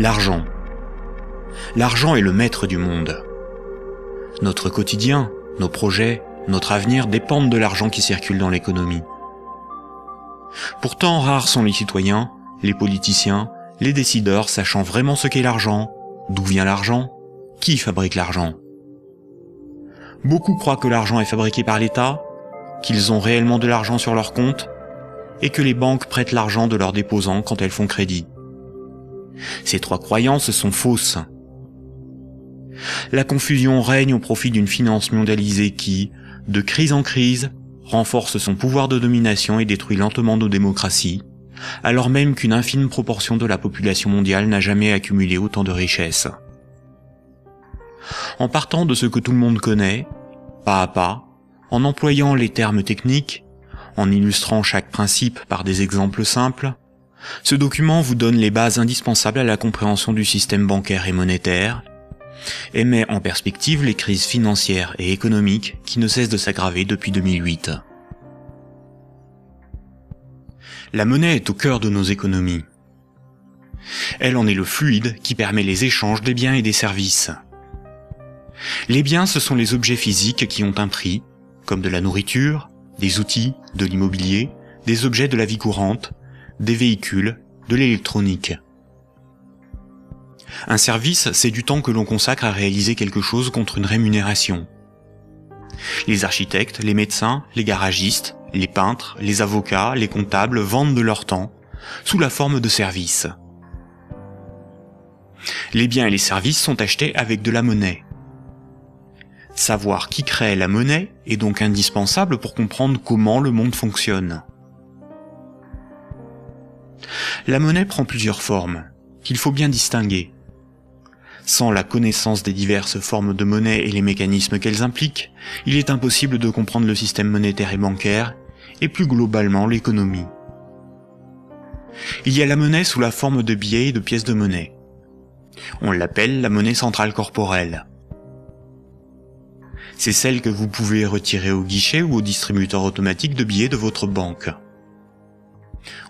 L'argent. L'argent est le maître du monde. Notre quotidien, nos projets, notre avenir dépendent de l'argent qui circule dans l'économie. Pourtant, rares sont les citoyens, les politiciens, les décideurs sachant vraiment ce qu'est l'argent, d'où vient l'argent, qui fabrique l'argent. Beaucoup croient que l'argent est fabriqué par l'État, qu'ils ont réellement de l'argent sur leur compte, et que les banques prêtent l'argent de leurs déposants quand elles font crédit. Ces trois croyances sont fausses. La confusion règne au profit d'une finance mondialisée qui, de crise en crise, renforce son pouvoir de domination et détruit lentement nos démocraties, alors même qu'une infime proportion de la population mondiale n'a jamais accumulé autant de richesses. En partant de ce que tout le monde connaît, pas à pas, en employant les termes techniques, en illustrant chaque principe par des exemples simples, ce document vous donne les bases indispensables à la compréhension du système bancaire et monétaire, et met en perspective les crises financières et économiques qui ne cessent de s'aggraver depuis 2008. La monnaie est au cœur de nos économies. Elle en est le fluide qui permet les échanges des biens et des services. Les biens, ce sont les objets physiques qui ont un prix, comme de la nourriture, des outils, de l'immobilier, des objets de la vie courante, des véhicules, de l'électronique. Un service, c'est du temps que l'on consacre à réaliser quelque chose contre une rémunération. Les architectes, les médecins, les garagistes, les peintres, les avocats, les comptables vendent de leur temps, sous la forme de services. Les biens et les services sont achetés avec de la monnaie. Savoir qui crée la monnaie est donc indispensable pour comprendre comment le monde fonctionne. La monnaie prend plusieurs formes, qu'il faut bien distinguer. Sans la connaissance des diverses formes de monnaie et les mécanismes qu'elles impliquent, il est impossible de comprendre le système monétaire et bancaire, et plus globalement l'économie. Il y a la monnaie sous la forme de billets et de pièces de monnaie. On l'appelle la monnaie centrale corporelle. C'est celle que vous pouvez retirer au guichet ou au distributeur automatique de billets de votre banque.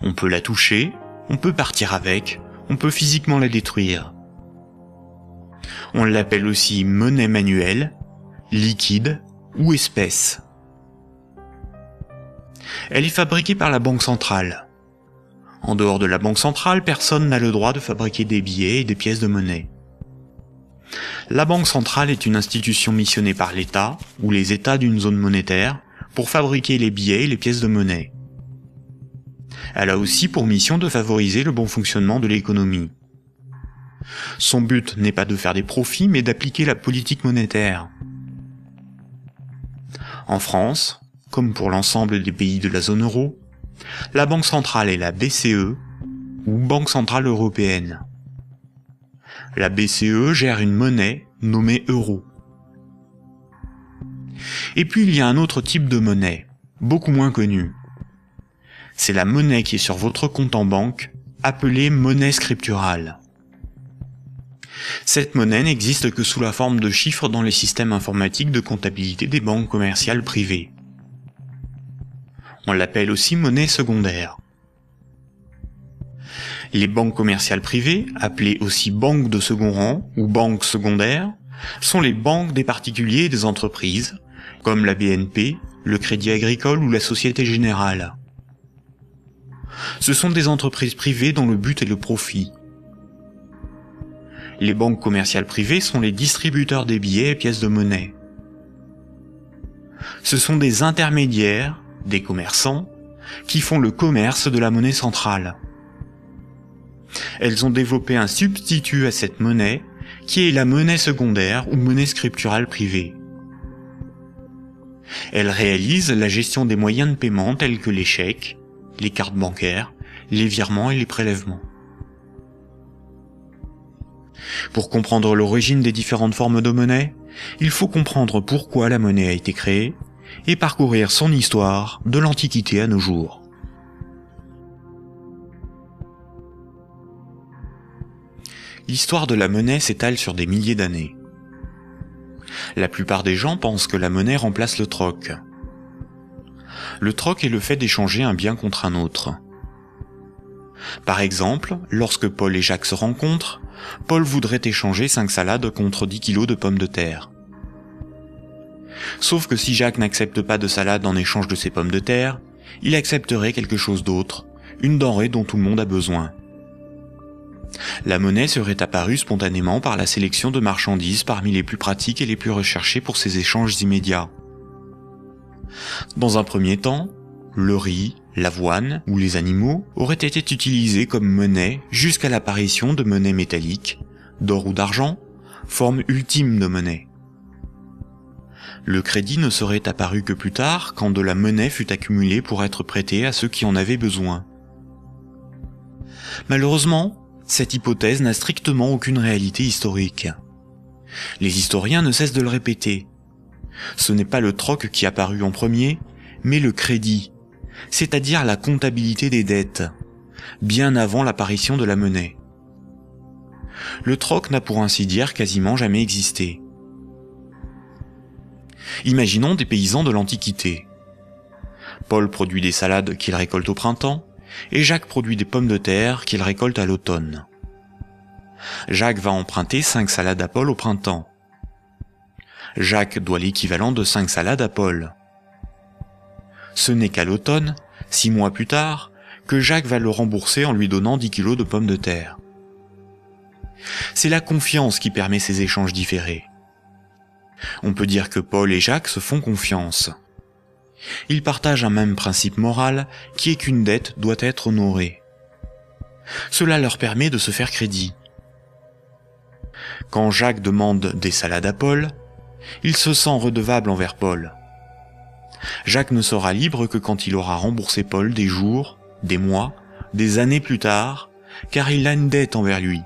On peut la toucher, on peut partir avec, on peut physiquement la détruire. On l'appelle aussi monnaie manuelle, liquide ou espèce. Elle est fabriquée par la Banque centrale. En dehors de la Banque centrale, personne n'a le droit de fabriquer des billets et des pièces de monnaie. La Banque centrale est une institution missionnée par l'État ou les États d'une zone monétaire pour fabriquer les billets et les pièces de monnaie. Elle a aussi pour mission de favoriser le bon fonctionnement de l'économie. Son but n'est pas de faire des profits, mais d'appliquer la politique monétaire. En France, comme pour l'ensemble des pays de la zone euro, la Banque centrale est la BCE ou Banque centrale européenne. La BCE gère une monnaie nommée euro. Et puis il y a un autre type de monnaie, beaucoup moins connu. C'est la monnaie qui est sur votre compte en banque, appelée monnaie scripturale. Cette monnaie n'existe que sous la forme de chiffres dans les systèmes informatiques de comptabilité des banques commerciales privées. On l'appelle aussi monnaie secondaire. Les banques commerciales privées, appelées aussi banques de second rang ou banques secondaires, sont les banques des particuliers et des entreprises, comme la BNP, le Crédit Agricole ou la Société Générale. Ce sont des entreprises privées dont le but est le profit. Les banques commerciales privées sont les distributeurs des billets et pièces de monnaie. Ce sont des intermédiaires, des commerçants, qui font le commerce de la monnaie centrale. Elles ont développé un substitut à cette monnaie, qui est la monnaie secondaire ou monnaie scripturale privée. Elles réalisent la gestion des moyens de paiement tels que les chèques, les cartes bancaires, les virements et les prélèvements. Pour comprendre l'origine des différentes formes de monnaie, il faut comprendre pourquoi la monnaie a été créée et parcourir son histoire de l'Antiquité à nos jours. L'histoire de la monnaie s'étale sur des milliers d'années. La plupart des gens pensent que la monnaie remplace le troc. Le troc est le fait d'échanger un bien contre un autre. Par exemple, lorsque Paul et Jacques se rencontrent, Paul voudrait échanger 5 salades contre 10 kilos de pommes de terre. Sauf que si Jacques n'accepte pas de salade en échange de ses pommes de terre, il accepterait quelque chose d'autre, une denrée dont tout le monde a besoin. La monnaie serait apparue spontanément par la sélection de marchandises parmi les plus pratiques et les plus recherchées pour ces échanges immédiats. Dans un premier temps, le riz, l'avoine ou les animaux auraient été utilisés comme monnaie jusqu'à l'apparition de monnaies métalliques, d'or ou d'argent, forme ultime de monnaie. Le crédit ne serait apparu que plus tard quand de la monnaie fut accumulée pour être prêtée à ceux qui en avaient besoin. Malheureusement, cette hypothèse n'a strictement aucune réalité historique. Les historiens ne cessent de le répéter. Ce n'est pas le troc qui apparut en premier, mais le crédit, c'est-à-dire la comptabilité des dettes, bien avant l'apparition de la monnaie. Le troc n'a pour ainsi dire quasiment jamais existé. Imaginons des paysans de l'Antiquité. Paul produit des salades qu'il récolte au printemps, et Jacques produit des pommes de terre qu'il récolte à l'automne. Jacques va emprunter 5 salades à Paul au printemps. Jacques doit l'équivalent de 5 salades à Paul. Ce n'est qu'à l'automne, six mois plus tard, que Jacques va le rembourser en lui donnant 10 kilos de pommes de terre. C'est la confiance qui permet ces échanges différés. On peut dire que Paul et Jacques se font confiance. Ils partagent un même principe moral qui est qu'une dette doit être honorée. Cela leur permet de se faire crédit. Quand Jacques demande des salades à Paul, il se sent redevable envers Paul. Jacques ne sera libre que quand il aura remboursé Paul des jours, des mois, des années plus tard, car il a une dette envers lui.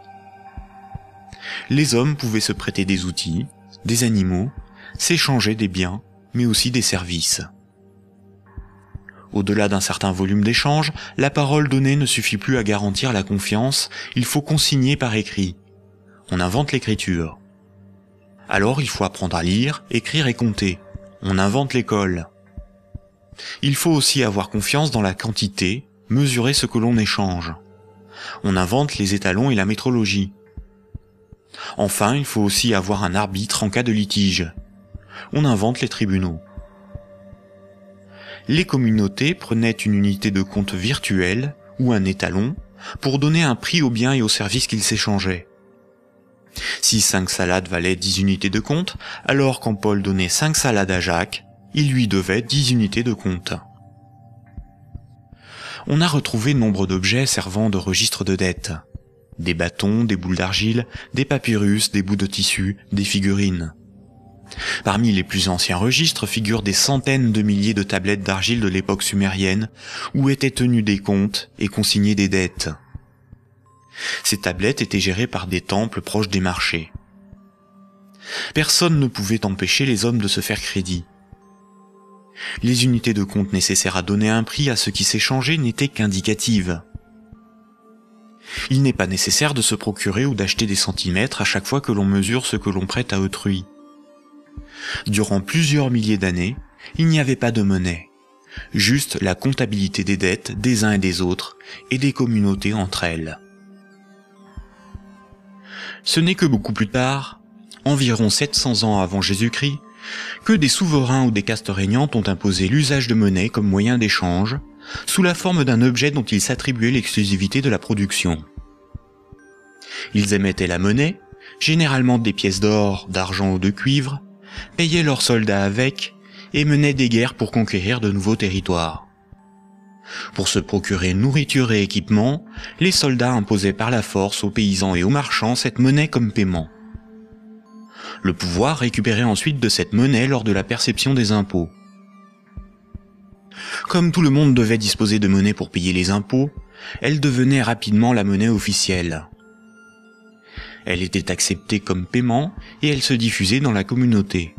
Les hommes pouvaient se prêter des outils, des animaux, s'échanger des biens, mais aussi des services. Au-delà d'un certain volume d'échange, la parole donnée ne suffit plus à garantir la confiance, il faut consigner par écrit. On invente l'écriture. Alors il faut apprendre à lire, écrire et compter. On invente l'école. Il faut aussi avoir confiance dans la quantité, mesurer ce que l'on échange. On invente les étalons et la métrologie. Enfin, il faut aussi avoir un arbitre en cas de litige. On invente les tribunaux les communautés prenaient une unité de compte virtuelle ou un étalon pour donner un prix aux biens et aux services qu'ils s'échangeaient. Si 5 salades valaient 10 unités de compte, alors quand Paul donnait 5 salades à Jacques, il lui devait 10 unités de compte. On a retrouvé nombre d'objets servant de registre de dette. Des bâtons, des boules d'argile, des papyrus, des bouts de tissu, des figurines. Parmi les plus anciens registres figurent des centaines de milliers de tablettes d'argile de l'époque sumérienne où étaient tenus des comptes et consignés des dettes. Ces tablettes étaient gérées par des temples proches des marchés. Personne ne pouvait empêcher les hommes de se faire crédit. Les unités de compte nécessaires à donner un prix à ce qui s'échangeait n'étaient qu'indicatives. Il n'est pas nécessaire de se procurer ou d'acheter des centimètres à chaque fois que l'on mesure ce que l'on prête à autrui. Durant plusieurs milliers d'années, il n'y avait pas de monnaie, juste la comptabilité des dettes des uns et des autres et des communautés entre elles. Ce n'est que beaucoup plus tard, environ 700 ans avant Jésus-Christ, que des souverains ou des castes régnantes ont imposé l'usage de monnaie comme moyen d'échange, sous la forme d'un objet dont ils s'attribuaient l'exclusivité de la production. Ils émettaient la monnaie, généralement des pièces d'or, d'argent ou de cuivre, payaient leurs soldats avec et menaient des guerres pour conquérir de nouveaux territoires. Pour se procurer nourriture et équipement, les soldats imposaient par la force aux paysans et aux marchands cette monnaie comme paiement. Le pouvoir récupérait ensuite de cette monnaie lors de la perception des impôts. Comme tout le monde devait disposer de monnaie pour payer les impôts, elle devenait rapidement la monnaie officielle. Elle était acceptée comme paiement et elle se diffusait dans la communauté.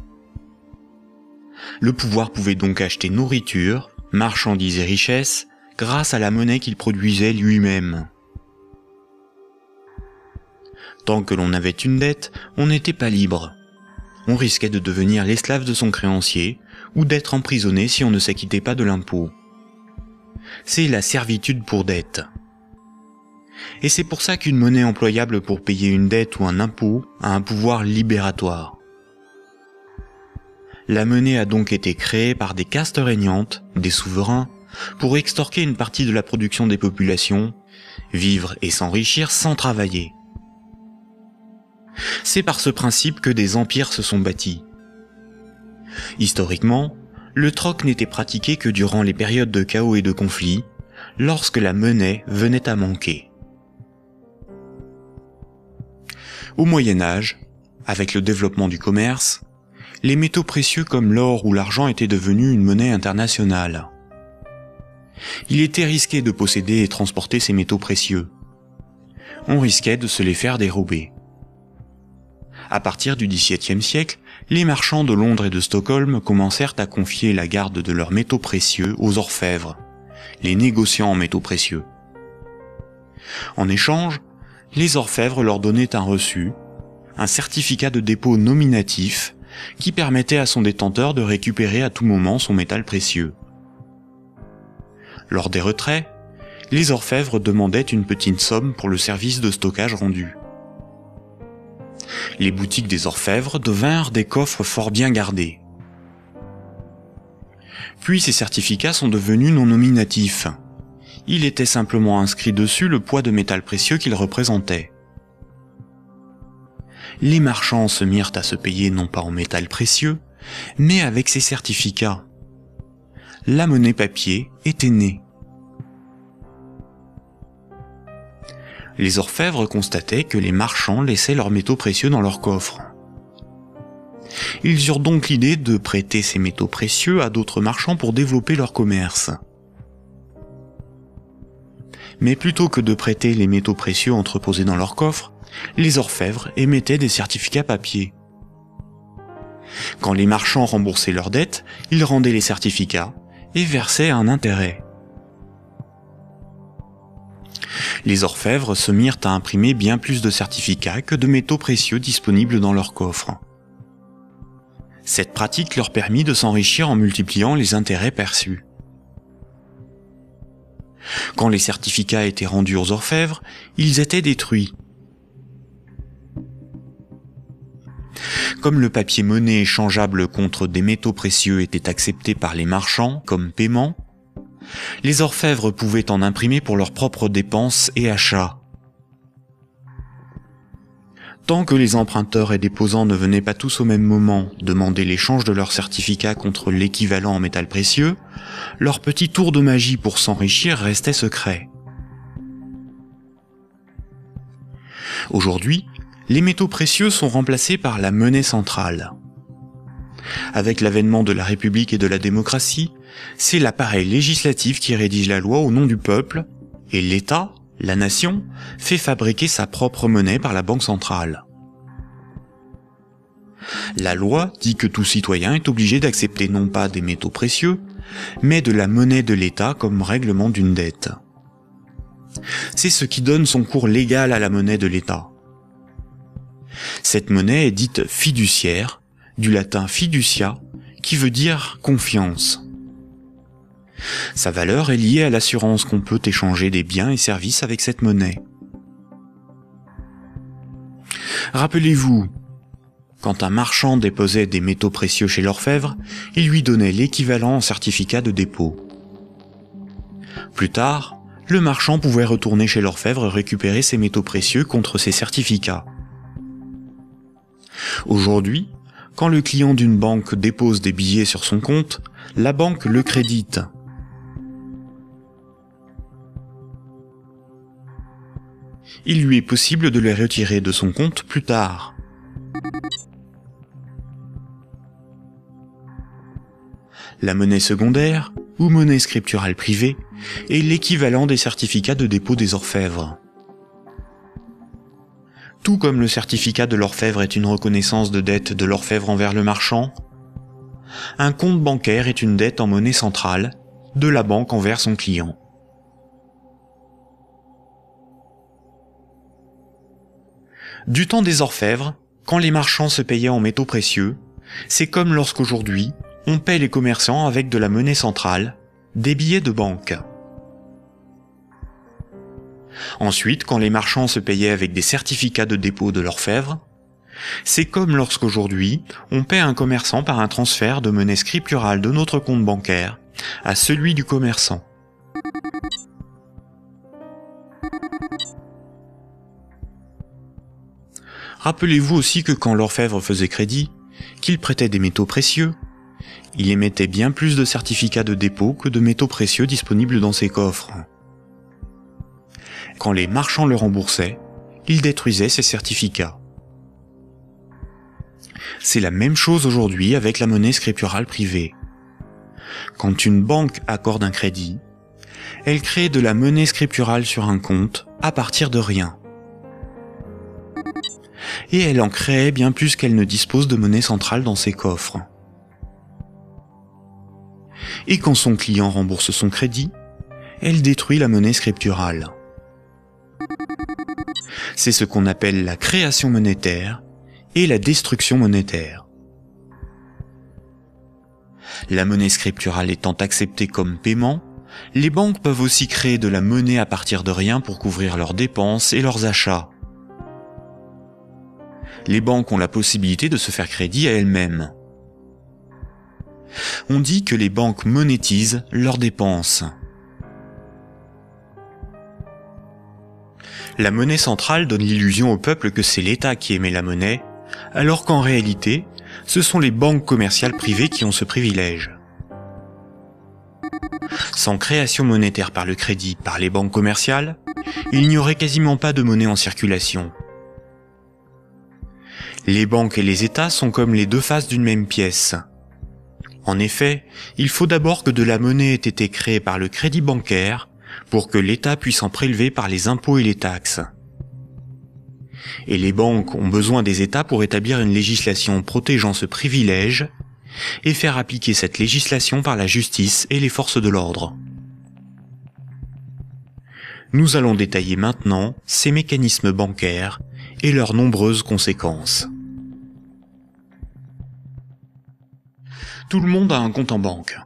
Le pouvoir pouvait donc acheter nourriture, marchandises et richesses grâce à la monnaie qu'il produisait lui-même. Tant que l'on avait une dette, on n'était pas libre. On risquait de devenir l'esclave de son créancier ou d'être emprisonné si on ne s'acquittait pas de l'impôt. C'est la servitude pour dette. Et c'est pour ça qu'une monnaie employable pour payer une dette ou un impôt a un pouvoir libératoire. La monnaie a donc été créée par des castes régnantes, des souverains, pour extorquer une partie de la production des populations, vivre et s'enrichir sans travailler. C'est par ce principe que des empires se sont bâtis. Historiquement, le troc n'était pratiqué que durant les périodes de chaos et de conflits, lorsque la monnaie venait à manquer. Au Moyen Âge, avec le développement du commerce, les métaux précieux comme l'or ou l'argent étaient devenus une monnaie internationale. Il était risqué de posséder et transporter ces métaux précieux. On risquait de se les faire dérober. À partir du XVIIe siècle, les marchands de Londres et de Stockholm commencèrent à confier la garde de leurs métaux précieux aux orfèvres, les négociants en métaux précieux. En échange, les orfèvres leur donnaient un reçu, un certificat de dépôt nominatif qui permettait à son détenteur de récupérer à tout moment son métal précieux. Lors des retraits, les orfèvres demandaient une petite somme pour le service de stockage rendu. Les boutiques des orfèvres devinrent des coffres fort bien gardés. Puis ces certificats sont devenus non nominatifs. Il était simplement inscrit dessus le poids de métal précieux qu'ils représentaient. Les marchands se mirent à se payer non pas en métal précieux, mais avec ces certificats. La monnaie papier était née. Les orfèvres constataient que les marchands laissaient leurs métaux précieux dans leurs coffres. Ils eurent donc l'idée de prêter ces métaux précieux à d'autres marchands pour développer leur commerce. Mais plutôt que de prêter les métaux précieux entreposés dans leurs coffres, les orfèvres émettaient des certificats papier. Quand les marchands remboursaient leurs dettes, ils rendaient les certificats et versaient un intérêt. Les orfèvres se mirent à imprimer bien plus de certificats que de métaux précieux disponibles dans leurs coffres. Cette pratique leur permit de s'enrichir en multipliant les intérêts perçus. Quand les certificats étaient rendus aux orfèvres, ils étaient détruits. Comme le papier monnaie échangeable contre des métaux précieux était accepté par les marchands comme paiement, les orfèvres pouvaient en imprimer pour leurs propres dépenses et achats. Tant que les emprunteurs et déposants ne venaient pas tous au même moment demander l'échange de leurs certificats contre l'équivalent en métal précieux, leur petit tour de magie pour s'enrichir restait secret. Aujourd'hui, les métaux précieux sont remplacés par la monnaie centrale. Avec l'avènement de la République et de la démocratie, c'est l'appareil législatif qui rédige la loi au nom du peuple, et l'État, la nation, fait fabriquer sa propre monnaie par la Banque centrale. La loi dit que tout citoyen est obligé d'accepter non pas des métaux précieux, mais de la monnaie de l'État comme règlement d'une dette. C'est ce qui donne son cours légal à la monnaie de l'État. Cette monnaie est dite fiduciaire, du latin fiducia, qui veut dire confiance. Sa valeur est liée à l'assurance qu'on peut échanger des biens et services avec cette monnaie. Rappelez-vous, quand un marchand déposait des métaux précieux chez l'orfèvre, il lui donnait l'équivalent en certificat de dépôt. Plus tard, le marchand pouvait retourner chez l'orfèvre récupérer ses métaux précieux contre ses certificats. Aujourd'hui, quand le client d'une banque dépose des billets sur son compte, la banque le crédite il lui est possible de les retirer de son compte plus tard. La monnaie secondaire, ou monnaie scripturale privée, est l'équivalent des certificats de dépôt des orfèvres. Tout comme le certificat de l'orfèvre est une reconnaissance de dette de l'orfèvre envers le marchand, un compte bancaire est une dette en monnaie centrale de la banque envers son client. Du temps des orfèvres, quand les marchands se payaient en métaux précieux, c'est comme lorsqu'aujourd'hui, on paie les commerçants avec de la monnaie centrale, des billets de banque. Ensuite, quand les marchands se payaient avec des certificats de dépôt de l'orfèvre, c'est comme lorsqu'aujourd'hui, on paie un commerçant par un transfert de monnaie scripturale de notre compte bancaire à celui du commerçant. Rappelez-vous aussi que quand l'orfèvre faisait crédit, qu'il prêtait des métaux précieux, il émettait bien plus de certificats de dépôt que de métaux précieux disponibles dans ses coffres. Quand les marchands le remboursaient, il détruisait ces certificats. C'est la même chose aujourd'hui avec la monnaie scripturale privée. Quand une banque accorde un crédit, elle crée de la monnaie scripturale sur un compte à partir de rien. Et elle en crée bien plus qu'elle ne dispose de monnaie centrale dans ses coffres. Et quand son client rembourse son crédit, elle détruit la monnaie scripturale. C'est ce qu'on appelle la création monétaire et la destruction monétaire. La monnaie scripturale étant acceptée comme paiement, les banques peuvent aussi créer de la monnaie à partir de rien pour couvrir leurs dépenses et leurs achats. Les banques ont la possibilité de se faire crédit à elles-mêmes. On dit que les banques monétisent leurs dépenses. La monnaie centrale donne l'illusion au peuple que c'est l'État qui émet la monnaie, alors qu'en réalité, ce sont les banques commerciales privées qui ont ce privilège. Sans création monétaire par le crédit par les banques commerciales, il n'y aurait quasiment pas de monnaie en circulation. Les banques et les États sont comme les deux faces d'une même pièce. En effet, il faut d'abord que de la monnaie ait été créée par le crédit bancaire pour que l'État puisse en prélever par les impôts et les taxes. Et les banques ont besoin des États pour établir une législation protégeant ce privilège et faire appliquer cette législation par la justice et les forces de l'ordre. Nous allons détailler maintenant ces mécanismes bancaires et leurs nombreuses conséquences. Tout le monde a un compte en banque.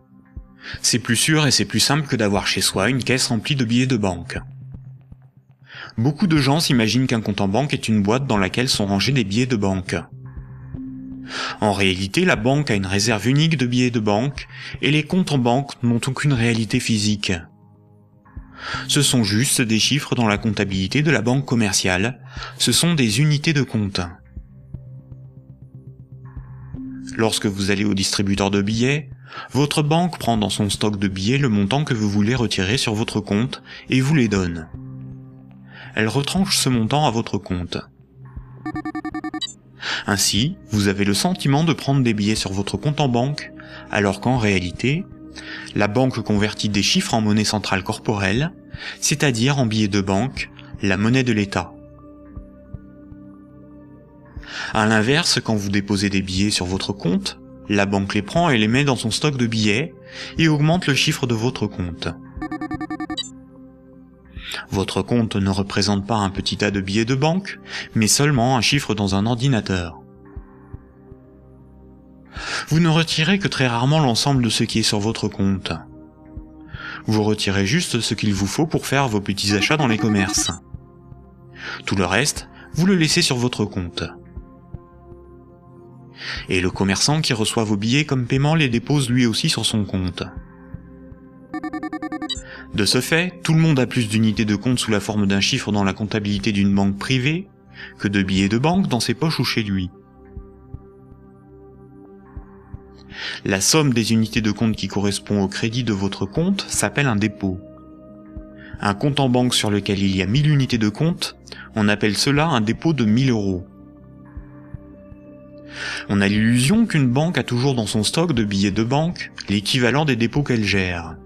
C'est plus sûr et c'est plus simple que d'avoir chez soi une caisse remplie de billets de banque. Beaucoup de gens s'imaginent qu'un compte en banque est une boîte dans laquelle sont rangés des billets de banque. En réalité, la banque a une réserve unique de billets de banque et les comptes en banque n'ont aucune réalité physique. Ce sont juste des chiffres dans la comptabilité de la banque commerciale, ce sont des unités de compte. Lorsque vous allez au distributeur de billets, votre banque prend dans son stock de billets le montant que vous voulez retirer sur votre compte et vous les donne. Elle retranche ce montant à votre compte. Ainsi, vous avez le sentiment de prendre des billets sur votre compte en banque, alors qu'en réalité, la banque convertit des chiffres en monnaie centrale corporelle, c'est-à-dire en billets de banque, la monnaie de l'État. À l'inverse, quand vous déposez des billets sur votre compte, la banque les prend et les met dans son stock de billets et augmente le chiffre de votre compte. Votre compte ne représente pas un petit tas de billets de banque, mais seulement un chiffre dans un ordinateur. Vous ne retirez que très rarement l'ensemble de ce qui est sur votre compte. Vous retirez juste ce qu'il vous faut pour faire vos petits achats dans les commerces. Tout le reste, vous le laissez sur votre compte et le commerçant qui reçoit vos billets comme paiement les dépose lui aussi sur son compte. De ce fait, tout le monde a plus d'unités de compte sous la forme d'un chiffre dans la comptabilité d'une banque privée que de billets de banque dans ses poches ou chez lui. La somme des unités de compte qui correspond au crédit de votre compte s'appelle un dépôt. Un compte en banque sur lequel il y a 1000 unités de compte, on appelle cela un dépôt de 1000 euros. On a l'illusion qu'une banque a toujours dans son stock de billets de banque l'équivalent des dépôts qu'elle gère.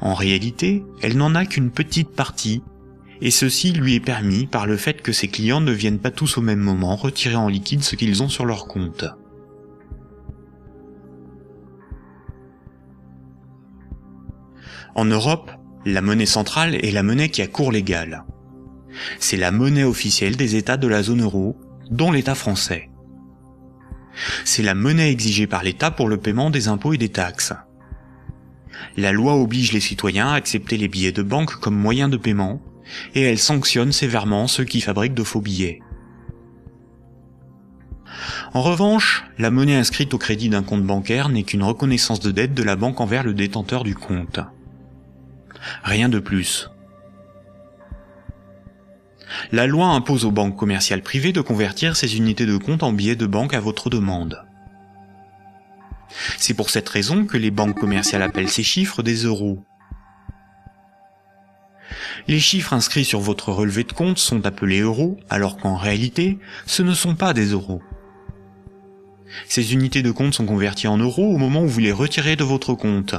En réalité, elle n'en a qu'une petite partie, et ceci lui est permis par le fait que ses clients ne viennent pas tous au même moment retirer en liquide ce qu'ils ont sur leur compte. En Europe, la monnaie centrale est la monnaie qui a cours légal. C'est la monnaie officielle des États de la zone euro, dont l'État français. C'est la monnaie exigée par l'État pour le paiement des impôts et des taxes. La loi oblige les citoyens à accepter les billets de banque comme moyen de paiement, et elle sanctionne sévèrement ceux qui fabriquent de faux billets. En revanche, la monnaie inscrite au crédit d'un compte bancaire n'est qu'une reconnaissance de dette de la banque envers le détenteur du compte. Rien de plus. La loi impose aux banques commerciales privées de convertir ces unités de compte en billets de banque à votre demande. C'est pour cette raison que les banques commerciales appellent ces chiffres des euros. Les chiffres inscrits sur votre relevé de compte sont appelés euros, alors qu'en réalité, ce ne sont pas des euros. Ces unités de compte sont converties en euros au moment où vous les retirez de votre compte.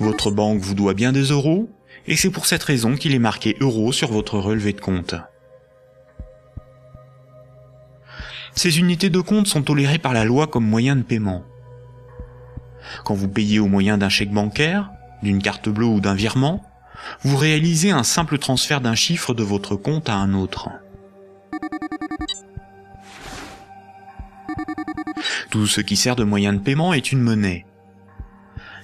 Votre banque vous doit bien des euros, et c'est pour cette raison qu'il est marqué euro sur votre relevé de compte. Ces unités de compte sont tolérées par la loi comme moyen de paiement. Quand vous payez au moyen d'un chèque bancaire, d'une carte bleue ou d'un virement, vous réalisez un simple transfert d'un chiffre de votre compte à un autre. Tout ce qui sert de moyen de paiement est une monnaie.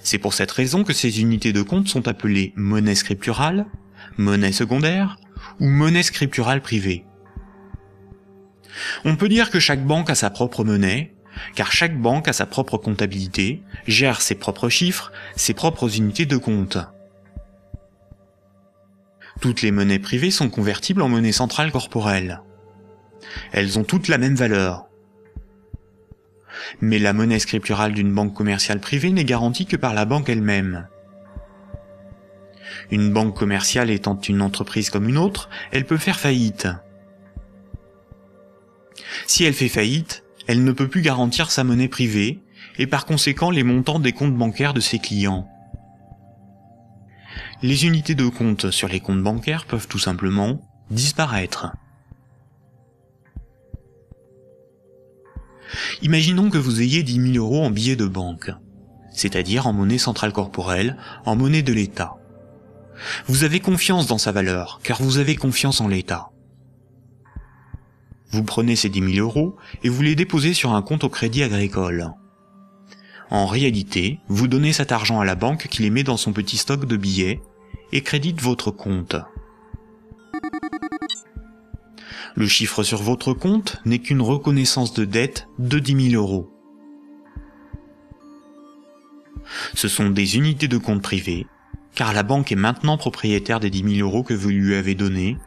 C'est pour cette raison que ces unités de compte sont appelées monnaie scripturale, monnaie secondaire ou monnaie scripturale privée. On peut dire que chaque banque a sa propre monnaie, car chaque banque a sa propre comptabilité, gère ses propres chiffres, ses propres unités de compte. Toutes les monnaies privées sont convertibles en monnaie centrale corporelle. Elles ont toutes la même valeur, mais la monnaie scripturale d'une banque commerciale privée n'est garantie que par la banque elle-même. Une banque commerciale étant une entreprise comme une autre, elle peut faire faillite. Si elle fait faillite, elle ne peut plus garantir sa monnaie privée, et par conséquent les montants des comptes bancaires de ses clients. Les unités de compte sur les comptes bancaires peuvent tout simplement disparaître. Imaginons que vous ayez 10 000 euros en billets de banque, c'est-à-dire en monnaie centrale corporelle, en monnaie de l'État. Vous avez confiance dans sa valeur, car vous avez confiance en l'État. Vous prenez ces 10 000 euros et vous les déposez sur un compte au crédit agricole. En réalité, vous donnez cet argent à la banque qui les met dans son petit stock de billets et crédite votre compte. Le chiffre sur votre compte n'est qu'une reconnaissance de dette de 10 000 euros. Ce sont des unités de compte privées, car la banque est maintenant propriétaire des 10 000 euros que vous lui avez donnés,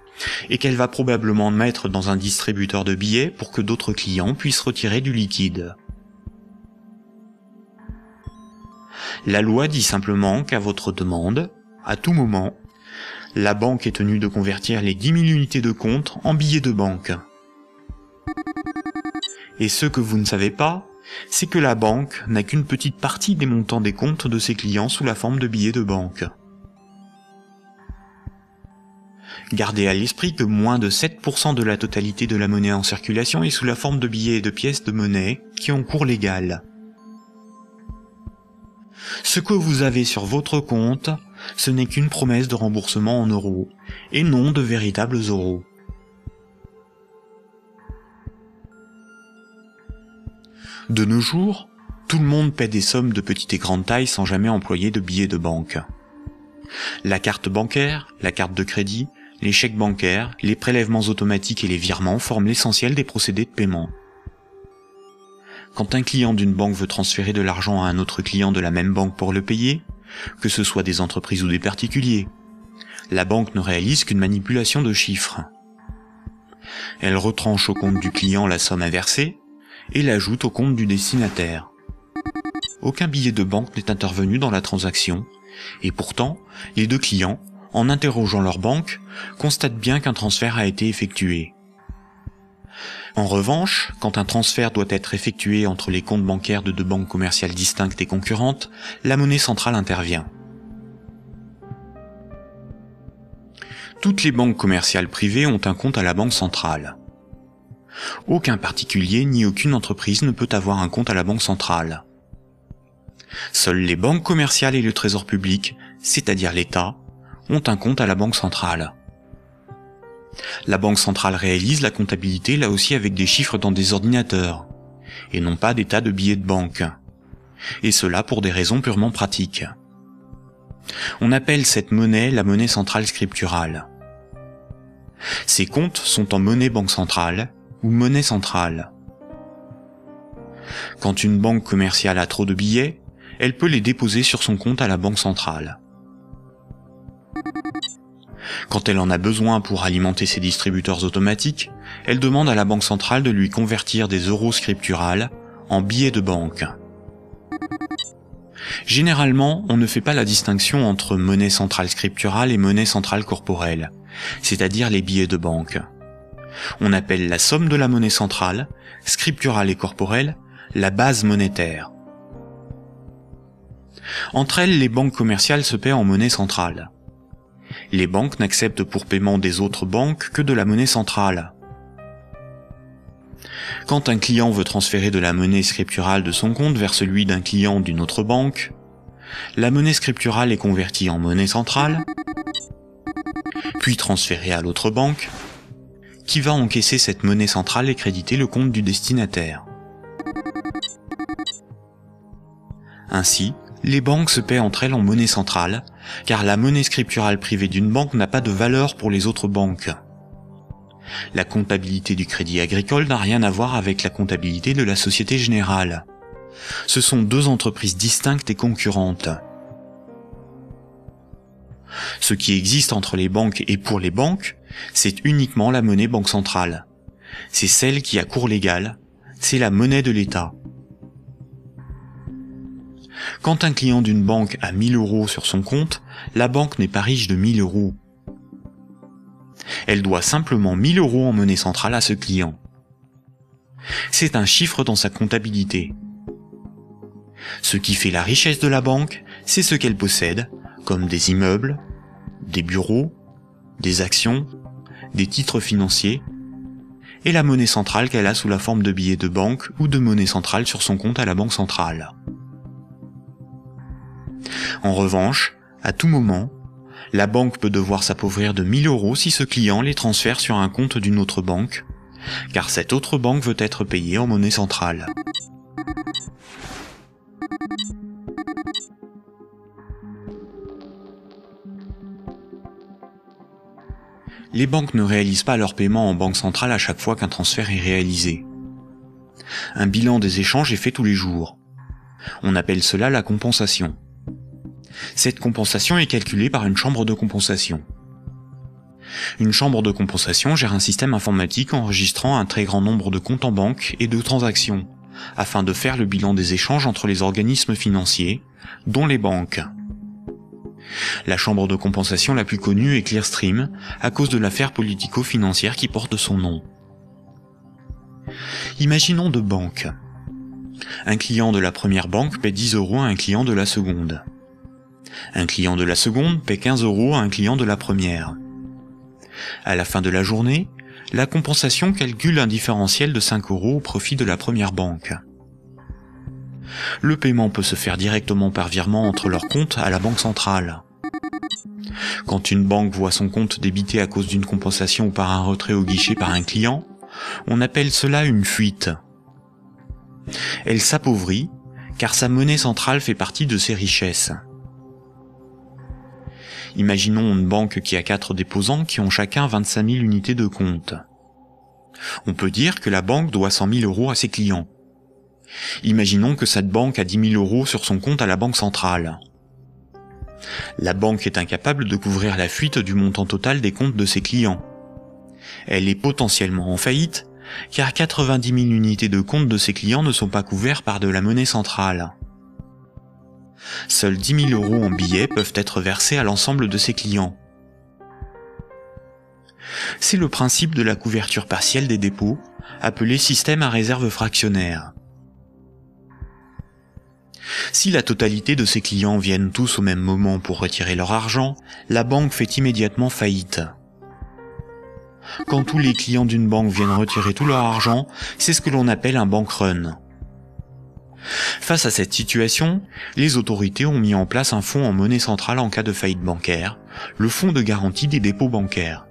et qu'elle va probablement mettre dans un distributeur de billets pour que d'autres clients puissent retirer du liquide. La loi dit simplement qu'à votre demande, à tout moment, la banque est tenue de convertir les 10 000 unités de compte en billets de banque. Et ce que vous ne savez pas, c'est que la banque n'a qu'une petite partie des montants des comptes de ses clients sous la forme de billets de banque. Gardez à l'esprit que moins de 7% de la totalité de la monnaie en circulation est sous la forme de billets et de pièces de monnaie qui ont cours légal. Ce que vous avez sur votre compte, ce n'est qu'une promesse de remboursement en euros, et non de véritables euros. De nos jours, tout le monde paie des sommes de petite et grande taille sans jamais employer de billets de banque. La carte bancaire, la carte de crédit, les chèques bancaires, les prélèvements automatiques et les virements forment l'essentiel des procédés de paiement. Quand un client d'une banque veut transférer de l'argent à un autre client de la même banque pour le payer, que ce soit des entreprises ou des particuliers, la banque ne réalise qu'une manipulation de chiffres. Elle retranche au compte du client la somme inversée et l'ajoute au compte du destinataire. Aucun billet de banque n'est intervenu dans la transaction, et pourtant, les deux clients, en interrogeant leur banque, constatent bien qu'un transfert a été effectué. En revanche, quand un transfert doit être effectué entre les comptes bancaires de deux banques commerciales distinctes et concurrentes, la monnaie centrale intervient. Toutes les banques commerciales privées ont un compte à la banque centrale. Aucun particulier ni aucune entreprise ne peut avoir un compte à la banque centrale. Seules les banques commerciales et le trésor public, c'est-à-dire l'État, ont un compte à la banque centrale. La Banque centrale réalise la comptabilité là aussi avec des chiffres dans des ordinateurs, et non pas des tas de billets de banque. Et cela pour des raisons purement pratiques. On appelle cette monnaie la monnaie centrale scripturale. Ces comptes sont en monnaie banque centrale ou monnaie centrale. Quand une banque commerciale a trop de billets, elle peut les déposer sur son compte à la banque centrale. Quand elle en a besoin pour alimenter ses distributeurs automatiques, elle demande à la banque centrale de lui convertir des euros scripturales en billets de banque. Généralement, on ne fait pas la distinction entre monnaie centrale scripturale et monnaie centrale corporelle, c'est-à-dire les billets de banque. On appelle la somme de la monnaie centrale, scripturale et corporelle, la base monétaire. Entre elles, les banques commerciales se paient en monnaie centrale. Les banques n'acceptent pour paiement des autres banques que de la monnaie centrale. Quand un client veut transférer de la monnaie scripturale de son compte vers celui d'un client d'une autre banque, la monnaie scripturale est convertie en monnaie centrale, puis transférée à l'autre banque, qui va encaisser cette monnaie centrale et créditer le compte du destinataire. Ainsi, les banques se paient entre elles en monnaie centrale, car la monnaie scripturale privée d'une banque n'a pas de valeur pour les autres banques. La comptabilité du crédit agricole n'a rien à voir avec la comptabilité de la Société Générale. Ce sont deux entreprises distinctes et concurrentes. Ce qui existe entre les banques et pour les banques, c'est uniquement la monnaie banque centrale. C'est celle qui a cours légal, c'est la monnaie de l'État. Quand un client d'une banque a 1000 euros sur son compte, la banque n'est pas riche de 1000 euros. Elle doit simplement 1000 euros en monnaie centrale à ce client. C'est un chiffre dans sa comptabilité. Ce qui fait la richesse de la banque, c'est ce qu'elle possède, comme des immeubles, des bureaux, des actions, des titres financiers, et la monnaie centrale qu'elle a sous la forme de billets de banque ou de monnaie centrale sur son compte à la banque centrale. En revanche, à tout moment, la banque peut devoir s'appauvrir de 1000 euros si ce client les transfère sur un compte d'une autre banque, car cette autre banque veut être payée en monnaie centrale. Les banques ne réalisent pas leur paiement en banque centrale à chaque fois qu'un transfert est réalisé. Un bilan des échanges est fait tous les jours. On appelle cela la compensation. Cette compensation est calculée par une chambre de compensation. Une chambre de compensation gère un système informatique enregistrant un très grand nombre de comptes en banque et de transactions, afin de faire le bilan des échanges entre les organismes financiers, dont les banques. La chambre de compensation la plus connue est Clearstream, à cause de l'affaire politico-financière qui porte son nom. Imaginons deux banques. Un client de la première banque paie 10 euros à un client de la seconde. Un client de la seconde paie 15 euros à un client de la première. À la fin de la journée, la compensation calcule un différentiel de 5 euros au profit de la première banque. Le paiement peut se faire directement par virement entre leurs comptes à la banque centrale. Quand une banque voit son compte débité à cause d'une compensation ou par un retrait au guichet par un client, on appelle cela une fuite. Elle s'appauvrit car sa monnaie centrale fait partie de ses richesses. Imaginons une banque qui a quatre déposants qui ont chacun 25 000 unités de compte. On peut dire que la banque doit 100 000 euros à ses clients. Imaginons que cette banque a 10 000 euros sur son compte à la banque centrale. La banque est incapable de couvrir la fuite du montant total des comptes de ses clients. Elle est potentiellement en faillite, car 90 000 unités de compte de ses clients ne sont pas couverts par de la monnaie centrale. Seuls 10 000 euros en billets peuvent être versés à l'ensemble de ses clients. C'est le principe de la couverture partielle des dépôts, appelé système à réserve fractionnaire. Si la totalité de ses clients viennent tous au même moment pour retirer leur argent, la banque fait immédiatement faillite. Quand tous les clients d'une banque viennent retirer tout leur argent, c'est ce que l'on appelle un bank run. Face à cette situation, les autorités ont mis en place un fonds en monnaie centrale en cas de faillite bancaire, le fonds de garantie des dépôts bancaires.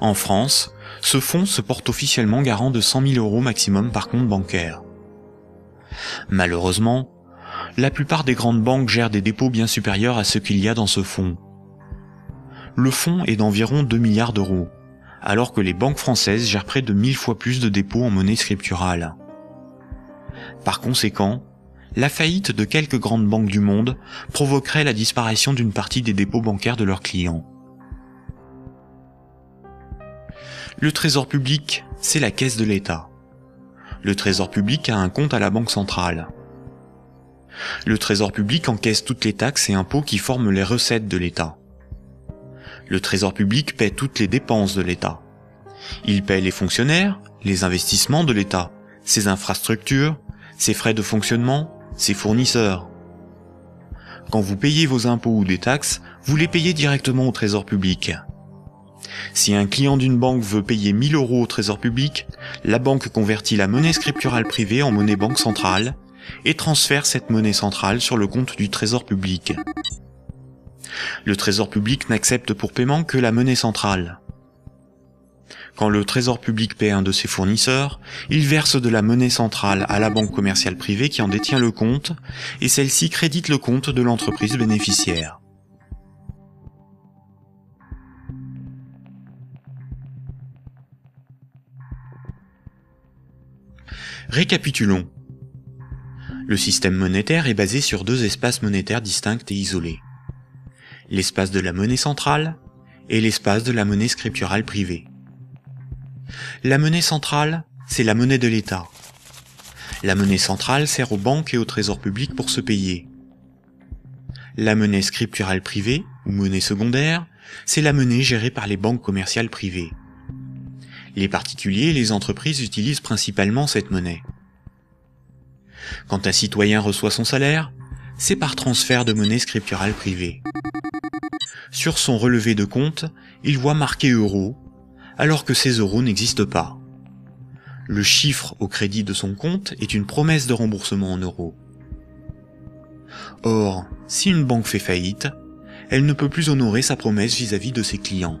En France, ce fonds se porte officiellement garant de 100 000 euros maximum par compte bancaire. Malheureusement, La plupart des grandes banques gèrent des dépôts bien supérieurs à ce qu'il y a dans ce fonds. Le fonds est d'environ 2 milliards d'euros, alors que les banques françaises gèrent près de 1000 fois plus de dépôts en monnaie scripturale. Par conséquent, la faillite de quelques grandes banques du monde provoquerait la disparition d'une partie des dépôts bancaires de leurs clients. Le trésor public, c'est la caisse de l'État. Le trésor public a un compte à la Banque centrale. Le trésor public encaisse toutes les taxes et impôts qui forment les recettes de l'État. Le trésor public paie toutes les dépenses de l'État. Il paie les fonctionnaires, les investissements de l'État, ses infrastructures, ses frais de fonctionnement, ses fournisseurs. Quand vous payez vos impôts ou des taxes, vous les payez directement au trésor public. Si un client d'une banque veut payer 1000 euros au trésor public, la banque convertit la monnaie scripturale privée en monnaie banque centrale et transfère cette monnaie centrale sur le compte du trésor public. Le trésor public n'accepte pour paiement que la monnaie centrale. Quand le trésor public paie un de ses fournisseurs, il verse de la monnaie centrale à la banque commerciale privée qui en détient le compte, et celle-ci crédite le compte de l'entreprise bénéficiaire. Récapitulons. Le système monétaire est basé sur deux espaces monétaires distincts et isolés. L'espace de la monnaie centrale et l'espace de la monnaie scripturale privée. La monnaie centrale, c'est la monnaie de l'État. La monnaie centrale sert aux banques et au trésor public pour se payer. La monnaie scripturale privée, ou monnaie secondaire, c'est la monnaie gérée par les banques commerciales privées. Les particuliers et les entreprises utilisent principalement cette monnaie. Quand un citoyen reçoit son salaire, c'est par transfert de monnaie scripturale privée. Sur son relevé de compte, il voit marqué euro, alors que ces euros n'existent pas. Le chiffre au crédit de son compte est une promesse de remboursement en euros. Or, si une banque fait faillite, elle ne peut plus honorer sa promesse vis-à-vis -vis de ses clients.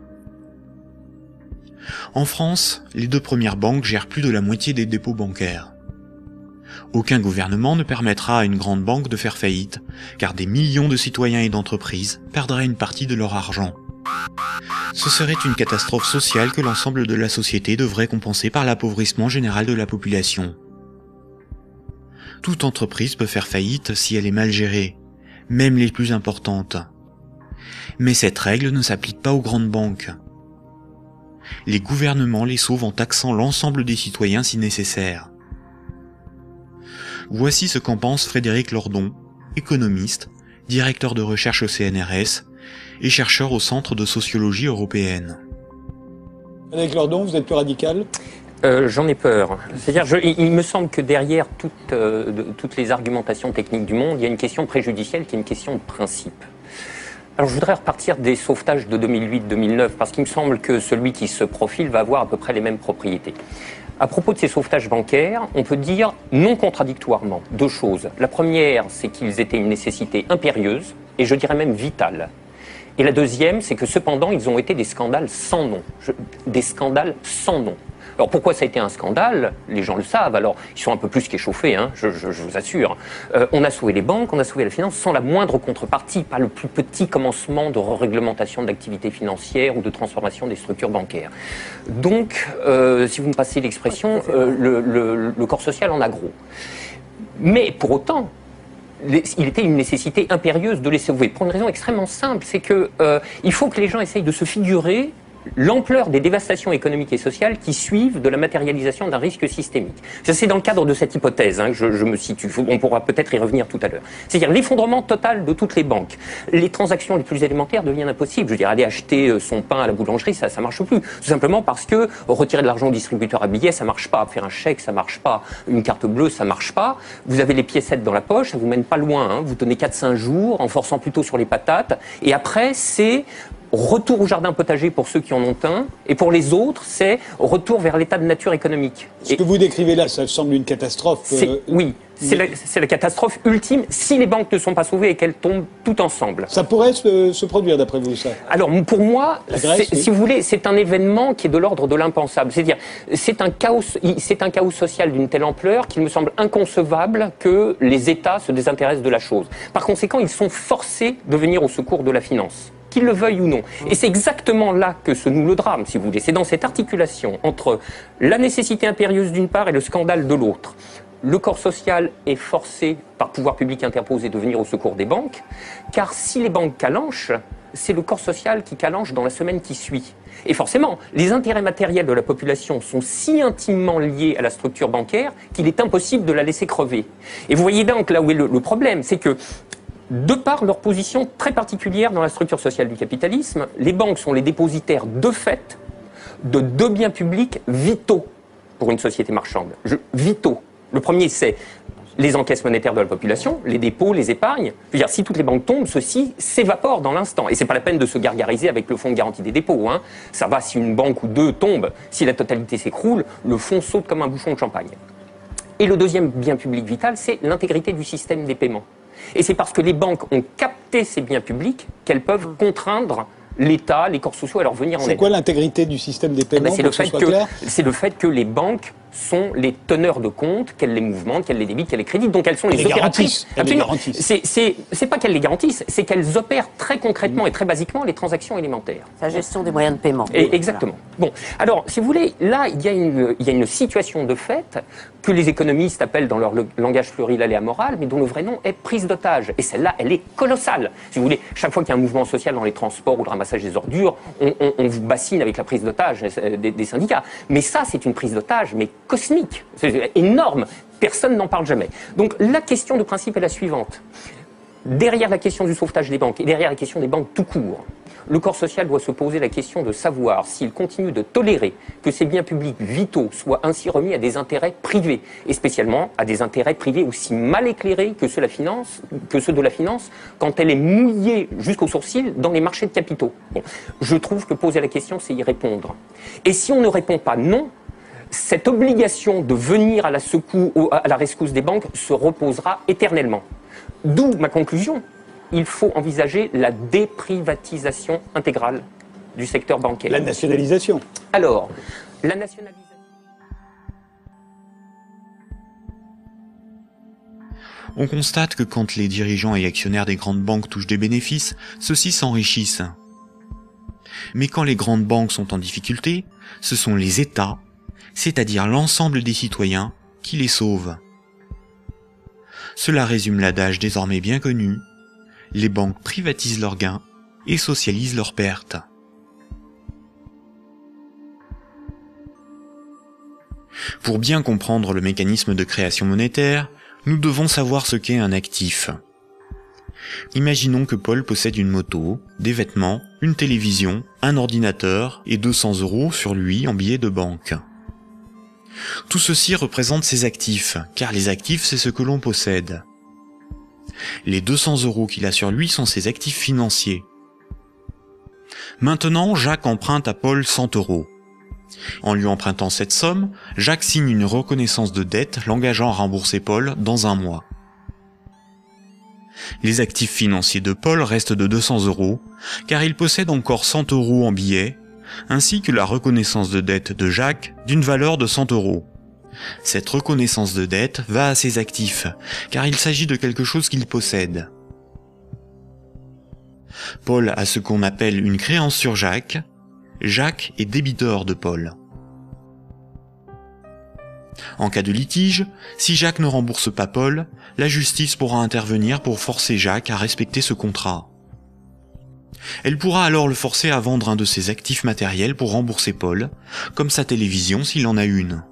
En France, les deux premières banques gèrent plus de la moitié des dépôts bancaires. Aucun gouvernement ne permettra à une grande banque de faire faillite, car des millions de citoyens et d'entreprises perdraient une partie de leur argent. Ce serait une catastrophe sociale que l'ensemble de la société devrait compenser par l'appauvrissement général de la population. Toute entreprise peut faire faillite si elle est mal gérée, même les plus importantes. Mais cette règle ne s'applique pas aux grandes banques les gouvernements les sauvent en taxant l'ensemble des citoyens si nécessaire. Voici ce qu'en pense Frédéric Lordon, économiste, directeur de recherche au CNRS et chercheur au Centre de sociologie européenne. Frédéric Lordon, vous êtes plus radical euh, J'en ai peur. C'est-à-dire, il, me semble que derrière euh, toutes les argumentations techniques du monde, il y a une question préjudicielle qui est une question de principe. Alors je voudrais repartir des sauvetages de 2008-2009 parce qu'il me semble que celui qui se profile va avoir à peu près les mêmes propriétés. À propos de ces sauvetages bancaires, on peut dire non contradictoirement deux choses. La première, c'est qu'ils étaient une nécessité impérieuse et je dirais même vitale. Et la deuxième, c'est que cependant, ils ont été des scandales sans nom. des scandales sans nom. Alors pourquoi ça a été un scandale? Les gens le savent, alors ils sont un peu plus qu'échauffés, hein, je, vous assure. Euh, on a sauvé les banques, on a sauvé la finance sans la moindre contrepartie, pas le plus petit commencement de réglementation d'activité financière ou de transformation des structures bancaires. Donc, euh, si vous me passez l'expression, euh, le, corps social en a gros. Mais pour autant, il était une nécessité impérieuse de les sauver. Pour une raison extrêmement simple, c'est que il faut que les gens essayent de se figurer l'ampleur des dévastations économiques et sociales qui suivent de la matérialisation d'un risque systémique. C'est dans le cadre de cette hypothèse hein, que je, me situe. On pourra peut-être y revenir tout à l'heure. C'est-à-dire l'effondrement total de toutes les banques. Les transactions les plus élémentaires deviennent impossibles. Je veux dire, aller acheter euh, son pain à la boulangerie, ça, ça marche plus. Tout simplement parce que retirer de l'argent au distributeur à billets, ça marche pas. Faire un chèque, ça marche pas. Une carte bleue, ça marche pas. Vous avez les piécettes dans la poche, ça vous mène pas loin. Hein. Vous tenez 4-5 jours en forçant plutôt sur les patates. Et après, c'est retour au jardin potager pour ceux qui en ont un, et pour les autres, c'est retour vers l'état de nature économique. Ce que vous décrivez là, ça semble une catastrophe. Euh, oui, c'est la, catastrophe ultime si les banques ne sont pas sauvées et qu'elles tombent toutes ensemble. Ça pourrait se, produire d'après vous, ça? Alors pour moi, si vous voulez, c'est un événement qui est de l'ordre de l'impensable. C'est-à-dire, c'est un chaos, c'est un chaos social d'une telle ampleur qu'il me semble inconcevable que les États se désintéressent de la chose. Par conséquent, ils sont forcés de venir au secours de la finance qu'ils le veuillent ou non. Et c'est exactement là que se noue le drame, si vous voulez. C'est dans cette articulation entre la nécessité impérieuse d'une part et le scandale de l'autre. Le corps social est forcé, par pouvoir public interposé, de venir au secours des banques, car si les banques calanchent, c'est le corps social qui calanche dans la semaine qui suit. Et forcément, les intérêts matériels de la population sont si intimement liés à la structure bancaire qu'il est impossible de la laisser crever. Et vous voyez donc là où est le, le problème, c'est que de par leur position très particulière dans la structure sociale du capitalisme, les banques sont les dépositaires de fait de deux biens publics vitaux pour une société marchande. vitaux. Le premier, c'est les encaisses monétaires de la population, les dépôts, les épargnes. Je veux dire, si toutes les banques tombent, ceci s'évapore dans l'instant. Et c'est pas la peine de se gargariser avec le fonds de garantie des dépôts. Hein. Ça va si une banque ou deux tombe. Si la totalité s'écroule, le fonds saute comme un bouchon de champagne. Et le deuxième bien public vital, c'est l'intégrité du système des paiements. Et c'est parce que les banques ont capté ces biens publics qu'elles peuvent contraindre l'État, les corps sociaux à leur venir en aide. C'est quoi l'intégrité du système des eh ben, paiements C'est le, le fait que les banques sont les teneurs de compte, qu'elles les mouvementent, qu'elles les débitent, qu'elles les créditent. Donc elles sont les, opératrices. Absolument. C'est pas qu'elles les garantissent, c'est qu'elles opèrent très concrètement et très basiquement les transactions élémentaires. La gestion des moyens de paiement. Et, exactement. Bon, alors si vous voulez, là il y, a une, il y a une situation de fait que les économistes appellent dans leur langage pluriel et amoral, mais dont le vrai nom est prise d'otage. Et celle-là, elle est colossale. Si vous voulez, chaque fois qu'il y a un mouvement social dans les transports ou le ramassage des ordures, on, vous bassine avec la prise d'otage des, des syndicats. Mais ça, c'est une prise d'otage, mais cosmique, c'est énorme. Personne n'en parle jamais. Donc la question de principe est la suivante. Derrière la question du sauvetage des banques et derrière la question des banques tout court, le corps social doit se poser la question de savoir s'il continue de tolérer que ces biens publics vitaux soient ainsi remis à des intérêts privés, et spécialement à des intérêts privés aussi mal éclairés que ceux, de la finance quand elle est mouillée jusqu'au sourcil dans les marchés de capitaux. Je trouve que poser la question, c'est y répondre. Et si on ne répond pas non, cette obligation de venir à la secours, à la rescousse des banques se reposera éternellement. D'où ma conclusion. Il faut envisager la déprivatisation intégrale du secteur bancaire. La nationalisation. Alors, la nationalisation. On constate que quand les dirigeants et actionnaires des grandes banques touchent des bénéfices, ceux-ci s'enrichissent. Mais quand les grandes banques sont en difficulté, ce sont les États c'est-à-dire l'ensemble des citoyens, qui les sauvent. Cela résume l'adage désormais bien connu, les banques privatisent leurs gains et socialisent leurs pertes. Pour bien comprendre le mécanisme de création monétaire, nous devons savoir ce qu'est un actif. Imaginons que Paul possède une moto, des vêtements, une télévision, un ordinateur et 200 euros sur lui en billets de banque. Tout ceci représente ses actifs, car les actifs c'est ce que l'on possède. Les 200 euros qu'il a sur lui sont ses actifs financiers. Maintenant, Jacques emprunte à Paul 100 euros. En lui empruntant cette somme, Jacques signe une reconnaissance de dette l'engageant à rembourser Paul dans un mois. Les actifs financiers de Paul restent de 200 euros, car il possède encore 100 euros en billets ainsi que la reconnaissance de dette de Jacques d'une valeur de 100 euros. Cette reconnaissance de dette va à ses actifs, car il s'agit de quelque chose qu'il possède. Paul a ce qu'on appelle une créance sur Jacques. Jacques est débiteur de Paul. En cas de litige, si Jacques ne rembourse pas Paul, la justice pourra intervenir pour forcer Jacques à respecter ce contrat. Elle pourra alors le forcer à vendre un de ses actifs matériels pour rembourser Paul, comme sa télévision s'il en a une.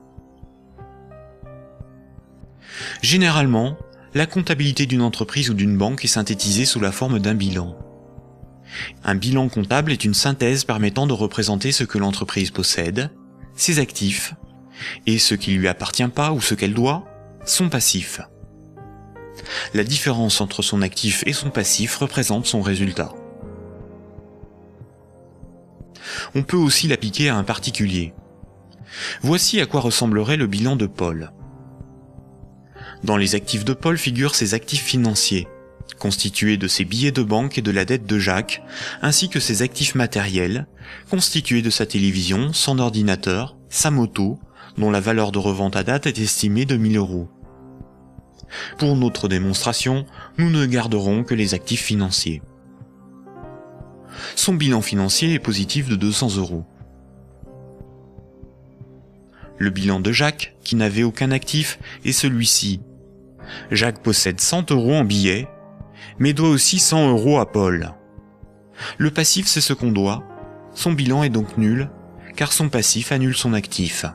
Généralement, la comptabilité d'une entreprise ou d'une banque est synthétisée sous la forme d'un bilan. Un bilan comptable est une synthèse permettant de représenter ce que l'entreprise possède, ses actifs, et ce qui lui appartient pas ou ce qu'elle doit, son passif. La différence entre son actif et son passif représente son résultat. On peut aussi l'appliquer à un particulier. Voici à quoi ressemblerait le bilan de Paul. Dans les actifs de Paul figurent ses actifs financiers, constitués de ses billets de banque et de la dette de Jacques, ainsi que ses actifs matériels, constitués de sa télévision, son ordinateur, sa moto, dont la valeur de revente à date est estimée de 1000 euros. Pour notre démonstration, nous ne garderons que les actifs financiers. Son bilan financier est positif de 200 euros. Le bilan de Jacques, qui n'avait aucun actif, est celui-ci. Jacques possède 100 euros en billets, mais doit aussi 100 euros à Paul. Le passif, c'est ce qu'on doit. Son bilan est donc nul, car son passif annule son actif.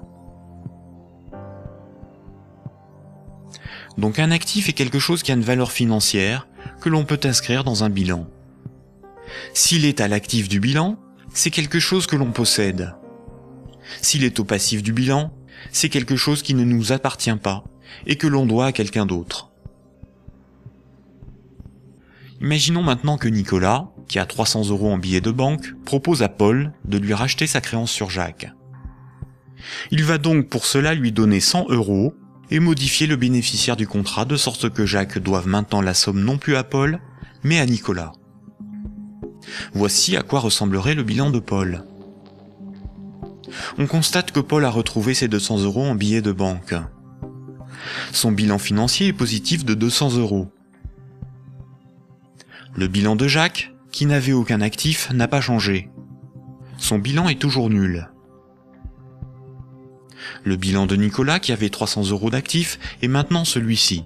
Donc un actif est quelque chose qui a une valeur financière que l'on peut inscrire dans un bilan. S'il est à l'actif du bilan, c'est quelque chose que l'on possède. S'il est au passif du bilan, c'est quelque chose qui ne nous appartient pas et que l'on doit à quelqu'un d'autre. Imaginons maintenant que Nicolas, qui a 300 euros en billets de banque, propose à Paul de lui racheter sa créance sur Jacques. Il va donc pour cela lui donner 100 euros et modifier le bénéficiaire du contrat de sorte que Jacques doive maintenant la somme non plus à Paul, mais à Nicolas. Voici à quoi ressemblerait le bilan de Paul. On constate que Paul a retrouvé ses 200 euros en billets de banque. Son bilan financier est positif de 200 euros. Le bilan de Jacques, qui n'avait aucun actif, n'a pas changé. Son bilan est toujours nul. Le bilan de Nicolas, qui avait 300 euros d'actifs, est maintenant celui-ci.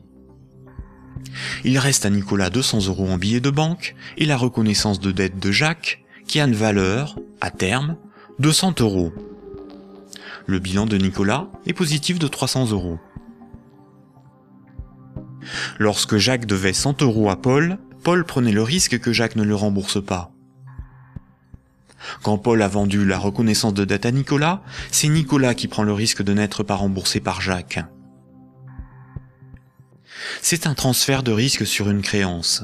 Il reste à Nicolas 200 euros en billets de banque et la reconnaissance de dette de Jacques, qui a une valeur, à terme, de 100 euros. Le bilan de Nicolas est positif de 300 euros. Lorsque Jacques devait 100 euros à Paul, Paul prenait le risque que Jacques ne le rembourse pas. Quand Paul a vendu la reconnaissance de dette à Nicolas, c'est Nicolas qui prend le risque de n'être pas remboursé par Jacques. C'est un transfert de risque sur une créance.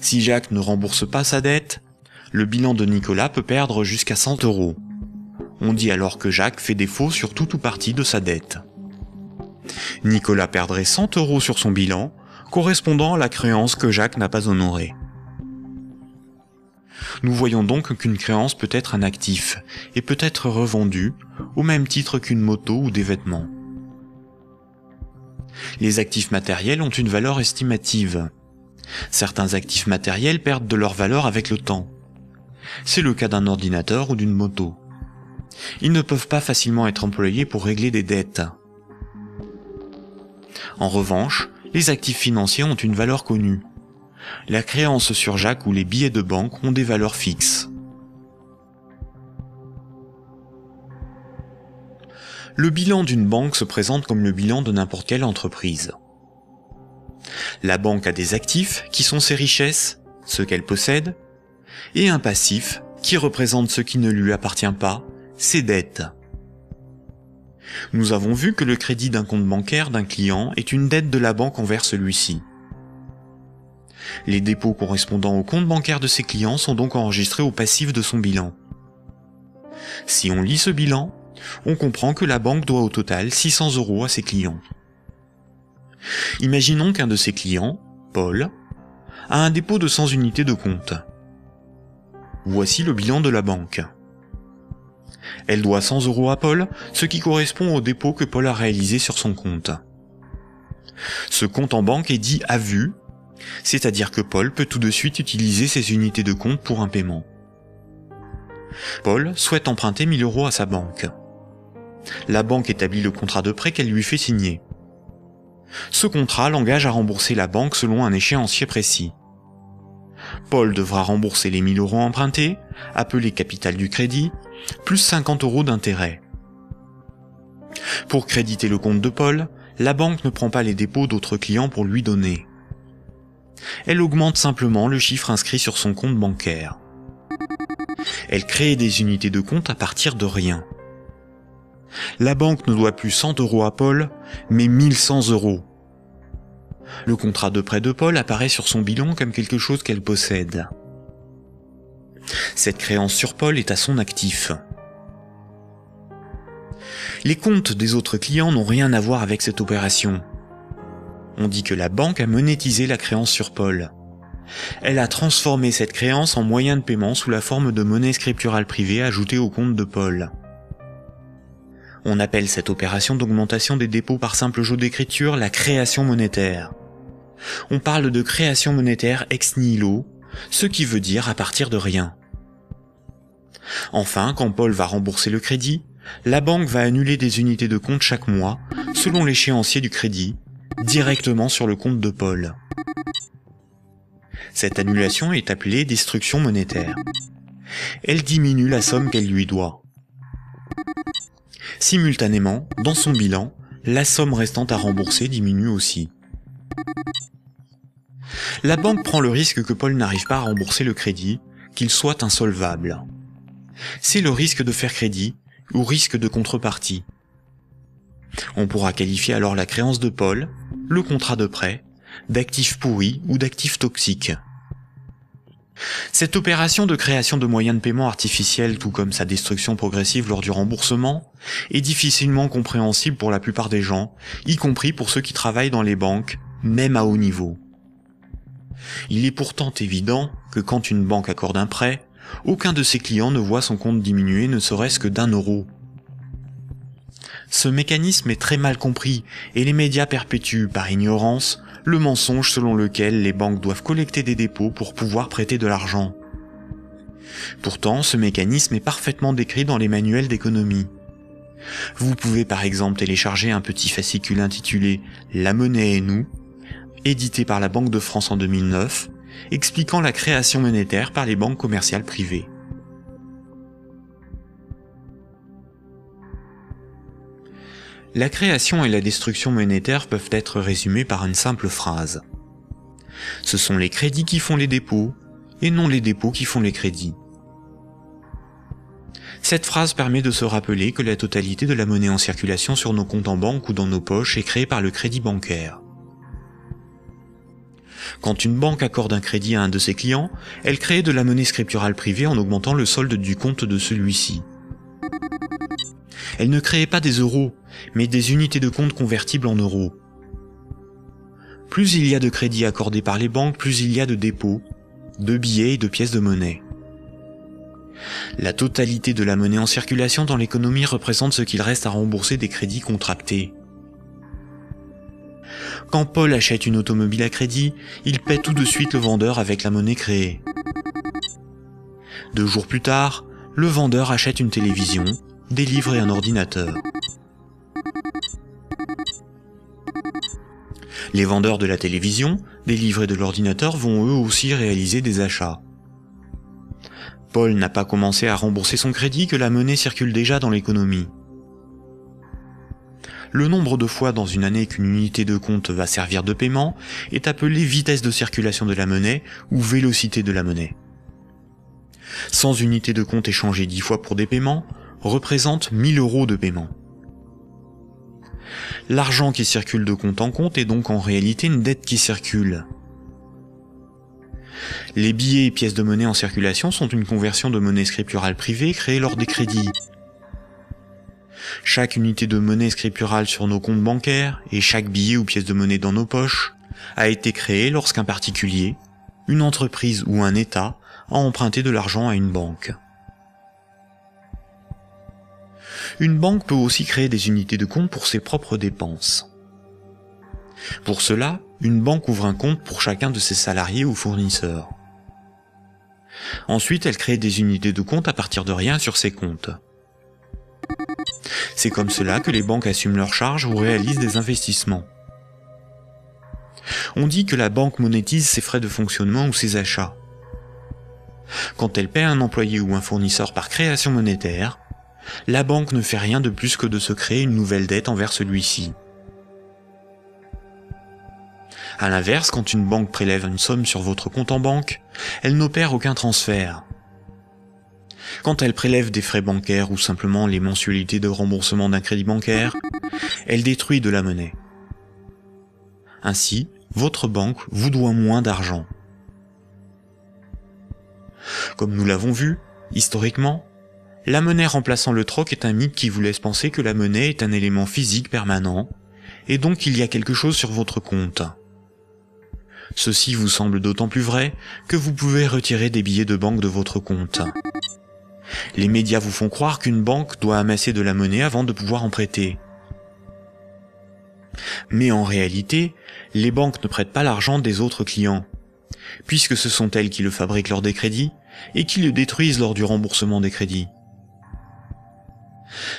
Si Jacques ne rembourse pas sa dette, le bilan de Nicolas peut perdre jusqu'à 100 euros. On dit alors que Jacques fait défaut sur tout ou partie de sa dette. Nicolas perdrait 100 euros sur son bilan, correspondant à la créance que Jacques n'a pas honorée. Nous voyons donc qu'une créance peut être un actif et peut être revendue au même titre qu'une moto ou des vêtements. Les actifs matériels ont une valeur estimative. Certains actifs matériels perdent de leur valeur avec le temps. C'est le cas d'un ordinateur ou d'une moto. Ils ne peuvent pas facilement être employés pour régler des dettes. En revanche, les actifs financiers ont une valeur connue. La créance sur Jacques ou les billets de banque ont des valeurs fixes. Le bilan d'une banque se présente comme le bilan de n'importe quelle entreprise. La banque a des actifs qui sont ses richesses, ce qu'elle possède, et un passif qui représente ce qui ne lui appartient pas, ses dettes. Nous avons vu que le crédit d'un compte bancaire d'un client est une dette de la banque envers celui-ci. Les dépôts correspondant au compte bancaire de ses clients sont donc enregistrés au passif de son bilan. Si on lit ce bilan, on comprend que la banque doit au total 600 euros à ses clients. Imaginons qu'un de ses clients, Paul, a un dépôt de 100 unités de compte. Voici le bilan de la banque. Elle doit 100 euros à Paul, ce qui correspond au dépôt que Paul a réalisé sur son compte. Ce compte en banque est dit à vue, c'est-à-dire que Paul peut tout de suite utiliser ses unités de compte pour un paiement. Paul souhaite emprunter 1000 euros à sa banque. La banque établit le contrat de prêt qu'elle lui fait signer. Ce contrat l'engage à rembourser la banque selon un échéancier précis. Paul devra rembourser les 1000 euros empruntés, appelés capital du crédit, plus 50 euros d'intérêt. Pour créditer le compte de Paul, la banque ne prend pas les dépôts d'autres clients pour lui donner. Elle augmente simplement le chiffre inscrit sur son compte bancaire. Elle crée des unités de compte à partir de rien. La banque ne doit plus 100 euros à Paul, mais 1100 euros. Le contrat de prêt de Paul apparaît sur son bilan comme quelque chose qu'elle possède. Cette créance sur Paul est à son actif. Les comptes des autres clients n'ont rien à voir avec cette opération. On dit que la banque a monétisé la créance sur Paul. Elle a transformé cette créance en moyen de paiement sous la forme de monnaie scripturale privée ajoutée au compte de Paul. On appelle cette opération d'augmentation des dépôts par simple jeu d'écriture la création monétaire. On parle de création monétaire ex nihilo, ce qui veut dire à partir de rien. Enfin, quand Paul va rembourser le crédit, la banque va annuler des unités de compte chaque mois, selon l'échéancier du crédit, directement sur le compte de Paul. Cette annulation est appelée destruction monétaire. Elle diminue la somme qu'elle lui doit. Simultanément, dans son bilan, la somme restant à rembourser diminue aussi. La banque prend le risque que Paul n'arrive pas à rembourser le crédit, qu'il soit insolvable. C'est le risque de faire crédit ou risque de contrepartie. On pourra qualifier alors la créance de Paul, le contrat de prêt, d'actifs pourris ou d'actifs toxiques. Cette opération de création de moyens de paiement artificiels, tout comme sa destruction progressive lors du remboursement, est difficilement compréhensible pour la plupart des gens, y compris pour ceux qui travaillent dans les banques, même à haut niveau. Il est pourtant évident que quand une banque accorde un prêt, aucun de ses clients ne voit son compte diminuer ne serait-ce que d'un euro. Ce mécanisme est très mal compris et les médias perpétuent, par ignorance, le mensonge selon lequel les banques doivent collecter des dépôts pour pouvoir prêter de l'argent. Pourtant, ce mécanisme est parfaitement décrit dans les manuels d'économie. Vous pouvez par exemple télécharger un petit fascicule intitulé La monnaie et nous, édité par la Banque de France en 2009, expliquant la création monétaire par les banques commerciales privées. La création et la destruction monétaire peuvent être résumées par une simple phrase. Ce sont les crédits qui font les dépôts, et non les dépôts qui font les crédits. Cette phrase permet de se rappeler que la totalité de la monnaie en circulation sur nos comptes en banque ou dans nos poches est créée par le crédit bancaire. Quand une banque accorde un crédit à un de ses clients, elle crée de la monnaie scripturale privée en augmentant le solde du compte de celui-ci. Elle ne crée pas des euros, mais des unités de compte convertibles en euros. Plus il y a de crédits accordés par les banques, plus il y a de dépôts, de billets et de pièces de monnaie. La totalité de la monnaie en circulation dans l'économie représente ce qu'il reste à rembourser des crédits contractés. Quand Paul achète une automobile à crédit, il paie tout de suite le vendeur avec la monnaie créée. Deux jours plus tard, le vendeur achète une télévision, et un ordinateur. Les vendeurs de la télévision, et de l'ordinateur vont eux aussi réaliser des achats. Paul n'a pas commencé à rembourser son crédit que la monnaie circule déjà dans l'économie. Le nombre de fois dans une année qu'une unité de compte va servir de paiement est appelé vitesse de circulation de la monnaie ou vélocité de la monnaie. Sans unité de compte échangée dix fois pour des paiements, représente 1000 euros de paiement. L'argent qui circule de compte en compte est donc en réalité une dette qui circule. Les billets et pièces de monnaie en circulation sont une conversion de monnaie scripturale privée créée lors des crédits. Chaque unité de monnaie scripturale sur nos comptes bancaires et chaque billet ou pièce de monnaie dans nos poches a été créé lorsqu'un particulier, une entreprise ou un État a emprunté de l'argent à une banque. Une banque peut aussi créer des unités de compte pour ses propres dépenses. Pour cela, une banque ouvre un compte pour chacun de ses salariés ou fournisseurs. Ensuite, elle crée des unités de compte à partir de rien sur ses comptes. C'est comme cela que les banques assument leurs charges ou réalisent des investissements. On dit que la banque monétise ses frais de fonctionnement ou ses achats. Quand elle paie un employé ou un fournisseur par création monétaire, la banque ne fait rien de plus que de se créer une nouvelle dette envers celui-ci. A l'inverse, quand une banque prélève une somme sur votre compte en banque, elle n'opère aucun transfert. Quand elle prélève des frais bancaires ou simplement les mensualités de remboursement d'un crédit bancaire, elle détruit de la monnaie. Ainsi, votre banque vous doit moins d'argent. Comme nous l'avons vu, historiquement, la monnaie remplaçant le troc est un mythe qui vous laisse penser que la monnaie est un élément physique permanent, et donc il y a quelque chose sur votre compte. Ceci vous semble d'autant plus vrai que vous pouvez retirer des billets de banque de votre compte. Les médias vous font croire qu'une banque doit amasser de la monnaie avant de pouvoir en prêter. Mais en réalité, les banques ne prêtent pas l'argent des autres clients, puisque ce sont elles qui le fabriquent lors des crédits et qui le détruisent lors du remboursement des crédits.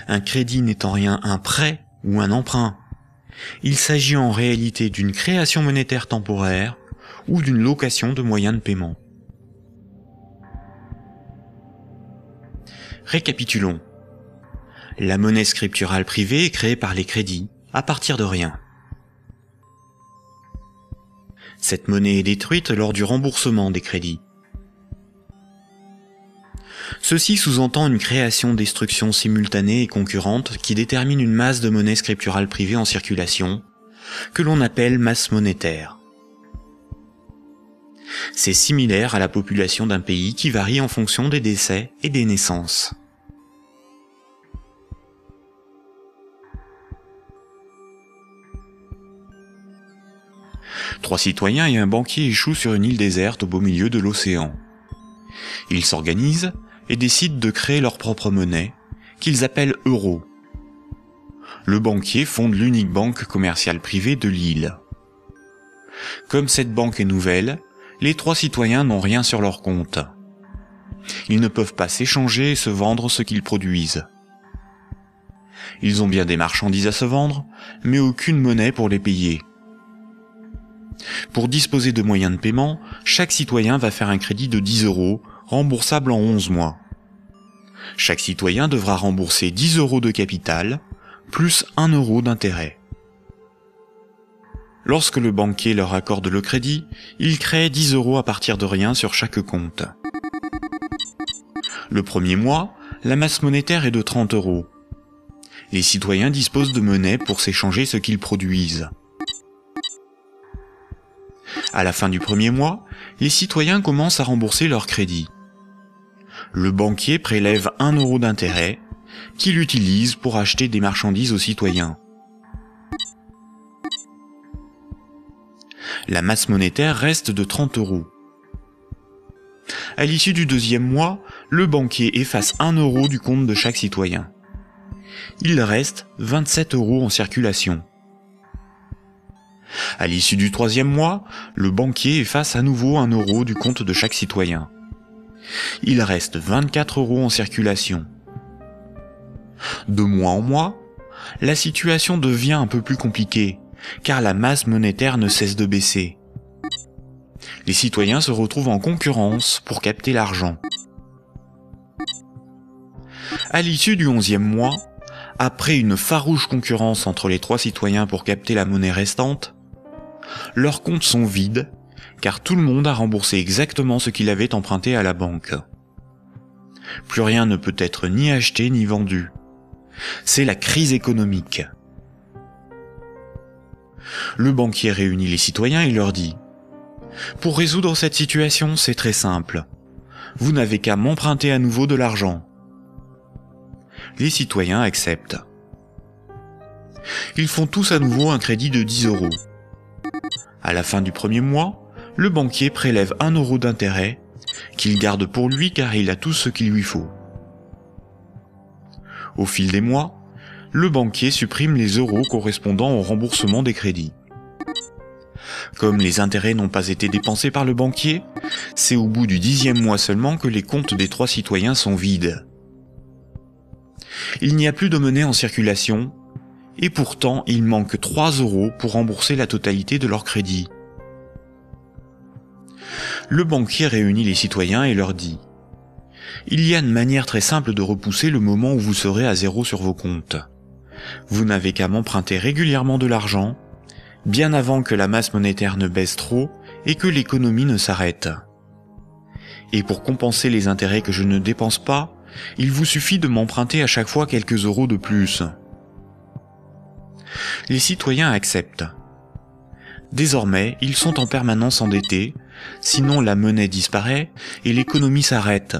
Un crédit n'est en rien un prêt ou un emprunt. Il s'agit en réalité d'une création monétaire temporaire ou d'une location de moyens de paiement. Récapitulons. La monnaie scripturale privée est créée par les crédits, à partir de rien. Cette monnaie est détruite lors du remboursement des crédits. Ceci sous-entend une création-destruction simultanée et concurrente qui détermine une masse de monnaie scripturale privée en circulation, que l'on appelle masse monétaire. C'est similaire à la population d'un pays qui varie en fonction des décès et des naissances. Trois citoyens et un banquier échouent sur une île déserte au beau milieu de l'océan. Ils s'organisent et décident de créer leur propre monnaie, qu'ils appellent euro. Le banquier fonde l'unique banque commerciale privée de l'île. Comme cette banque est nouvelle, les trois citoyens n'ont rien sur leur compte. Ils ne peuvent pas s'échanger et se vendre ce qu'ils produisent. Ils ont bien des marchandises à se vendre, mais aucune monnaie pour les payer. Pour disposer de moyens de paiement, chaque citoyen va faire un crédit de 10 euros, remboursable en 11 mois. Chaque citoyen devra rembourser 10 euros de capital, plus 1 euro d'intérêt. Lorsque le banquier leur accorde le crédit, il crée 10 euros à partir de rien sur chaque compte. Le premier mois, la masse monétaire est de 30 euros. Les citoyens disposent de monnaie pour s'échanger ce qu'ils produisent. À la fin du premier mois, les citoyens commencent à rembourser leur crédit. Le banquier prélève 1 euro d'intérêt qu'il utilise pour acheter des marchandises aux citoyens. La masse monétaire reste de 30 euros. À l'issue du deuxième mois, le banquier efface 1 euro du compte de chaque citoyen. Il reste 27 euros en circulation. À l'issue du troisième mois, le banquier efface à nouveau un euro du compte de chaque citoyen. Il reste 24 euros en circulation. De mois en mois, la situation devient un peu plus compliquée, car la masse monétaire ne cesse de baisser. Les citoyens se retrouvent en concurrence pour capter l'argent. À l'issue du onzième mois, après une farouche concurrence entre les trois citoyens pour capter la monnaie restante, leurs comptes sont vides, car tout le monde a remboursé exactement ce qu'il avait emprunté à la banque. Plus rien ne peut être ni acheté ni vendu. C'est la crise économique. Le banquier réunit les citoyens et leur dit ⁇ Pour résoudre cette situation, c'est très simple. Vous n'avez qu'à m'emprunter à nouveau de l'argent. Les citoyens acceptent. Ils font tous à nouveau un crédit de 10 euros. À la fin du premier mois, le banquier prélève 1 euro d'intérêt qu'il garde pour lui car il a tout ce qu'il lui faut. Au fil des mois, le banquier supprime les euros correspondant au remboursement des crédits. Comme les intérêts n'ont pas été dépensés par le banquier, c'est au bout du dixième mois seulement que les comptes des trois citoyens sont vides. Il n'y a plus de monnaie en circulation, et pourtant il manque 3 euros pour rembourser la totalité de leur crédit. Le banquier réunit les citoyens et leur dit Il y a une manière très simple de repousser le moment où vous serez à zéro sur vos comptes. Vous n'avez qu'à m'emprunter régulièrement de l'argent, bien avant que la masse monétaire ne baisse trop et que l'économie ne s'arrête. Et pour compenser les intérêts que je ne dépense pas, il vous suffit de m'emprunter à chaque fois quelques euros de plus. Les citoyens acceptent. Désormais, ils sont en permanence endettés, Sinon la monnaie disparaît et l'économie s'arrête.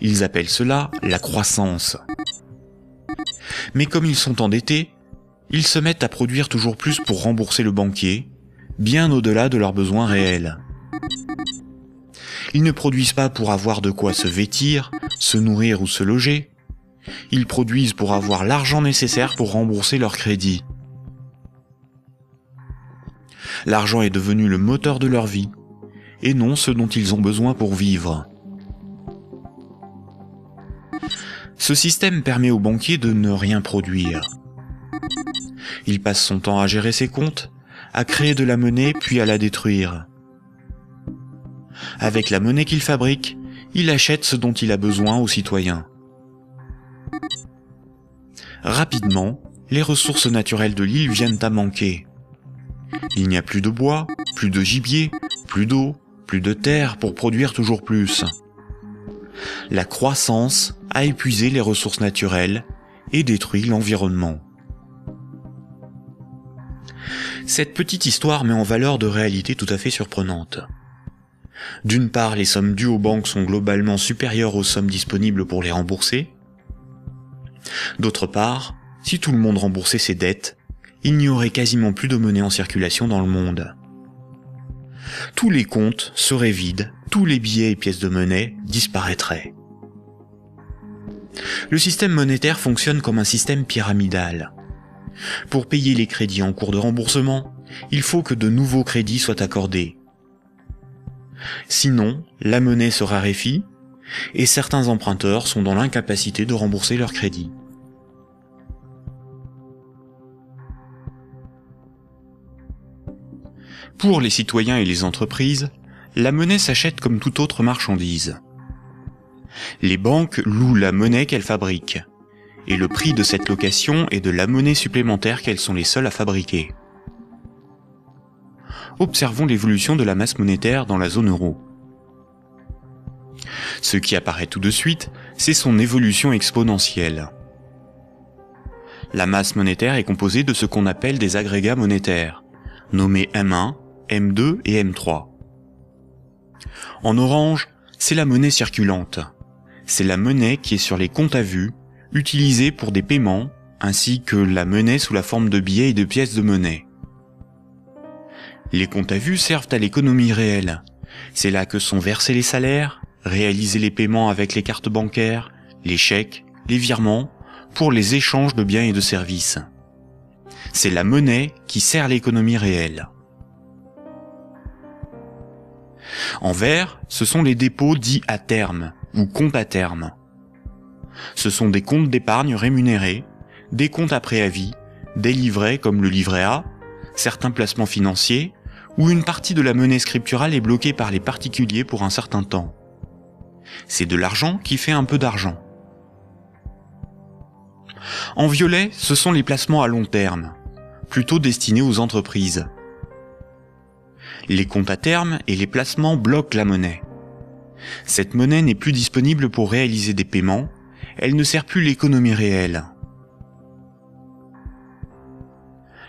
Ils appellent cela la croissance. Mais comme ils sont endettés, ils se mettent à produire toujours plus pour rembourser le banquier, bien au-delà de leurs besoins réels. Ils ne produisent pas pour avoir de quoi se vêtir, se nourrir ou se loger. Ils produisent pour avoir l'argent nécessaire pour rembourser leur crédit. L'argent est devenu le moteur de leur vie, et non ce dont ils ont besoin pour vivre. Ce système permet au banquier de ne rien produire. Il passe son temps à gérer ses comptes, à créer de la monnaie puis à la détruire. Avec la monnaie qu'il fabrique, il achète ce dont il a besoin aux citoyens. Rapidement, les ressources naturelles de l'île viennent à manquer. Il n'y a plus de bois, plus de gibier, plus d'eau, plus de terre pour produire toujours plus. La croissance a épuisé les ressources naturelles et détruit l'environnement. Cette petite histoire met en valeur de réalités tout à fait surprenantes. D'une part, les sommes dues aux banques sont globalement supérieures aux sommes disponibles pour les rembourser. D'autre part, si tout le monde remboursait ses dettes, il n'y aurait quasiment plus de monnaie en circulation dans le monde. Tous les comptes seraient vides, tous les billets et pièces de monnaie disparaîtraient. Le système monétaire fonctionne comme un système pyramidal. Pour payer les crédits en cours de remboursement, il faut que de nouveaux crédits soient accordés. Sinon, la monnaie se raréfie et certains emprunteurs sont dans l'incapacité de rembourser leurs crédits. Pour les citoyens et les entreprises, la monnaie s'achète comme toute autre marchandise. Les banques louent la monnaie qu'elles fabriquent, et le prix de cette location est de la monnaie supplémentaire qu'elles sont les seules à fabriquer. Observons l'évolution de la masse monétaire dans la zone euro. Ce qui apparaît tout de suite, c'est son évolution exponentielle. La masse monétaire est composée de ce qu'on appelle des agrégats monétaires, nommés M1, M2 et M3. En orange, c'est la monnaie circulante. C'est la monnaie qui est sur les comptes à vue, utilisée pour des paiements, ainsi que la monnaie sous la forme de billets et de pièces de monnaie. Les comptes à vue servent à l'économie réelle. C'est là que sont versés les salaires, réalisés les paiements avec les cartes bancaires, les chèques, les virements, pour les échanges de biens et de services. C'est la monnaie qui sert l'économie réelle. En vert, ce sont les dépôts dits à terme ou comptes à terme. Ce sont des comptes d'épargne rémunérés, des comptes à préavis, des livrets comme le livret A, certains placements financiers, où une partie de la monnaie scripturale est bloquée par les particuliers pour un certain temps. C'est de l'argent qui fait un peu d'argent. En violet, ce sont les placements à long terme, plutôt destinés aux entreprises. Les comptes à terme et les placements bloquent la monnaie. Cette monnaie n'est plus disponible pour réaliser des paiements, elle ne sert plus l'économie réelle.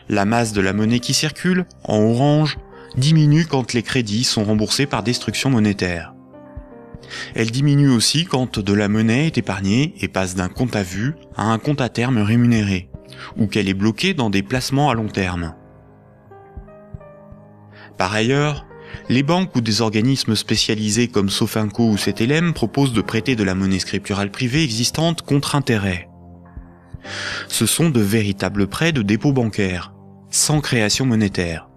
La masse de la monnaie qui circule, en orange, diminue quand les crédits sont remboursés par destruction monétaire. Elle diminue aussi quand de la monnaie est épargnée et passe d'un compte à vue à un compte à terme rémunéré, ou qu'elle est bloquée dans des placements à long terme. Par ailleurs, les banques ou des organismes spécialisés comme Sofinco ou CTLM proposent de prêter de la monnaie scripturale privée existante contre intérêt. Ce sont de véritables prêts de dépôt bancaire, sans création monétaire.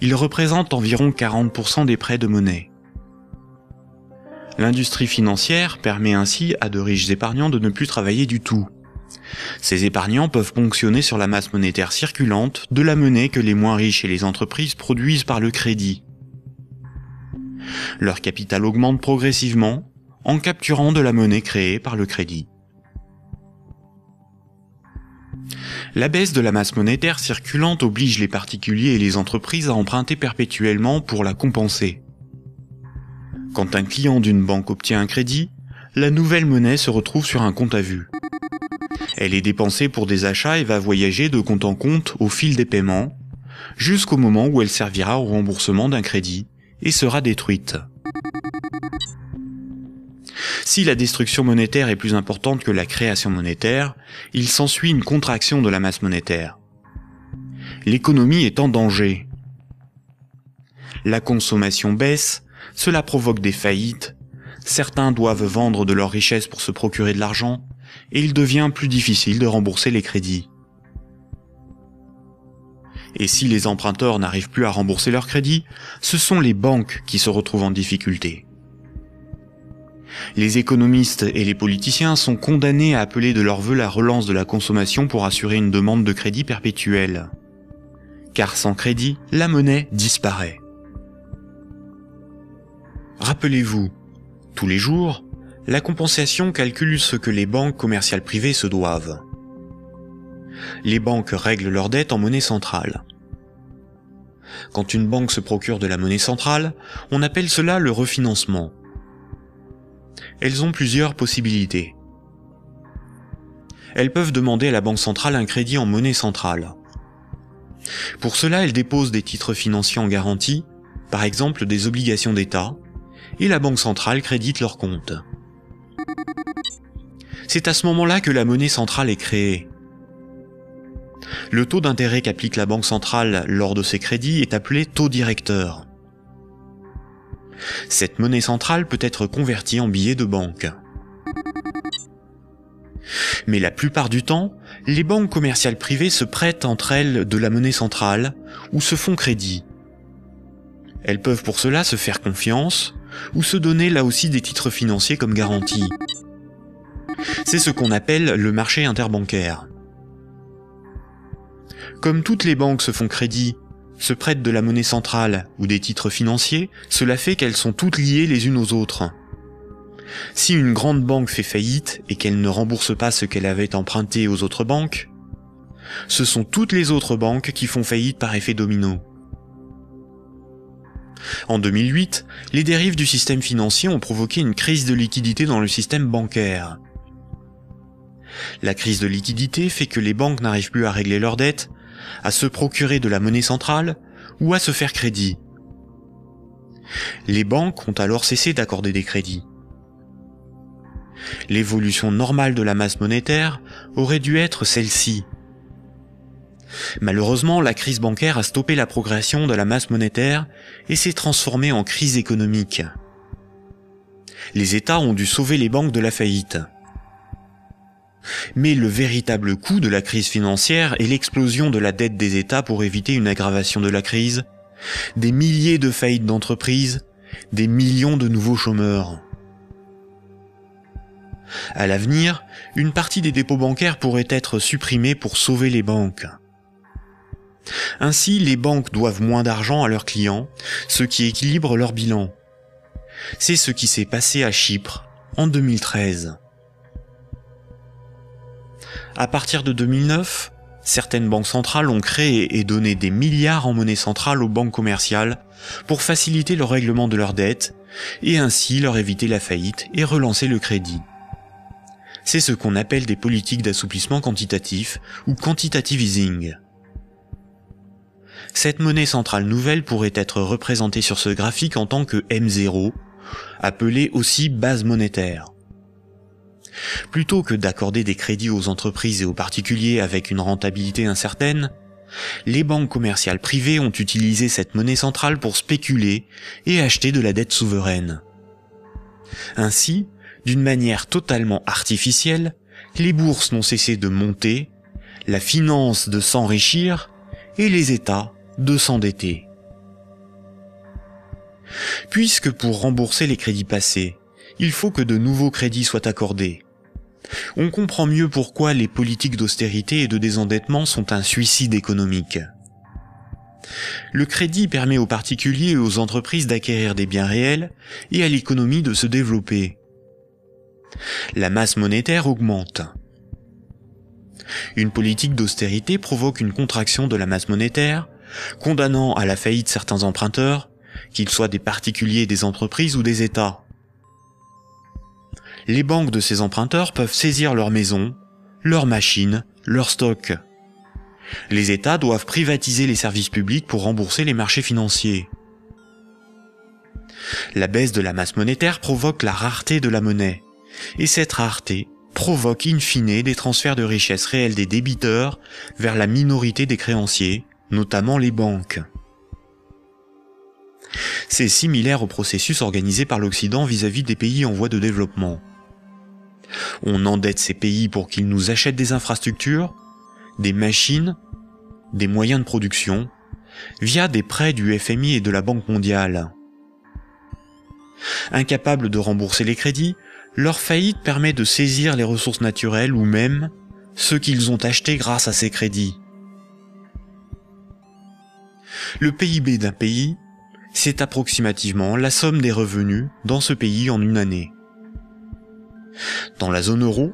Ils représentent environ 40% des prêts de monnaie. L'industrie financière permet ainsi à de riches épargnants de ne plus travailler du tout. Ces épargnants peuvent ponctionner sur la masse monétaire circulante de la monnaie que les moins riches et les entreprises produisent par le crédit. Leur capital augmente progressivement en capturant de la monnaie créée par le crédit. La baisse de la masse monétaire circulante oblige les particuliers et les entreprises à emprunter perpétuellement pour la compenser. Quand un client d'une banque obtient un crédit, la nouvelle monnaie se retrouve sur un compte à vue. Elle est dépensée pour des achats et va voyager de compte en compte au fil des paiements, jusqu'au moment où elle servira au remboursement d'un crédit et sera détruite. Si la destruction monétaire est plus importante que la création monétaire, il s'ensuit une contraction de la masse monétaire. L'économie est en danger. La consommation baisse, cela provoque des faillites, certains doivent vendre de leurs richesses pour se procurer de l'argent, et il devient plus difficile de rembourser les crédits. Et si les emprunteurs n'arrivent plus à rembourser leurs crédits, ce sont les banques qui se retrouvent en difficulté. Les économistes et les politiciens sont condamnés à appeler de leur vœu la relance de la consommation pour assurer une demande de crédit perpétuelle. Car sans crédit, la monnaie disparaît. Rappelez-vous, tous les jours, la compensation calcule ce que les banques commerciales privées se doivent. Les banques règlent leurs dettes en monnaie centrale. Quand une banque se procure de la monnaie centrale, on appelle cela le refinancement. Elles ont plusieurs possibilités. Elles peuvent demander à la Banque centrale un crédit en monnaie centrale. Pour cela, elles déposent des titres financiers en garantie, par exemple des obligations d'État, et la Banque centrale crédite leurs comptes. C'est à ce moment-là que la monnaie centrale est créée. Le taux d'intérêt qu'applique la Banque centrale lors de ces crédits est appelé taux directeur. Cette monnaie centrale peut être convertie en billets de banque. Mais la plupart du temps, les banques commerciales privées se prêtent entre elles de la monnaie centrale ou se font crédit. Elles peuvent pour cela se faire confiance ou se donner là aussi des titres financiers comme garantie. C'est ce qu'on appelle le marché interbancaire. Comme toutes les banques se font crédit, se prêtent de la monnaie centrale ou des titres financiers, cela fait qu'elles sont toutes liées les unes aux autres. Si une grande banque fait faillite et qu'elle ne rembourse pas ce qu'elle avait emprunté aux autres banques, ce sont toutes les autres banques qui font faillite par effet domino. En 2008, les dérives du système financier ont provoqué une crise de liquidité dans le système bancaire. La crise de liquidité fait que les banques n'arrivent plus à régler leurs dettes à se procurer de la monnaie centrale ou à se faire crédit. Les banques ont alors cessé d'accorder des crédits. L'évolution normale de la masse monétaire aurait dû être celle-ci. Malheureusement, la crise bancaire a stoppé la progression de la masse monétaire et s'est transformée en crise économique. Les États ont dû sauver les banques de la faillite. Mais le véritable coût de la crise financière est l'explosion de la dette des États pour éviter une aggravation de la crise, des milliers de faillites d'entreprises, des millions de nouveaux chômeurs. À l'avenir, une partie des dépôts bancaires pourrait être supprimée pour sauver les banques. Ainsi, les banques doivent moins d'argent à leurs clients, ce qui équilibre leur bilan. C'est ce qui s'est passé à Chypre en 2013. À partir de 2009, certaines banques centrales ont créé et donné des milliards en monnaie centrale aux banques commerciales pour faciliter le règlement de leurs dettes et ainsi leur éviter la faillite et relancer le crédit. C'est ce qu'on appelle des politiques d'assouplissement quantitatif ou quantitative easing. Cette monnaie centrale nouvelle pourrait être représentée sur ce graphique en tant que M0, appelée aussi base monétaire. Plutôt que d'accorder des crédits aux entreprises et aux particuliers avec une rentabilité incertaine, les banques commerciales privées ont utilisé cette monnaie centrale pour spéculer et acheter de la dette souveraine. Ainsi, d'une manière totalement artificielle, les bourses n'ont cessé de monter, la finance de s'enrichir et les États de s'endetter. Puisque pour rembourser les crédits passés, il faut que de nouveaux crédits soient accordés, on comprend mieux pourquoi les politiques d'austérité et de désendettement sont un suicide économique. Le crédit permet aux particuliers et aux entreprises d'acquérir des biens réels et à l'économie de se développer. La masse monétaire augmente. Une politique d'austérité provoque une contraction de la masse monétaire, condamnant à la faillite certains emprunteurs, qu'ils soient des particuliers, des entreprises ou des États les banques de ces emprunteurs peuvent saisir leurs maisons, leurs machines, leurs stocks. les États doivent privatiser les services publics pour rembourser les marchés financiers. La baisse de la masse monétaire provoque la rareté de la monnaie, et cette rareté provoque in fine des transferts de richesses réelles des débiteurs vers la minorité des créanciers, notamment les banques. C'est similaire au processus organisé par l'Occident vis-à-vis des pays en voie de développement. On endette ces pays pour qu'ils nous achètent des infrastructures, des machines, des moyens de production, via des prêts du FMI et de la Banque mondiale. Incapables de rembourser les crédits, leur faillite permet de saisir les ressources naturelles ou même ceux qu'ils ont achetés grâce à ces crédits. Le PIB d'un pays, c'est approximativement la somme des revenus dans ce pays en une année. Dans la zone euro,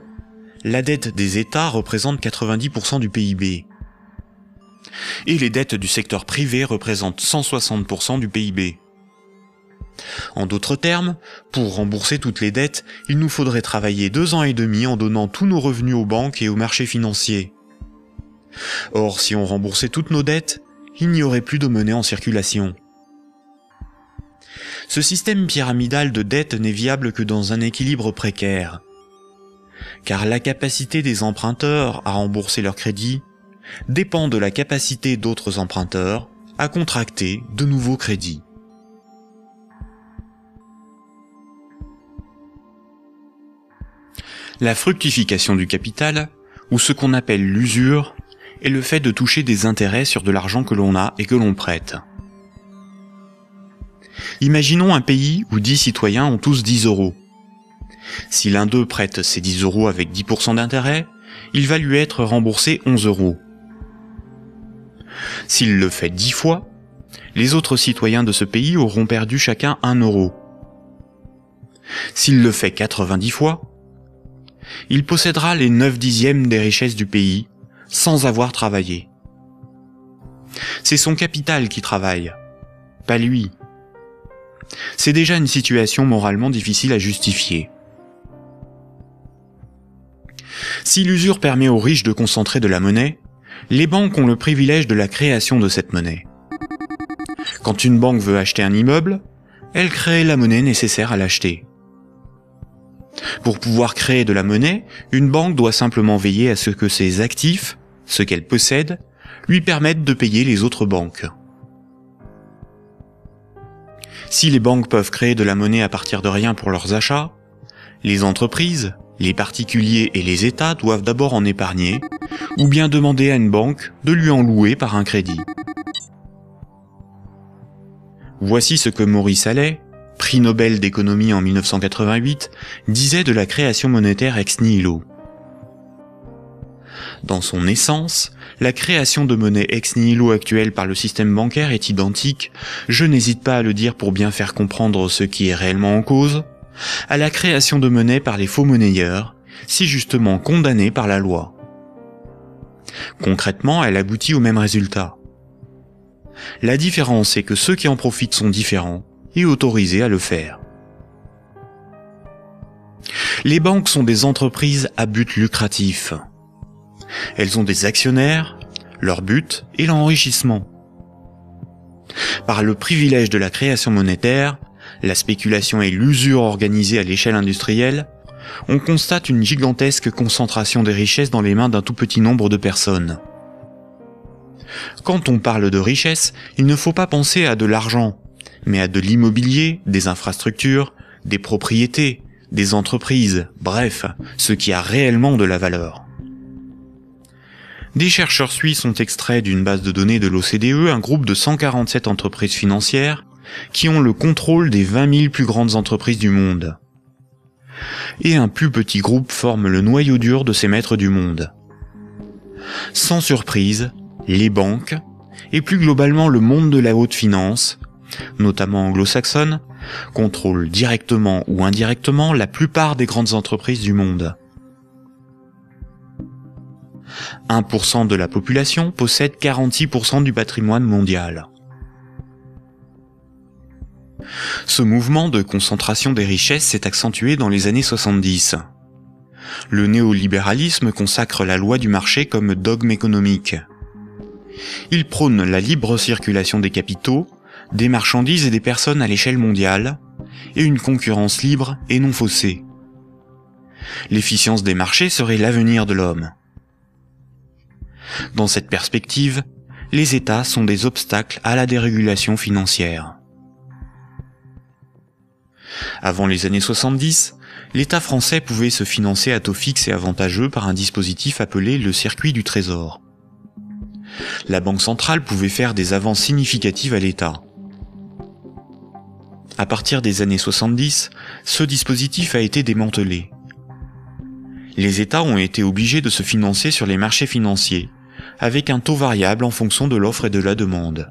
la dette des États représente 90% du PIB. Et les dettes du secteur privé représentent 160% du PIB. En d'autres termes, pour rembourser toutes les dettes, il nous faudrait travailler deux ans et demi en donnant tous nos revenus aux banques et aux marchés financiers. Or, si on remboursait toutes nos dettes, il n'y aurait plus de monnaie en circulation. Ce système pyramidal de dette n'est viable que dans un équilibre précaire. Car la capacité des emprunteurs à rembourser leurs crédits dépend de la capacité d'autres emprunteurs à contracter de nouveaux crédits. La fructification du capital, ou ce qu'on appelle l'usure, est le fait de toucher des intérêts sur de l'argent que l'on a et que l'on prête. Imaginons un pays où 10 citoyens ont tous 10 euros. Si l'un d'eux prête ces 10 euros avec 10% d'intérêt, il va lui être remboursé 11 euros. S'il le fait 10 fois, les autres citoyens de ce pays auront perdu chacun 1 euro. S'il le fait 90 fois, il possédera les 9 dixièmes des richesses du pays sans avoir travaillé. C'est son capital qui travaille, pas lui. C'est déjà une situation moralement difficile à justifier. Si l'usure permet aux riches de concentrer de la monnaie, les banques ont le privilège de la création de cette monnaie. Quand une banque veut acheter un immeuble, elle crée la monnaie nécessaire à l'acheter. Pour pouvoir créer de la monnaie, une banque doit simplement veiller à ce que ses actifs, ce qu'elle possède, lui permettent de payer les autres banques. Si les banques peuvent créer de la monnaie à partir de rien pour leurs achats, les entreprises, les particuliers et les États doivent d'abord en épargner, ou bien demander à une banque de lui en louer par un crédit. Voici ce que Maurice Allais, prix Nobel d'économie en 1988, disait de la création monétaire ex nihilo. Dans son essence, la création de monnaie ex nihilo actuelle par le système bancaire est identique, je n'hésite pas à le dire pour bien faire comprendre ce qui est réellement en cause, à la création de monnaie par les faux monnayeurs, si justement condamnée par la loi. Concrètement, elle aboutit au même résultat. La différence est que ceux qui en profitent sont différents et autorisés à le faire. Les banques sont des entreprises à but lucratif. Elles ont des actionnaires, leur but est l'enrichissement. Par le privilège de la création monétaire, la spéculation et l'usure organisée à l'échelle industrielle, on constate une gigantesque concentration des richesses dans les mains d'un tout petit nombre de personnes. Quand on parle de richesse, il ne faut pas penser à de l'argent, mais à de l'immobilier, des infrastructures, des propriétés, des entreprises, bref, ce qui a réellement de la valeur. Des chercheurs suisses ont extrait d'une base de données de l'OCDE un groupe de 147 entreprises financières qui ont le contrôle des 20 000 plus grandes entreprises du monde. Et un plus petit groupe forme le noyau dur de ces maîtres du monde. Sans surprise, les banques, et plus globalement le monde de la haute finance, notamment anglo-saxonne, contrôlent directement ou indirectement la plupart des grandes entreprises du monde. 1% de la population possède 46% du patrimoine mondial. Ce mouvement de concentration des richesses s'est accentué dans les années 70. Le néolibéralisme consacre la loi du marché comme dogme économique. Il prône la libre circulation des capitaux, des marchandises et des personnes à l'échelle mondiale, et une concurrence libre et non faussée. L'efficience des marchés serait l'avenir de l'homme. Dans cette perspective, les États sont des obstacles à la dérégulation financière. Avant les années 70, l'État français pouvait se financer à taux fixe et avantageux par un dispositif appelé le circuit du trésor. La Banque centrale pouvait faire des avances significatives à l'État. À partir des années 70, ce dispositif a été démantelé. Les États ont été obligés de se financer sur les marchés financiers, avec un taux variable en fonction de l'offre et de la demande.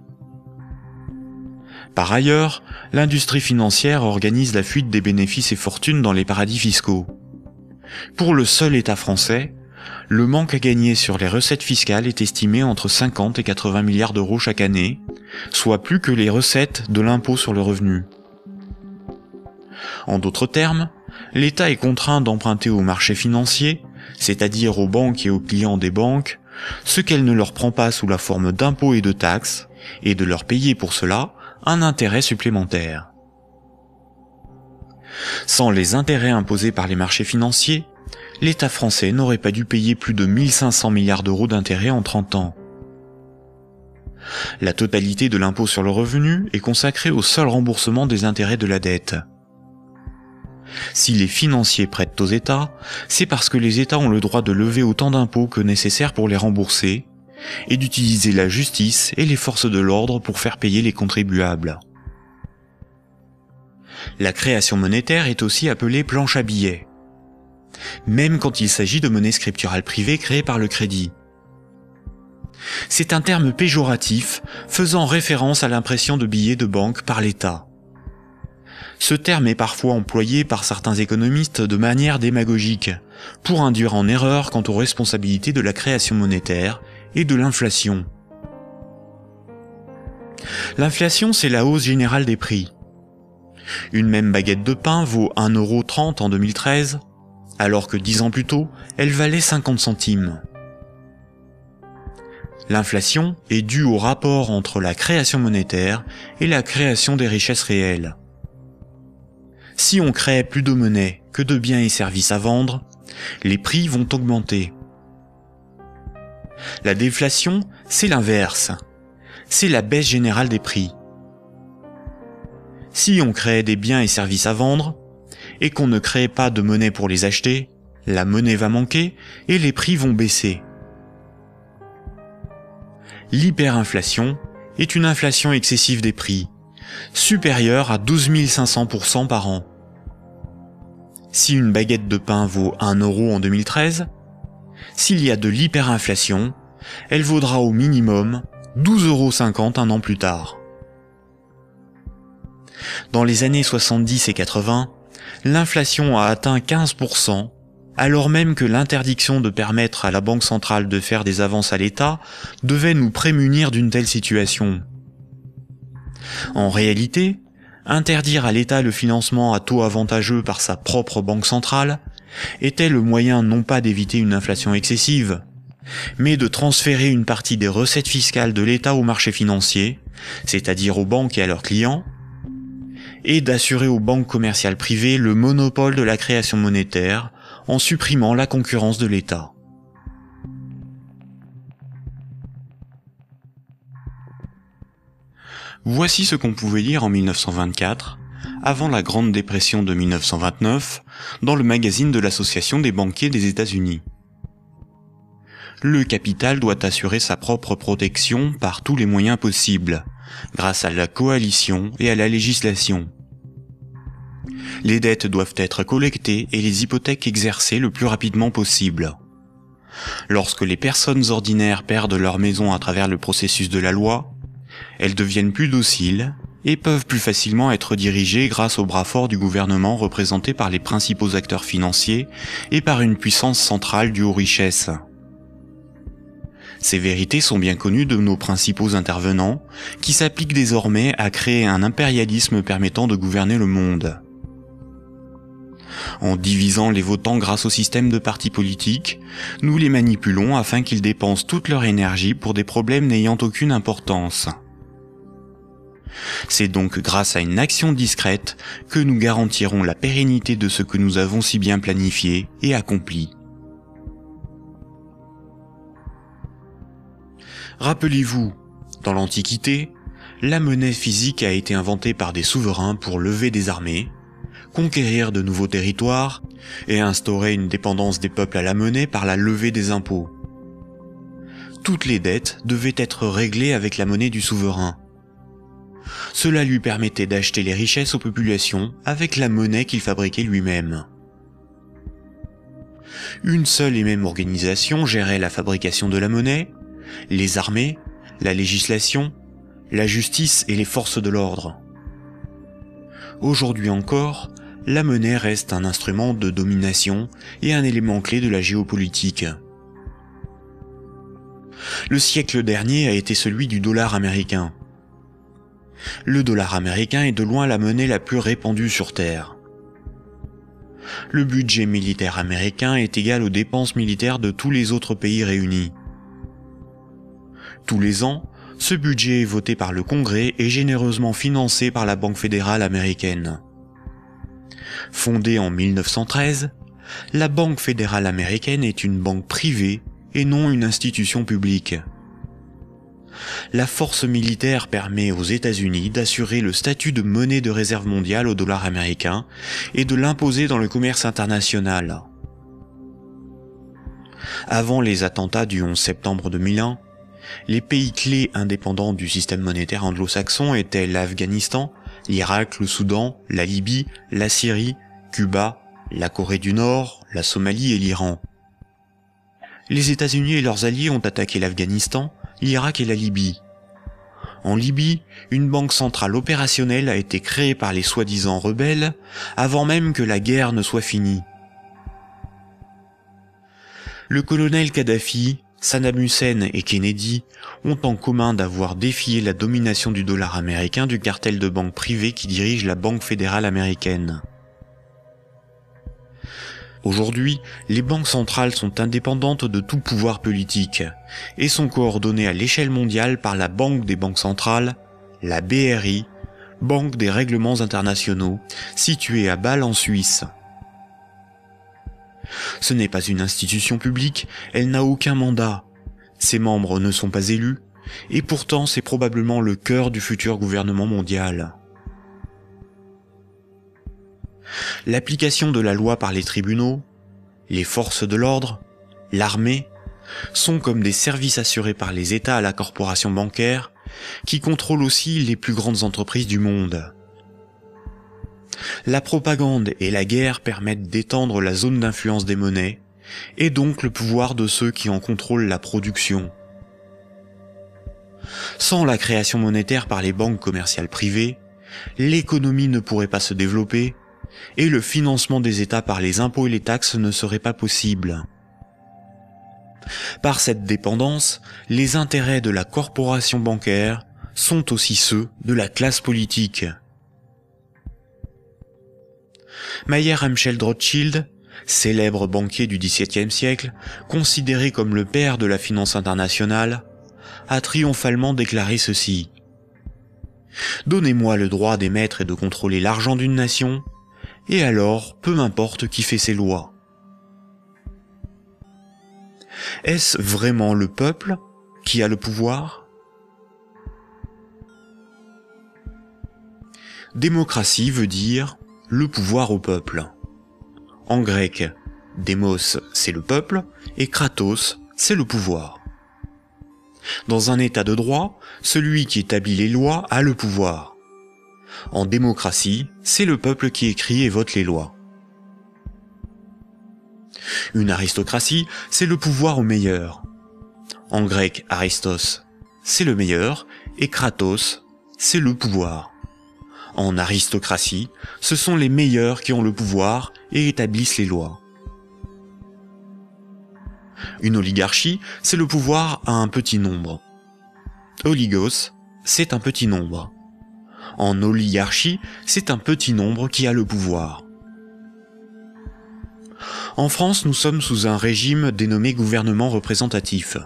Par ailleurs, l'industrie financière organise la fuite des bénéfices et fortunes dans les paradis fiscaux. Pour le seul État français, le manque à gagner sur les recettes fiscales est estimé entre 50 et 80 milliards d'euros chaque année, soit plus que les recettes de l'impôt sur le revenu. En d'autres termes, l'État est contraint d'emprunter aux marchés financiers, c'est-à-dire aux banques et aux clients des banques, ce qu'elle ne leur prend pas sous la forme d'impôts et de taxes, et de leur payer pour cela un intérêt supplémentaire. Sans les intérêts imposés par les marchés financiers, l'État français n'aurait pas dû payer plus de 1500 milliards d'euros d'intérêts en 30 ans. La totalité de l'impôt sur le revenu est consacrée au seul remboursement des intérêts de la dette. Si les financiers prêtent aux États, c'est parce que les États ont le droit de lever autant d'impôts que nécessaire pour les rembourser, et d'utiliser la justice et les forces de l'ordre pour faire payer les contribuables. La création monétaire est aussi appelée planche à billets, même quand il s'agit de monnaie scripturale privée créée par le crédit. C'est un terme péjoratif faisant référence à l'impression de billets de banque par l'État. Ce terme est parfois employé par certains économistes de manière démagogique, pour induire en erreur quant aux responsabilités de la création monétaire et de l'inflation. L'inflation, c'est la hausse générale des prix. Une même baguette de pain vaut 1,30€ en 2013, alors que 10 ans plus tôt, elle valait 50 centimes. L'inflation est due au rapport entre la création monétaire et la création des richesses réelles. Si on crée plus de monnaie que de biens et services à vendre, les prix vont augmenter. La déflation, c'est l'inverse. C'est la baisse générale des prix. Si on crée des biens et services à vendre, et qu'on ne crée pas de monnaie pour les acheter, la monnaie va manquer et les prix vont baisser. L'hyperinflation est une inflation excessive des prix, supérieure à 12 500% par an. Si une baguette de pain vaut 1 euro en 2013, s'il y a de l'hyperinflation, elle vaudra au minimum 12,50 euros un an plus tard. Dans les années 70 et 80, l'inflation a atteint 15%, alors même que l'interdiction de permettre à la Banque centrale de faire des avances à l'État devait nous prémunir d'une telle situation. En réalité, interdire à l'État le financement à taux avantageux par sa propre banque centrale était le moyen non pas d'éviter une inflation excessive, mais de transférer une partie des recettes fiscales de l'État au marché financier, c'est-à-dire aux banques et à leurs clients, et d'assurer aux banques commerciales privées le monopole de la création monétaire en supprimant la concurrence de l'État. Voici ce qu'on pouvait lire en 1924, avant la Grande Dépression de 1929, dans le magazine de l'Association des banquiers des États-Unis. Le capital doit assurer sa propre protection par tous les moyens possibles, grâce à la coalition et à la législation. Les dettes doivent être collectées et les hypothèques exercées le plus rapidement possible. Lorsque les personnes ordinaires perdent leur maison à travers le processus de la loi, elles deviennent plus dociles et peuvent plus facilement être dirigées grâce au bras fort du gouvernement représenté par les principaux acteurs financiers et par une puissance centrale due aux richesses. Ces vérités sont bien connues de nos principaux intervenants, qui s'appliquent désormais à créer un impérialisme permettant de gouverner le monde. En divisant les votants grâce au système de partis politiques, nous les manipulons afin qu'ils dépensent toute leur énergie pour des problèmes n'ayant aucune importance. C'est donc grâce à une action discrète que nous garantirons la pérennité de ce que nous avons si bien planifié et accompli. Rappelez-vous, dans l'Antiquité, la monnaie physique a été inventée par des souverains pour lever des armées, conquérir de nouveaux territoires et instaurer une dépendance des peuples à la monnaie par la levée des impôts. Toutes les dettes devaient être réglées avec la monnaie du souverain. Cela lui permettait d'acheter les richesses aux populations avec la monnaie qu'il fabriquait lui-même. Une seule et même organisation gérait la fabrication de la monnaie, les armées, la législation, la justice et les forces de l'ordre. Aujourd'hui encore, la monnaie reste un instrument de domination et un élément clé de la géopolitique. Le siècle dernier a été celui du dollar américain. Le dollar américain est de loin la monnaie la plus répandue sur Terre. Le budget militaire américain est égal aux dépenses militaires de tous les autres pays réunis. Tous les ans, ce budget est voté par le Congrès et généreusement financé par la Banque fédérale américaine. Fondée en 1913, la Banque fédérale américaine est une banque privée et non une institution publique. La force militaire permet aux États-Unis d'assurer le statut de monnaie de réserve mondiale au dollar américain et de l'imposer dans le commerce international. Avant les attentats du 11 septembre 2001, les pays clés indépendants du système monétaire anglo-saxon étaient l'Afghanistan, l'Irak, le Soudan, la Libye, la Syrie, Cuba, la Corée du Nord, la Somalie et l'Iran. Les États-Unis et leurs alliés ont attaqué l'Afghanistan, l'Irak et la Libye. En Libye, une banque centrale opérationnelle a été créée par les soi-disant rebelles avant même que la guerre ne soit finie. Le colonel Kadhafi, Saddam Hussein et Kennedy ont en commun d'avoir défié la domination du dollar américain du cartel de banques privées qui dirige la Banque fédérale américaine. Aujourd'hui, les banques centrales sont indépendantes de tout pouvoir politique et sont coordonnées à l'échelle mondiale par la Banque des banques centrales, la BRI, Banque des règlements internationaux, située à Bâle en Suisse. Ce n'est pas une institution publique, elle n'a aucun mandat. Ses membres ne sont pas élus, et pourtant c'est probablement le cœur du futur gouvernement mondial. L'application de la loi par les tribunaux, les forces de l'ordre, l'armée, sont comme des services assurés par les États à la corporation bancaire, qui contrôle aussi les plus grandes entreprises du monde. La propagande et la guerre permettent d'étendre la zone d'influence des monnaies, et donc le pouvoir de ceux qui en contrôlent la production. Sans la création monétaire par les banques commerciales privées, l'économie ne pourrait pas se développer, et le financement des États par les impôts et les taxes ne serait pas possible. Par cette dépendance, les intérêts de la corporation bancaire sont aussi ceux de la classe politique. Mayer Amschel Rothschild, célèbre banquier du XVIIe siècle, considéré comme le père de la finance internationale, a triomphalement déclaré ceci. Donnez-moi le droit d'émettre et de contrôler l'argent d'une nation, et alors peu m'importe qui fait ses lois. Est-ce vraiment le peuple qui a le pouvoir? Démocratie veut dire le pouvoir au peuple. En grec, démos c'est le peuple et kratos c'est le pouvoir. Dans un état de droit, celui qui établit les lois a le pouvoir. En démocratie, c'est le peuple qui écrit et vote les lois. Une aristocratie, c'est le pouvoir au meilleur. En grec, aristos, c'est le meilleur, et kratos, c'est le pouvoir. En aristocratie, ce sont les meilleurs qui ont le pouvoir et établissent les lois. Une oligarchie, c'est le pouvoir à un petit nombre. Oligos, c'est un petit nombre. En oligarchie, c'est un petit nombre qui a le pouvoir. En France, nous sommes sous un régime dénommé gouvernement représentatif.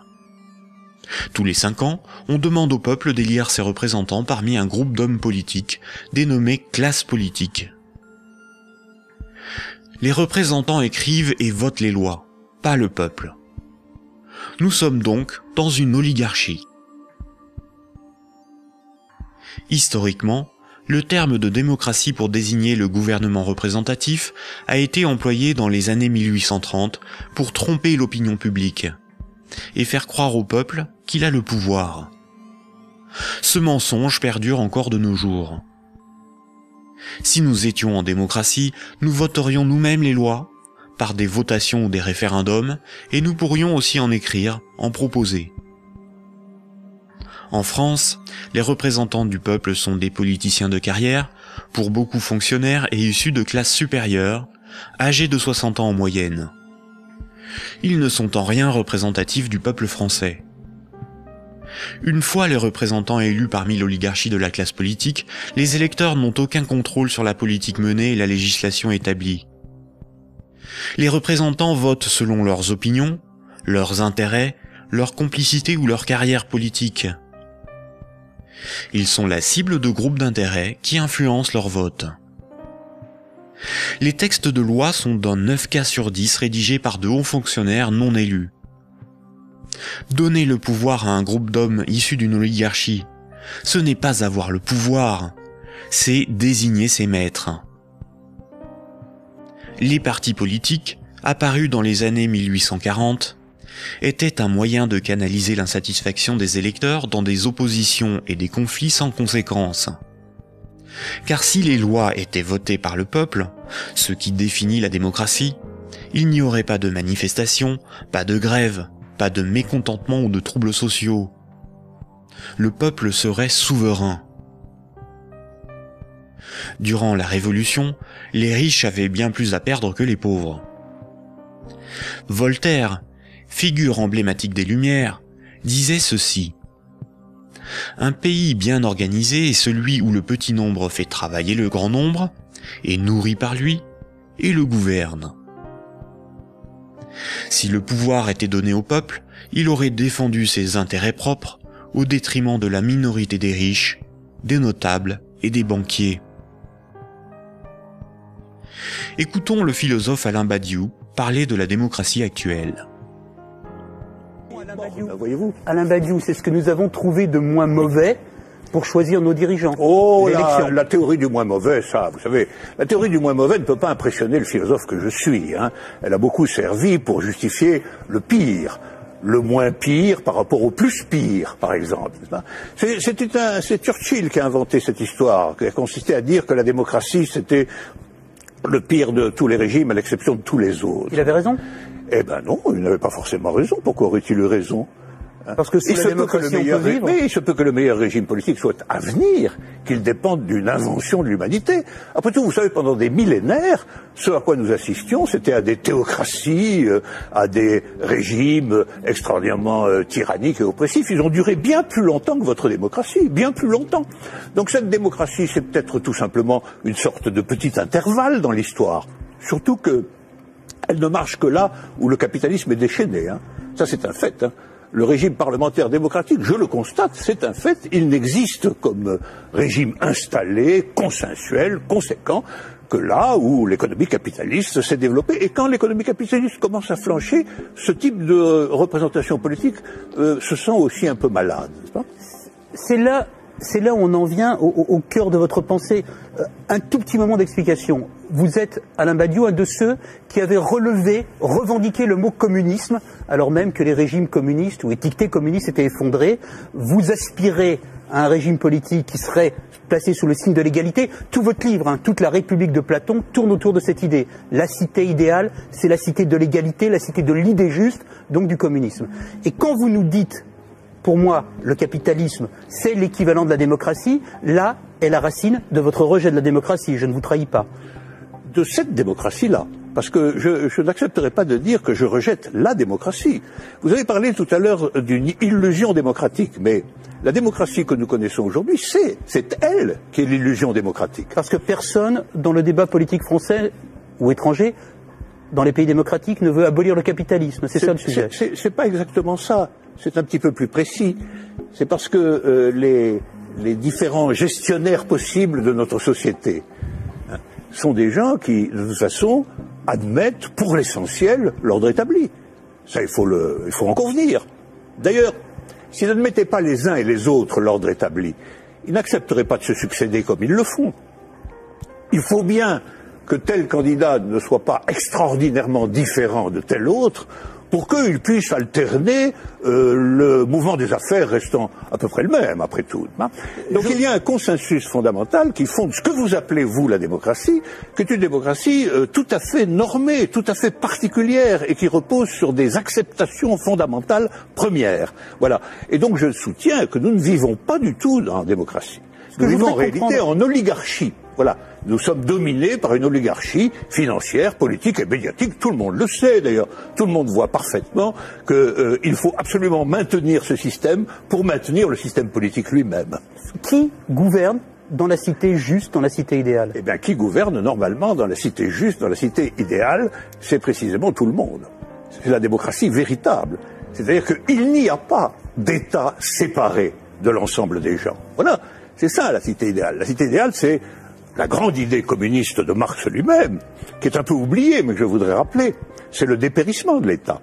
Tous les cinq ans, on demande au peuple d'élire ses représentants parmi un groupe d'hommes politiques, dénommé classe politique. Les représentants écrivent et votent les lois, pas le peuple. Nous sommes donc dans une oligarchie. Historiquement, le terme de démocratie pour désigner le gouvernement représentatif a été employé dans les années 1830 pour tromper l'opinion publique et faire croire au peuple qu'il a le pouvoir. Ce mensonge perdure encore de nos jours. Si nous étions en démocratie, nous voterions nous-mêmes les lois, par des votations ou des référendums, et nous pourrions aussi en écrire, en proposer. En France, les représentants du peuple sont des politiciens de carrière, pour beaucoup fonctionnaires et issus de classes supérieures, âgés de 60 ans en moyenne. Ils ne sont en rien représentatifs du peuple français. Une fois les représentants élus parmi l'oligarchie de la classe politique, les électeurs n'ont aucun contrôle sur la politique menée et la législation établie. Les représentants votent selon leurs opinions, leurs intérêts, leur complicité ou leur carrière politique. Ils sont la cible de groupes d'intérêts qui influencent leur vote. Les textes de loi sont dans 9 cas sur 10 rédigés par de hauts fonctionnaires non élus. Donner le pouvoir à un groupe d'hommes issus d'une oligarchie, ce n'est pas avoir le pouvoir, c'est désigner ses maîtres. Les partis politiques, apparus dans les années 1840, étaient un moyen de canaliser l'insatisfaction des électeurs dans des oppositions et des conflits sans conséquences. Car si les lois étaient votées par le peuple, ce qui définit la démocratie, il n'y aurait pas de manifestations, pas de grèves, pas de mécontentement ou de troubles sociaux. Le peuple serait souverain. Durant la Révolution, les riches avaient bien plus à perdre que les pauvres. Voltaire, figure emblématique des Lumières, disait ceci. Un pays bien organisé est celui où le petit nombre fait travailler le grand nombre, est nourri par lui, et le gouverne. Si le pouvoir était donné au peuple, il aurait défendu ses intérêts propres au détriment de la minorité des riches, des notables et des banquiers. Écoutons le philosophe Alain Badiou parler de la démocratie actuelle. Voyez-vous Alain Badiou, c'est ce que nous avons trouvé de moins mauvais pour choisir nos dirigeants. Oh, la, la, théorie du moins mauvais, ça, vous savez, la théorie du moins mauvais ne peut pas impressionner le philosophe que je suis. Hein. Elle a beaucoup servi pour justifier le pire le moins pire par rapport au plus pire, par exemple. C'est Churchill qui a inventé cette histoire, qui a consisté à dire que la démocratie, c'était le pire de tous les régimes, à l'exception de tous les autres. Il avait raison Eh ben non, il n'avait pas forcément raison. Pourquoi aurait-il eu raison parce que si il démocratie, peut meilleur, vivre... Oui, il se peut que le meilleur régime politique soit à venir, qu'il dépende d'une invention de l'humanité. Après tout, vous savez, pendant des millénaires, ce à quoi nous assistions, c'était à des théocraties, euh, à des régimes extraordinairement euh, tyranniques et oppressifs. Ils ont duré bien plus longtemps que votre démocratie, bien plus longtemps. Donc cette démocratie, c'est peut-être tout simplement une sorte de petit intervalle dans l'histoire. Surtout que elle ne marche que là où le capitalisme est déchaîné. Hein. Ça, c'est un fait. Hein le régime parlementaire démocratique, je le constate, c'est un fait, il n'existe comme régime installé, consensuel, conséquent, que là où l'économie capitaliste s'est développée. Et quand l'économie capitaliste commence à flancher, ce type de représentation politique euh, se sent aussi un peu malade. C'est là c'est là où on en vient au, cœur de votre pensée. Euh, un tout petit moment d'explication. Vous êtes, Alain Badiou, un de ceux qui avait relevé, revendiqué le mot communisme, alors même que les régimes communistes ou étiquetés communistes étaient effondrés. Vous aspirez à un régime politique qui serait placé sous le signe de l'égalité. Tout votre livre, hein, toute la République de Platon, tourne autour de cette idée. La cité idéale, c'est la cité de l'égalité, la cité de l'idée juste, donc du communisme. Et quand vous nous dites pour moi, le capitalisme, c'est l'équivalent de la démocratie. Là est la racine de votre rejet de la démocratie. Je ne vous trahis pas. De cette démocratie-là, parce que je, je n'accepterai pas de dire que je rejette la démocratie. Vous avez parlé tout à l'heure d'une illusion démocratique, mais la démocratie que nous connaissons aujourd'hui, c'est, c'est elle qui est l'illusion démocratique. Parce que personne, dans le débat politique français ou étranger, dans les pays démocratiques, ne veut abolir le capitalisme. C'est ça le sujet. C'est- pas exactement ça. C'est un petit peu plus précis. C'est parce que euh, les, les différents gestionnaires possibles de notre société hein, sont des gens qui, de toute façon, admettent pour l'essentiel l'ordre établi. Ça, il faut, le, il faut en convenir. D'ailleurs, s'ils n'admettaient pas les uns et les autres l'ordre établi, ils n'accepteraient pas de se succéder comme ils le font. Il faut bien que tel candidat ne soit pas extraordinairement différent de tel autre pour qu'il puisse alterner euh, le mouvement des affaires restant à peu près le même, après tout. hein. Donc il y a un consensus fondamental qui fonde ce que vous appelez, vous, la démocratie, qui est une démocratie euh, tout à fait normée, tout à fait particulière, et qui repose sur des acceptations fondamentales premières. Voilà. Et donc je soutiens que nous ne vivons pas du tout dans la démocratie. Nous vivons en réalité en oligarchie. Voilà. Nous sommes dominés par une oligarchie financière, politique et médiatique. Tout le monde le sait d'ailleurs. Tout le monde voit parfaitement qu'il faut absolument maintenir ce système pour maintenir le système politique lui-même. Qui gouverne dans la cité juste, dans la cité idéale? Eh bien, qui gouverne normalement dans la cité juste, dans la cité idéale C'est précisément tout le monde. C'est la démocratie véritable. C'est-à-dire qu'il n'y a pas d'État séparé de l'ensemble des gens. Voilà, c'est ça la cité idéale. La cité idéale, c'est la grande idée communiste de Marx lui-même, qui est un peu oubliée, mais que je voudrais rappeler. C'est le dépérissement de l'État.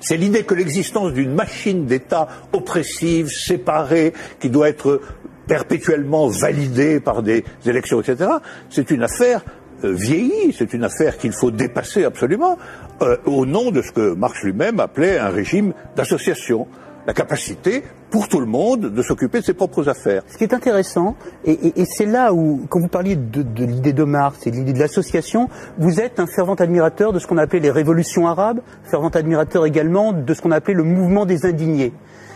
C'est l'idée que l'existence d'une machine d'État oppressive, séparée, qui doit être perpétuellement validée par des élections, etc., c'est une affaire euh, vieillie, c'est une affaire qu'il faut dépasser absolument, euh, au nom de ce que Marx lui-même appelait un régime d'association. La capacité pour tout le monde de s'occuper de ses propres affaires. Ce qui est intéressant, et, c'est là où, quand vous parliez de, l'idée de Marx et de l'idée de l'association, vous êtes un fervent admirateur de ce qu'on appelait les révolutions arabes, fervent admirateur également de ce qu'on appelait le mouvement des indignés.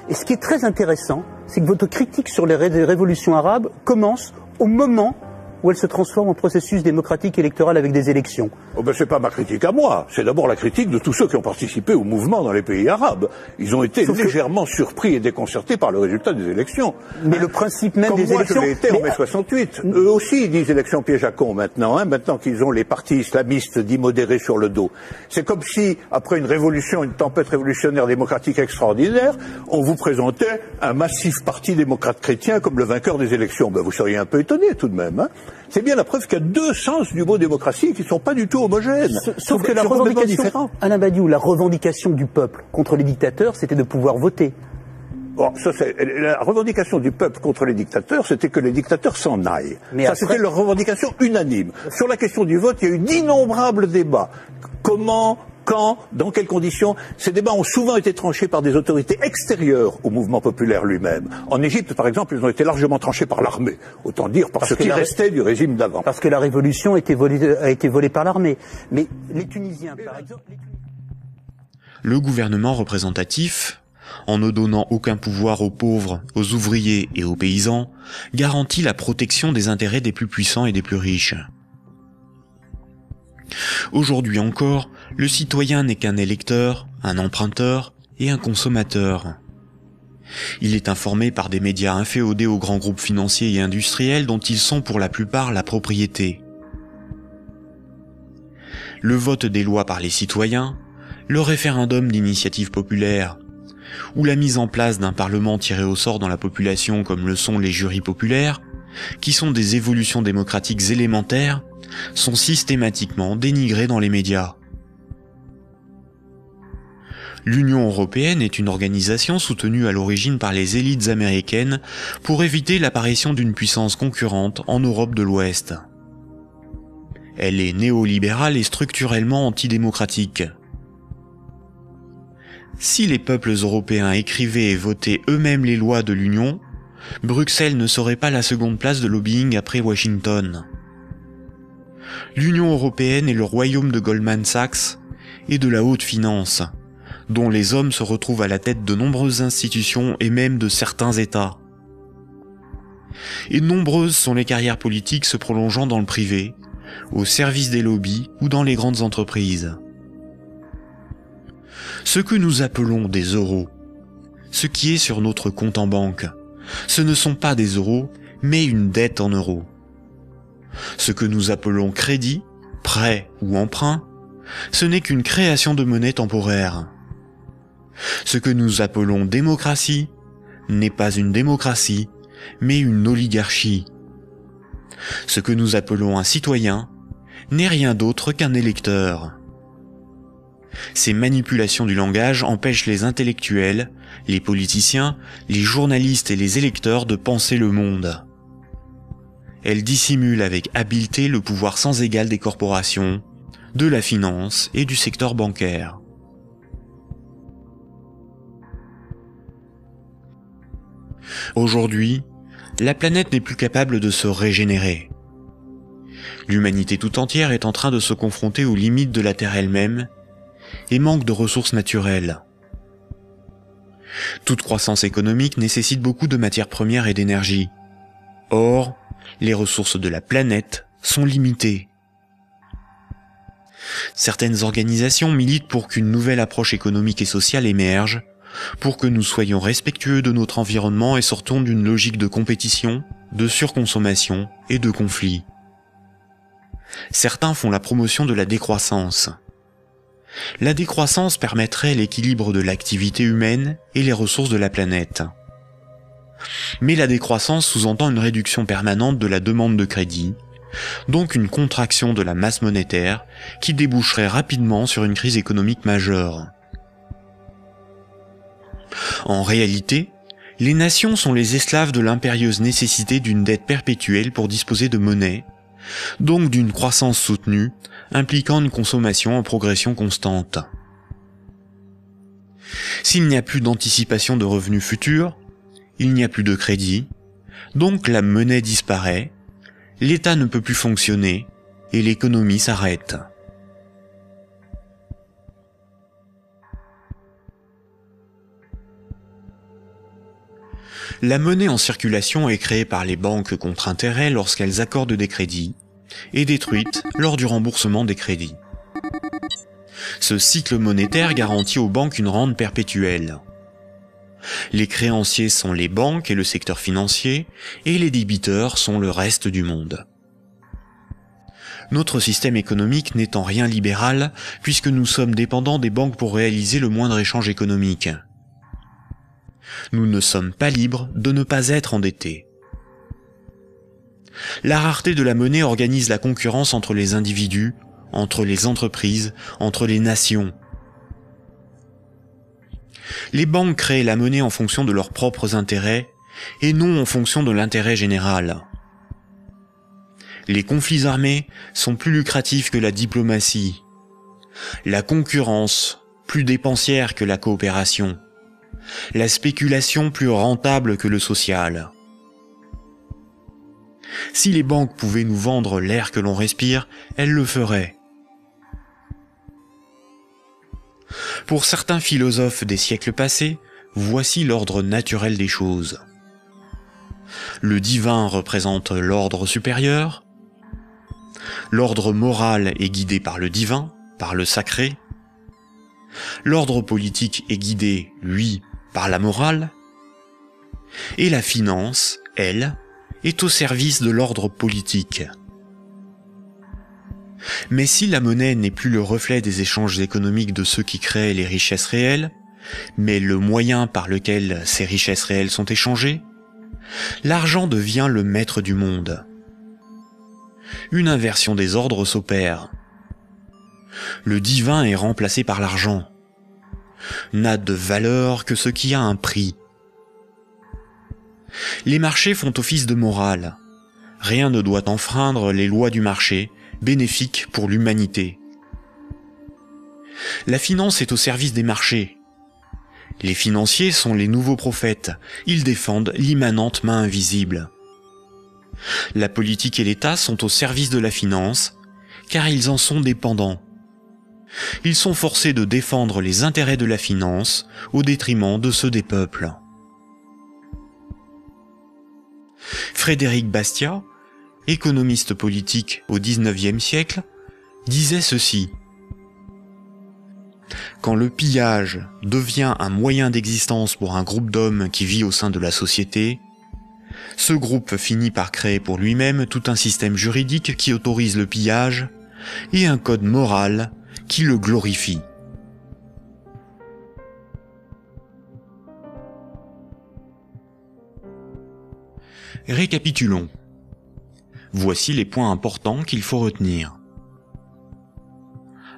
Et ce qui est très intéressant, c'est que votre critique sur les révolutions arabes commence au moment où elles se transforment en processus démocratique électoral avec des élections. Oh ben, c'est pas ma critique à moi, c'est d'abord la critique de tous ceux qui ont participé au mouvement dans les pays arabes. Ils ont été Sauf que- légèrement surpris et déconcertés par le résultat des élections. Mais le principe même Comme des moi, élections... je l'ai été en mai 68. Eux aussi, ils disent élection piège à con maintenant, hein, maintenant qu'ils ont les partis islamistes dits modérés sur le dos. C'est comme si, après une révolution, une tempête révolutionnaire démocratique extraordinaire, on vous présentait un massif parti démocrate chrétien comme le vainqueur des élections. Ben, vous seriez un peu étonné tout de même. Hein. C'est bien la preuve qu'il y a deux sens du mot démocratie qui ne sont pas du tout homogènes. Sauf que la revendication. Alain Badiou, la revendication du peuple contre les dictateurs, c'était de pouvoir voter. Bon, ça, c'est, la revendication du peuple contre les dictateurs, c'était que les dictateurs s'en aillent. Mais ça, après- c'était leur revendication unanime. Sur la question du vote, il y a eu d'innombrables débats. Comment, quand, dans quelles conditions Ces débats ont souvent été tranchés par des autorités extérieures au mouvement populaire lui-même. En Égypte, par exemple, ils ont été largement tranchés par l'armée. Autant dire par Parce ce qui la- restait du régime d'avant. Parce que la révolution a été volée, a été volée par l'armée. Mais les Tunisiens, par exemple... les Tunisiens- Le gouvernement représentatif, en ne donnant aucun pouvoir aux pauvres, aux ouvriers et aux paysans, garantit la protection des intérêts des plus puissants et des plus riches. Aujourd'hui encore, le citoyen n'est qu'un électeur, un emprunteur et un consommateur. Il est informé par des médias inféodés aux grands groupes financiers et industriels dont ils sont pour la plupart la propriété. Le vote des lois par les citoyens, le référendum d'initiative populaire, ou la mise en place d'un parlement tiré au sort dans la population comme le sont les jurys populaires, qui sont des évolutions démocratiques élémentaires, sont systématiquement dénigrés dans les médias. L'Union européenne est une organisation soutenue à l'origine par les élites américaines pour éviter l'apparition d'une puissance concurrente en Europe de l'Ouest. Elle est néolibérale et structurellement antidémocratique. Si les peuples européens écrivaient et votaient eux-mêmes les lois de l'Union, Bruxelles ne serait pas la seconde place de lobbying après Washington. L'Union européenne est le royaume de Goldman Sachs et de la haute finance, dont les hommes se retrouvent à la tête de nombreuses institutions et même de certains États. Et nombreuses sont les carrières politiques se prolongeant dans le privé, au service des lobbies ou dans les grandes entreprises. Ce que nous appelons des euros, ce qui est sur notre compte en banque, ce ne sont pas des euros, mais une dette en euros. Ce que nous appelons crédit, prêt ou emprunt, ce n'est qu'une création de monnaie temporaire. Ce que nous appelons démocratie n'est pas une démocratie, mais une oligarchie. Ce que nous appelons un citoyen n'est rien d'autre qu'un électeur. Ces manipulations du langage empêchent les intellectuels, les politiciens, les journalistes et les électeurs de penser le monde. Elles dissimulent avec habileté le pouvoir sans égal des corporations, de la finance et du secteur bancaire. Aujourd'hui, la planète n'est plus capable de se régénérer. L'humanité tout entière est en train de se confronter aux limites de la Terre elle-même et manque de ressources naturelles. Toute croissance économique nécessite beaucoup de matières premières et d'énergie. Or, les ressources de la planète sont limitées. Certaines organisations militent pour qu'une nouvelle approche économique et sociale émerge, pour que nous soyons respectueux de notre environnement et sortons d'une logique de compétition, de surconsommation et de conflit. Certains font la promotion de la décroissance. La décroissance permettrait l'équilibre de l'activité humaine et les ressources de la planète. Mais la décroissance sous-entend une réduction permanente de la demande de crédit, donc une contraction de la masse monétaire qui déboucherait rapidement sur une crise économique majeure. En réalité, les nations sont les esclaves de l'impérieuse nécessité d'une dette perpétuelle pour disposer de monnaie, donc d'une croissance soutenue, impliquant une consommation en progression constante. S'il n'y a plus d'anticipation de revenus futurs, il n'y a plus de crédit, donc la monnaie disparaît, l'État ne peut plus fonctionner et l'économie s'arrête. La monnaie en circulation est créée par les banques contre intérêt lorsqu'elles accordent des crédits et détruite lors du remboursement des crédits. Ce cycle monétaire garantit aux banques une rente perpétuelle. Les créanciers sont les banques et le secteur financier, et les débiteurs sont le reste du monde. Notre système économique n'est en rien libéral, puisque nous sommes dépendants des banques pour réaliser le moindre échange économique. Nous ne sommes pas libres de ne pas être endettés. La rareté de la monnaie organise la concurrence entre les individus, entre les entreprises, entre les nations. Les banques créent la monnaie en fonction de leurs propres intérêts et non en fonction de l'intérêt général. Les conflits armés sont plus lucratifs que la diplomatie. La concurrence plus dépensière que la coopération. La spéculation plus rentable que le social. Si les banques pouvaient nous vendre l'air que l'on respire, elles le feraient. Pour certains philosophes des siècles passés, voici l'ordre naturel des choses. Le divin représente l'ordre supérieur, l'ordre moral est guidé par le divin, par le sacré, l'ordre politique est guidé, lui, par la morale, et la finance, elle, est au service de l'ordre politique. Mais si la monnaie n'est plus le reflet des échanges économiques de ceux qui créent les richesses réelles, mais le moyen par lequel ces richesses réelles sont échangées, l'argent devient le maître du monde. Une inversion des ordres s'opère. Le divin est remplacé par l'argent. N'a de valeur que ce qui a un prix. Les marchés font office de morale. Rien ne doit enfreindre les lois du marché, bénéfiques pour l'humanité. La finance est au service des marchés. Les financiers sont les nouveaux prophètes, ils défendent l'immanente main invisible. La politique et l'État sont au service de la finance, car ils en sont dépendants. Ils sont forcés de défendre les intérêts de la finance au détriment de ceux des peuples. Frédéric Bastiat, économiste politique au XIXe siècle, disait ceci. Quand le pillage devient un moyen d'existence pour un groupe d'hommes qui vit au sein de la société, ce groupe finit par créer pour lui-même tout un système juridique qui autorise le pillage et un code moral qui le glorifient. Récapitulons. Voici les points importants qu'il faut retenir.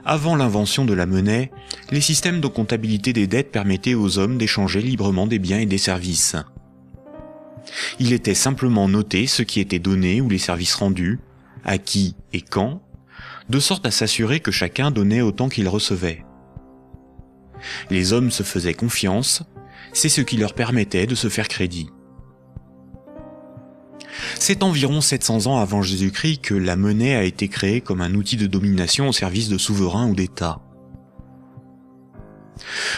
Avant l'invention de la monnaie, les systèmes de comptabilité des dettes permettaient aux hommes d'échanger librement des biens et des services. Il était simplement noté ce qui était donné ou les services rendus, à qui et quand, de sorte à s'assurer que chacun donnait autant qu'il recevait. Les hommes se faisaient confiance, c'est ce qui leur permettait de se faire crédit. C'est environ 700 ans avant Jésus-Christ que la monnaie a été créée comme un outil de domination au service de souverains ou d'États.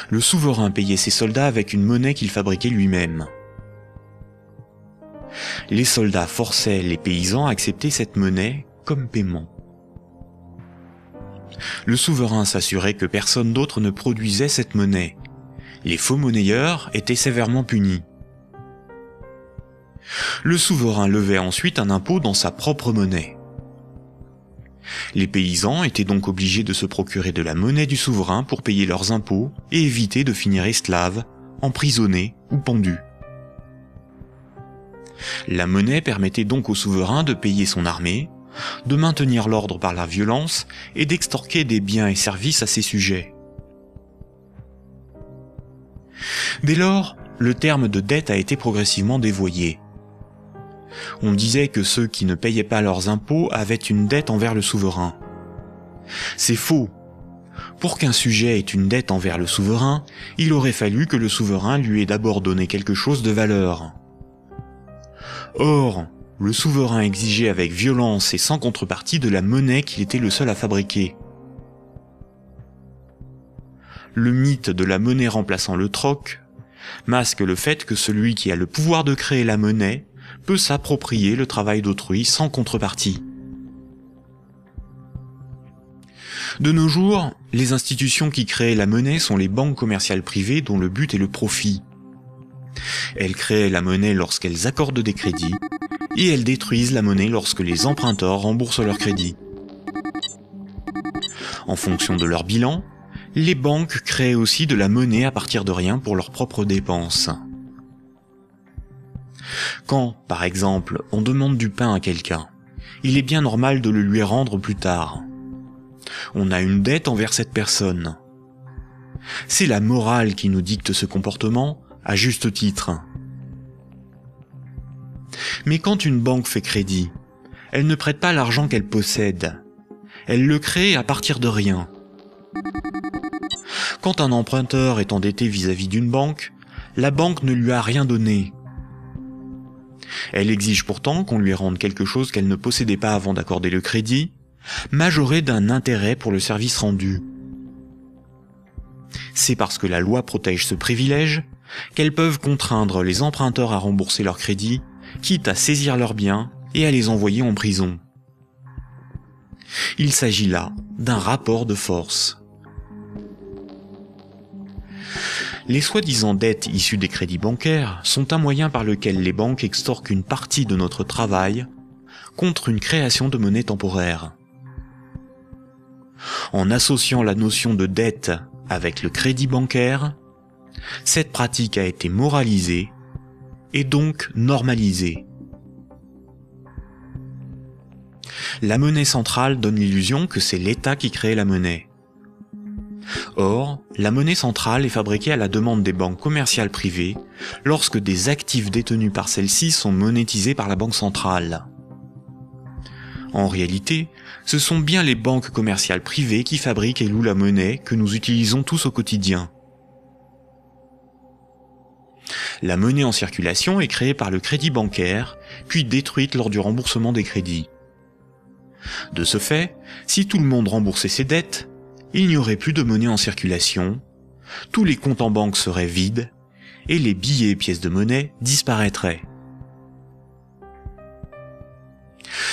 Le souverain payait ses soldats avec une monnaie qu'il fabriquait lui-même. Les soldats forçaient les paysans à accepter cette monnaie comme paiement. Le souverain s'assurait que personne d'autre ne produisait cette monnaie. Les faux monnayeurs étaient sévèrement punis. Le souverain levait ensuite un impôt dans sa propre monnaie. Les paysans étaient donc obligés de se procurer de la monnaie du souverain pour payer leurs impôts et éviter de finir esclaves, emprisonnés ou pendus. La monnaie permettait donc au souverain de payer son armée, de maintenir l'ordre par la violence et d'extorquer des biens et services à ses sujets. Dès lors, le terme de dette a été progressivement dévoyé. On disait que ceux qui ne payaient pas leurs impôts avaient une dette envers le souverain. C'est faux. Pour qu'un sujet ait une dette envers le souverain, il aurait fallu que le souverain lui ait d'abord donné quelque chose de valeur. Or, le souverain exigeait avec violence et sans contrepartie de la monnaie qu'il était le seul à fabriquer. Le mythe de la monnaie remplaçant le troc masque le fait que celui qui a le pouvoir de créer la monnaie peut s'approprier le travail d'autrui sans contrepartie. De nos jours, les institutions qui créent la monnaie sont les banques commerciales privées dont le but est le profit. Elles créent la monnaie lorsqu'elles accordent des crédits et elles détruisent la monnaie lorsque les emprunteurs remboursent leurs crédits. En fonction de leur bilan, les banques créent aussi de la monnaie à partir de rien pour leurs propres dépenses. Quand, par exemple, on demande du pain à quelqu'un, il est bien normal de le lui rendre plus tard. On a une dette envers cette personne. C'est la morale qui nous dicte ce comportement, à juste titre. Mais quand une banque fait crédit, elle ne prête pas l'argent qu'elle possède. Elle le crée à partir de rien. Quand un emprunteur est endetté vis-à-vis d'une banque, la banque ne lui a rien donné. Elle exige pourtant qu'on lui rende quelque chose qu'elle ne possédait pas avant d'accorder le crédit, majoré d'un intérêt pour le service rendu. C'est parce que la loi protège ce privilège qu'elles peuvent contraindre les emprunteurs à rembourser leur crédit, quitte à saisir leurs biens et à les envoyer en prison. Il s'agit là d'un rapport de force. Les soi-disant dettes issues des crédits bancaires sont un moyen par lequel les banques extorquent une partie de notre travail contre une création de monnaie temporaire. En associant la notion de dette avec le crédit bancaire, cette pratique a été moralisée et donc normalisée. La monnaie centrale donne l'illusion que c'est l'État qui crée la monnaie. Or, la monnaie centrale est fabriquée à la demande des banques commerciales privées lorsque des actifs détenus par celles-ci sont monétisés par la banque centrale. En réalité, ce sont bien les banques commerciales privées qui fabriquent et louent la monnaie que nous utilisons tous au quotidien. La monnaie en circulation est créée par le crédit bancaire, puis détruite lors du remboursement des crédits. De ce fait, si tout le monde remboursait ses dettes, il n'y aurait plus de monnaie en circulation, tous les comptes en banque seraient vides, et les billets et pièces de monnaie disparaîtraient.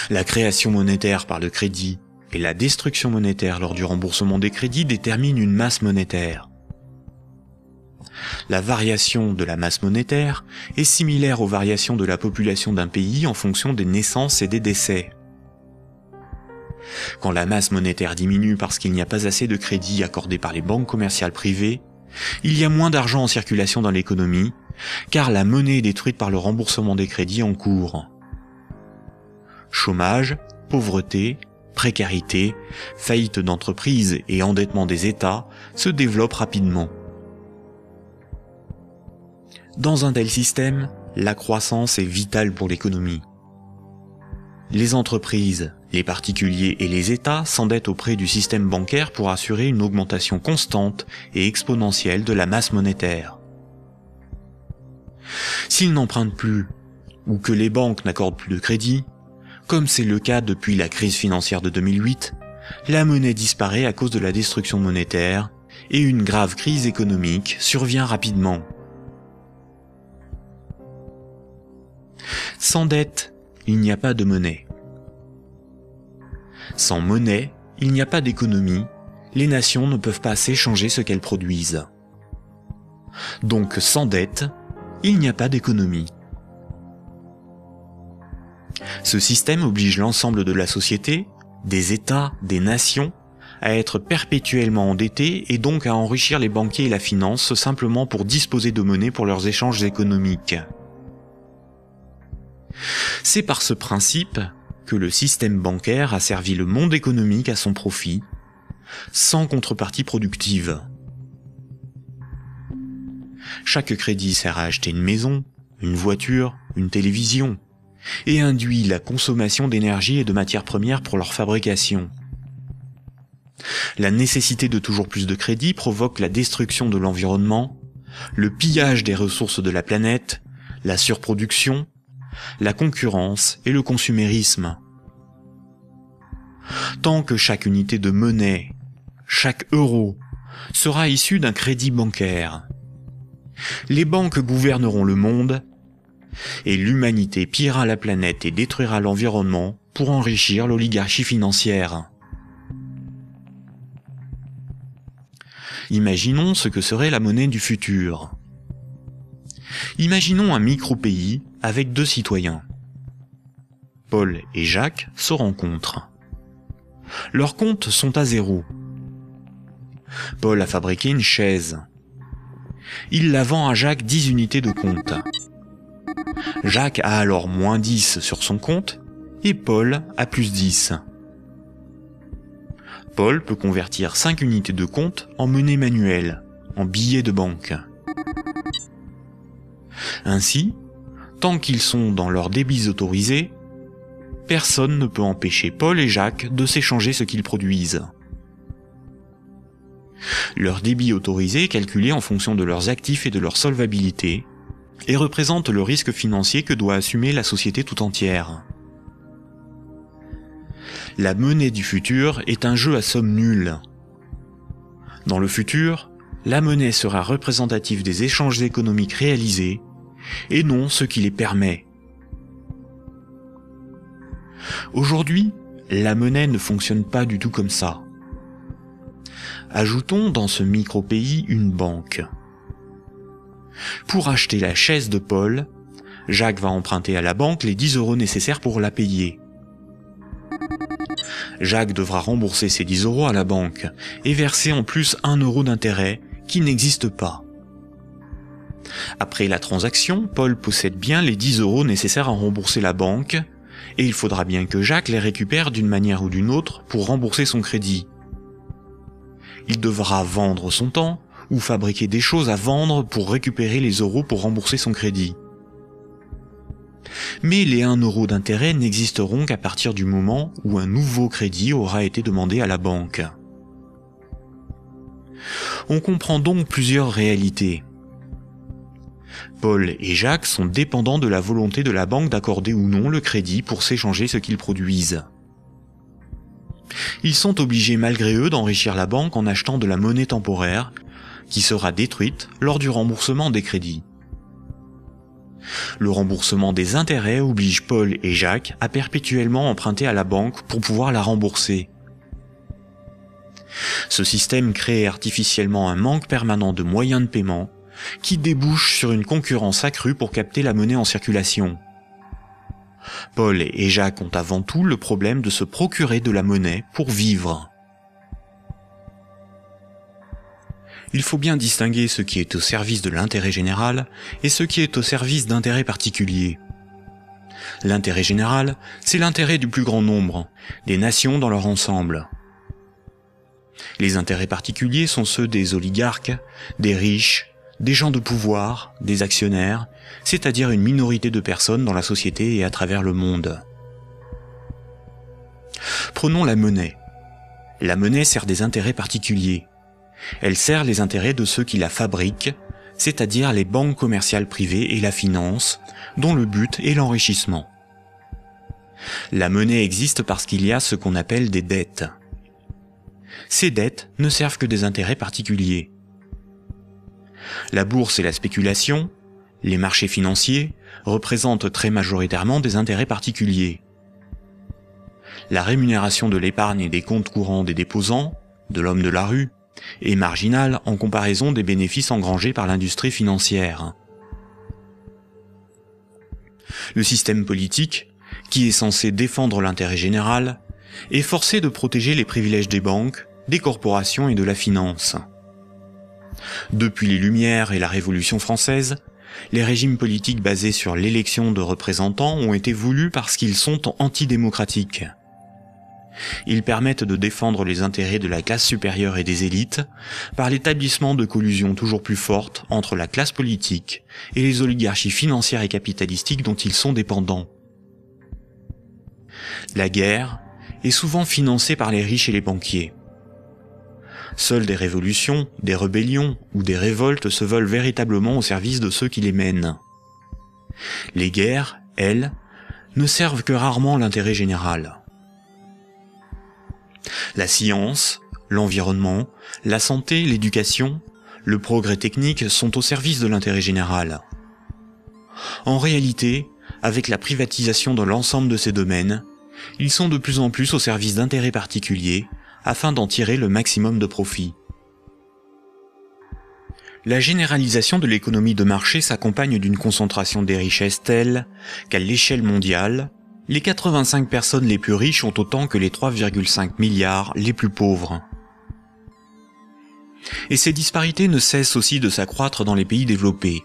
La création monétaire par le crédit et la destruction monétaire lors du remboursement des crédits déterminent une masse monétaire. La variation de la masse monétaire est similaire aux variations de la population d'un pays en fonction des naissances et des décès. Quand la masse monétaire diminue parce qu'il n'y a pas assez de crédits accordés par les banques commerciales privées, il y a moins d'argent en circulation dans l'économie, car la monnaie est détruite par le remboursement des crédits en cours. Chômage, pauvreté, précarité, faillite d'entreprises et endettement des États se développent rapidement. Dans un tel système, la croissance est vitale pour l'économie. Les entreprises, les particuliers et les États s'endettent auprès du système bancaire pour assurer une augmentation constante et exponentielle de la masse monétaire. S'ils n'empruntent plus, ou que les banques n'accordent plus de crédit, comme c'est le cas depuis la crise financière de 2008, la monnaie disparaît à cause de la destruction monétaire et une grave crise économique survient rapidement. Sans dette, il n'y a pas de monnaie. Sans monnaie, il n'y a pas d'économie, les nations ne peuvent pas s'échanger ce qu'elles produisent. Donc sans dette, il n'y a pas d'économie. Ce système oblige l'ensemble de la société, des États, des nations, à être perpétuellement endettés et donc à enrichir les banquiers et la finance simplement pour disposer de monnaie pour leurs échanges économiques. C'est par ce principe que le système bancaire a servi le monde économique à son profit, sans contrepartie productive. Chaque crédit sert à acheter une maison, une voiture, une télévision, et induit la consommation d'énergie et de matières premières pour leur fabrication. La nécessité de toujours plus de crédit provoque la destruction de l'environnement, le pillage des ressources de la planète, la surproduction, la concurrence et le consumérisme. Tant que chaque unité de monnaie, chaque euro, sera issu d'un crédit bancaire, les banques gouverneront le monde et l'humanité pillera la planète et détruira l'environnement pour enrichir l'oligarchie financière. Imaginons ce que serait la monnaie du futur. Imaginons un micro-pays avec deux citoyens. Paul et Jacques se rencontrent. Leurs comptes sont à zéro. Paul a fabriqué une chaise. Il la vend à Jacques 10 unités de compte. Jacques a alors moins 10 sur son compte et Paul a plus 10. Paul peut convertir 5 unités de compte en monnaie manuelle, en billets de banque. Ainsi, tant qu'ils sont dans leurs débits autorisés, personne ne peut empêcher Paul et Jacques de s'échanger ce qu'ils produisent. Leur débit autorisé est calculé en fonction de leurs actifs et de leur solvabilité, et représente le risque financier que doit assumer la société tout entière. La monnaie du futur est un jeu à somme nulle. Dans le futur, la monnaie sera représentative des échanges économiques réalisés et non ce qui les permet. Aujourd'hui, la monnaie ne fonctionne pas du tout comme ça. Ajoutons dans ce micro-pays une banque. Pour acheter la chaise de Paul, Jacques va emprunter à la banque les 10 euros nécessaires pour la payer. Jacques devra rembourser ces 10 euros à la banque et verser en plus 1 euro d'intérêt qui n'existe pas. Après la transaction, Paul possède bien les 10 euros nécessaires à rembourser la banque, et il faudra bien que Jacques les récupère d'une manière ou d'une autre pour rembourser son crédit. Il devra vendre son temps, ou fabriquer des choses à vendre pour récupérer les euros pour rembourser son crédit. Mais les 1 euro d'intérêt n'existeront qu'à partir du moment où un nouveau crédit aura été demandé à la banque. On comprend donc plusieurs réalités. Paul et Jacques sont dépendants de la volonté de la banque d'accorder ou non le crédit pour s'échanger ce qu'ils produisent. Ils sont obligés malgré eux d'enrichir la banque en achetant de la monnaie temporaire qui sera détruite lors du remboursement des crédits. Le remboursement des intérêts oblige Paul et Jacques à perpétuellement emprunter à la banque pour pouvoir la rembourser. Ce système crée artificiellement un manque permanent de moyens de paiement qui débouche sur une concurrence accrue pour capter la monnaie en circulation. Paul et Jacques ont avant tout le problème de se procurer de la monnaie pour vivre. Il faut bien distinguer ce qui est au service de l'intérêt général et ce qui est au service d'intérêts particuliers. L'intérêt général, c'est l'intérêt du plus grand nombre, des nations dans leur ensemble. Les intérêts particuliers sont ceux des oligarques, des riches, des gens de pouvoir, des actionnaires, c'est-à-dire une minorité de personnes dans la société et à travers le monde. Prenons la monnaie. La monnaie sert des intérêts particuliers. Elle sert les intérêts de ceux qui la fabriquent, c'est-à-dire les banques commerciales privées et la finance, dont le but est l'enrichissement. La monnaie existe parce qu'il y a ce qu'on appelle des dettes. Ces dettes ne servent que des intérêts particuliers. La bourse et la spéculation, les marchés financiers, représentent très majoritairement des intérêts particuliers. La rémunération de l'épargne et des comptes courants des déposants, de l'homme de la rue, est marginale en comparaison des bénéfices engrangés par l'industrie financière. Le système politique, qui est censé défendre l'intérêt général, est forcé de protéger les privilèges des banques, des corporations et de la finance. Depuis les Lumières et la Révolution française, les régimes politiques basés sur l'élection de représentants ont été voulus parce qu'ils sont antidémocratiques. Ils permettent de défendre les intérêts de la classe supérieure et des élites par l'établissement de collusions toujours plus fortes entre la classe politique et les oligarchies financières et capitalistiques dont ils sont dépendants. La guerre est souvent financée par les riches et les banquiers. Seules des révolutions, des rébellions ou des révoltes se veulent véritablement au service de ceux qui les mènent. Les guerres, elles, ne servent que rarement l'intérêt général. La science, l'environnement, la santé, l'éducation, le progrès technique sont au service de l'intérêt général. En réalité, avec la privatisation de l'ensemble de ces domaines, ils sont de plus en plus au service d'intérêts particuliers afin d'en tirer le maximum de profit. La généralisation de l'économie de marché s'accompagne d'une concentration des richesses telle qu'à l'échelle mondiale, les 85 personnes les plus riches ont autant que les 3,5 milliards les plus pauvres. Et ces disparités ne cessent aussi de s'accroître dans les pays développés.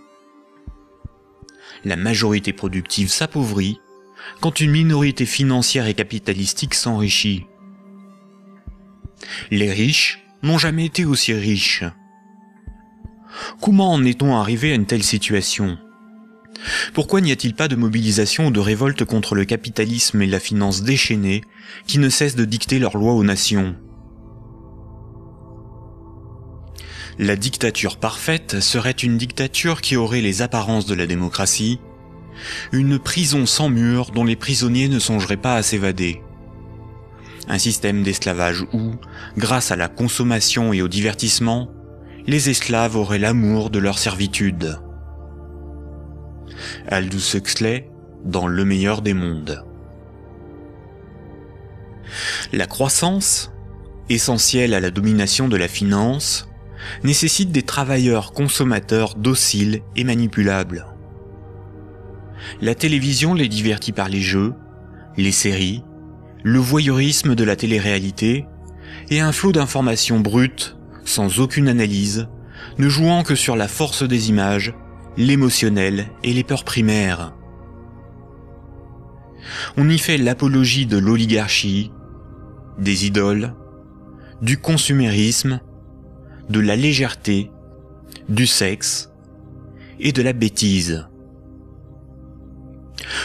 La majorité productive s'appauvrit quand une minorité financière et capitalistique s'enrichit. Les riches n'ont jamais été aussi riches. Comment en est-on arrivé à une telle situation? Pourquoi n'y a-t-il pas de mobilisation ou de révolte contre le capitalisme et la finance déchaînée qui ne cessent de dicter leurs lois aux nations? La dictature parfaite serait une dictature qui aurait les apparences de la démocratie, une prison sans mur dont les prisonniers ne songeraient pas à s'évader un système d'esclavage où, grâce à la consommation et au divertissement, les esclaves auraient l'amour de leur servitude. Aldous Huxley dans Le meilleur des mondes. La croissance, essentielle à la domination de la finance, nécessite des travailleurs consommateurs dociles et manipulables. La télévision les divertit par les jeux, les séries, le voyeurisme de la télé-réalité et un flot d'informations brutes, sans aucune analyse, ne jouant que sur la force des images, l'émotionnel et les peurs primaires. On y fait l'apologie de l'oligarchie, des idoles, du consumérisme, de la légèreté, du sexe et de la bêtise.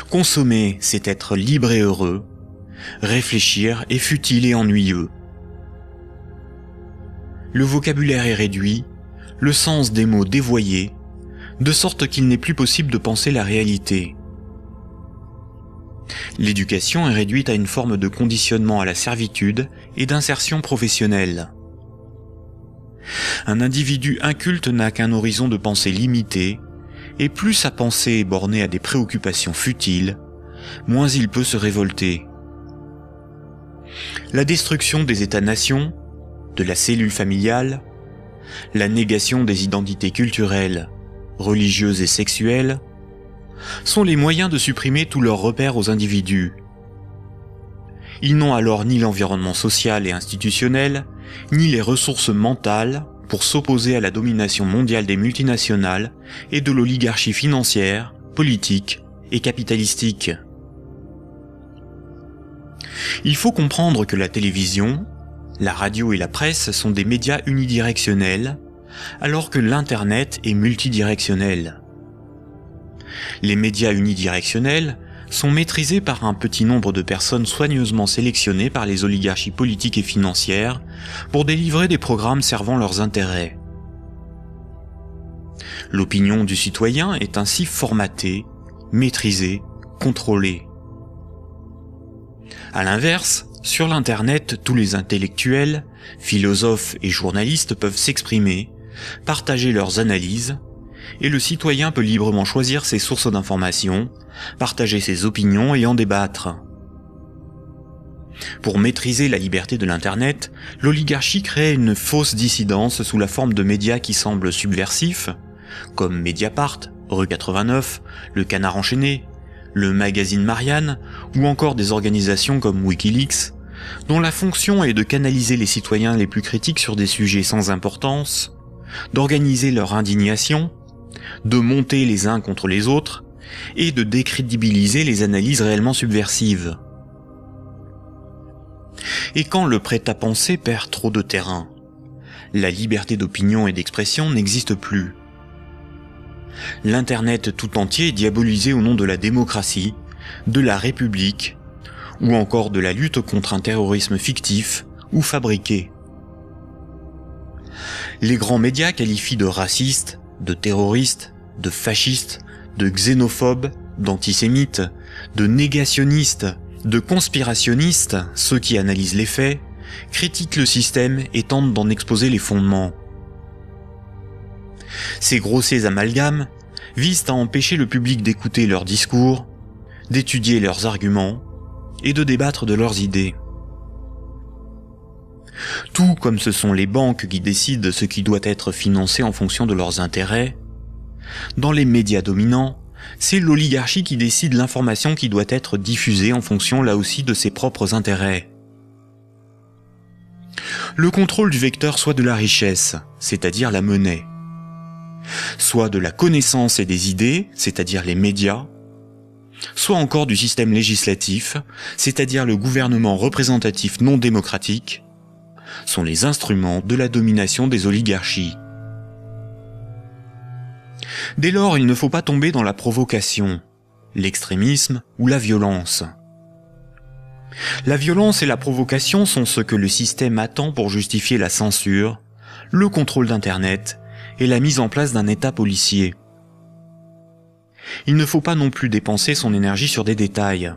Consommer, c'est être libre et heureux, réfléchir est futile et ennuyeux. Le vocabulaire est réduit, le sens des mots dévoyé, de sorte qu'il n'est plus possible de penser la réalité. L'éducation est réduite à une forme de conditionnement à la servitude et d'insertion professionnelle. Un individu inculte n'a qu'un horizon de pensée limité, et plus sa pensée est bornée à des préoccupations futiles, moins il peut se révolter. La destruction des États-nations, de la cellule familiale, la négation des identités culturelles, religieuses et sexuelles, sont les moyens de supprimer tous leurs repères aux individus. Ils n'ont alors ni l'environnement social et institutionnel, ni les ressources mentales pour s'opposer à la domination mondiale des multinationales et de l'oligarchie financière, politique et capitalistique. Il faut comprendre que la télévision, la radio et la presse sont des médias unidirectionnels, alors que l'Internet est multidirectionnel. Les médias unidirectionnels sont maîtrisés par un petit nombre de personnes soigneusement sélectionnées par les oligarchies politiques et financières pour délivrer des programmes servant leurs intérêts. L'opinion du citoyen est ainsi formatée, maîtrisée, contrôlée. À l'inverse, sur l'Internet, tous les intellectuels, philosophes et journalistes peuvent s'exprimer, partager leurs analyses, et le citoyen peut librement choisir ses sources d'information, partager ses opinions et en débattre. Pour maîtriser la liberté de l'Internet, l'oligarchie crée une fausse dissidence sous la forme de médias qui semblent subversifs, comme Mediapart, Rue 89, Le Canard Enchaîné, le magazine Marianne, ou encore des organisations comme Wikileaks, dont la fonction est de canaliser les citoyens les plus critiques sur des sujets sans importance, d'organiser leur indignation, de monter les uns contre les autres, et de décrédibiliser les analyses réellement subversives. Et quand le prêt-à-penser perd trop de terrain, la liberté d'opinion et d'expression n'existe plus. L'Internet tout entier est diabolisé au nom de la démocratie, de la République, ou encore de la lutte contre un terrorisme fictif ou fabriqué. Les grands médias qualifient de racistes, de terroristes, de fascistes, de xénophobes, d'antisémites, de négationnistes, de conspirationnistes, ceux qui analysent les faits, critiquent le système et tentent d'en exposer les fondements. Ces grossiers amalgames visent à empêcher le public d'écouter leurs discours, d'étudier leurs arguments et de débattre de leurs idées. Tout comme ce sont les banques qui décident de ce qui doit être financé en fonction de leurs intérêts, dans les médias dominants, c'est l'oligarchie qui décide l'information qui doit être diffusée en fonction là aussi de ses propres intérêts. Le contrôle du vecteur soit de la richesse, c'est-à-dire la monnaie, soit de la connaissance et des idées, c'est-à-dire les médias, soit encore du système législatif, c'est-à-dire le gouvernement représentatif non démocratique, sont les instruments de la domination des oligarchies. Dès lors, il ne faut pas tomber dans la provocation, l'extrémisme ou la violence. La violence et la provocation sont ce que le système attend pour justifier la censure, le contrôle d'Internet et la mise en place d'un État policier. Il ne faut pas non plus dépenser son énergie sur des détails.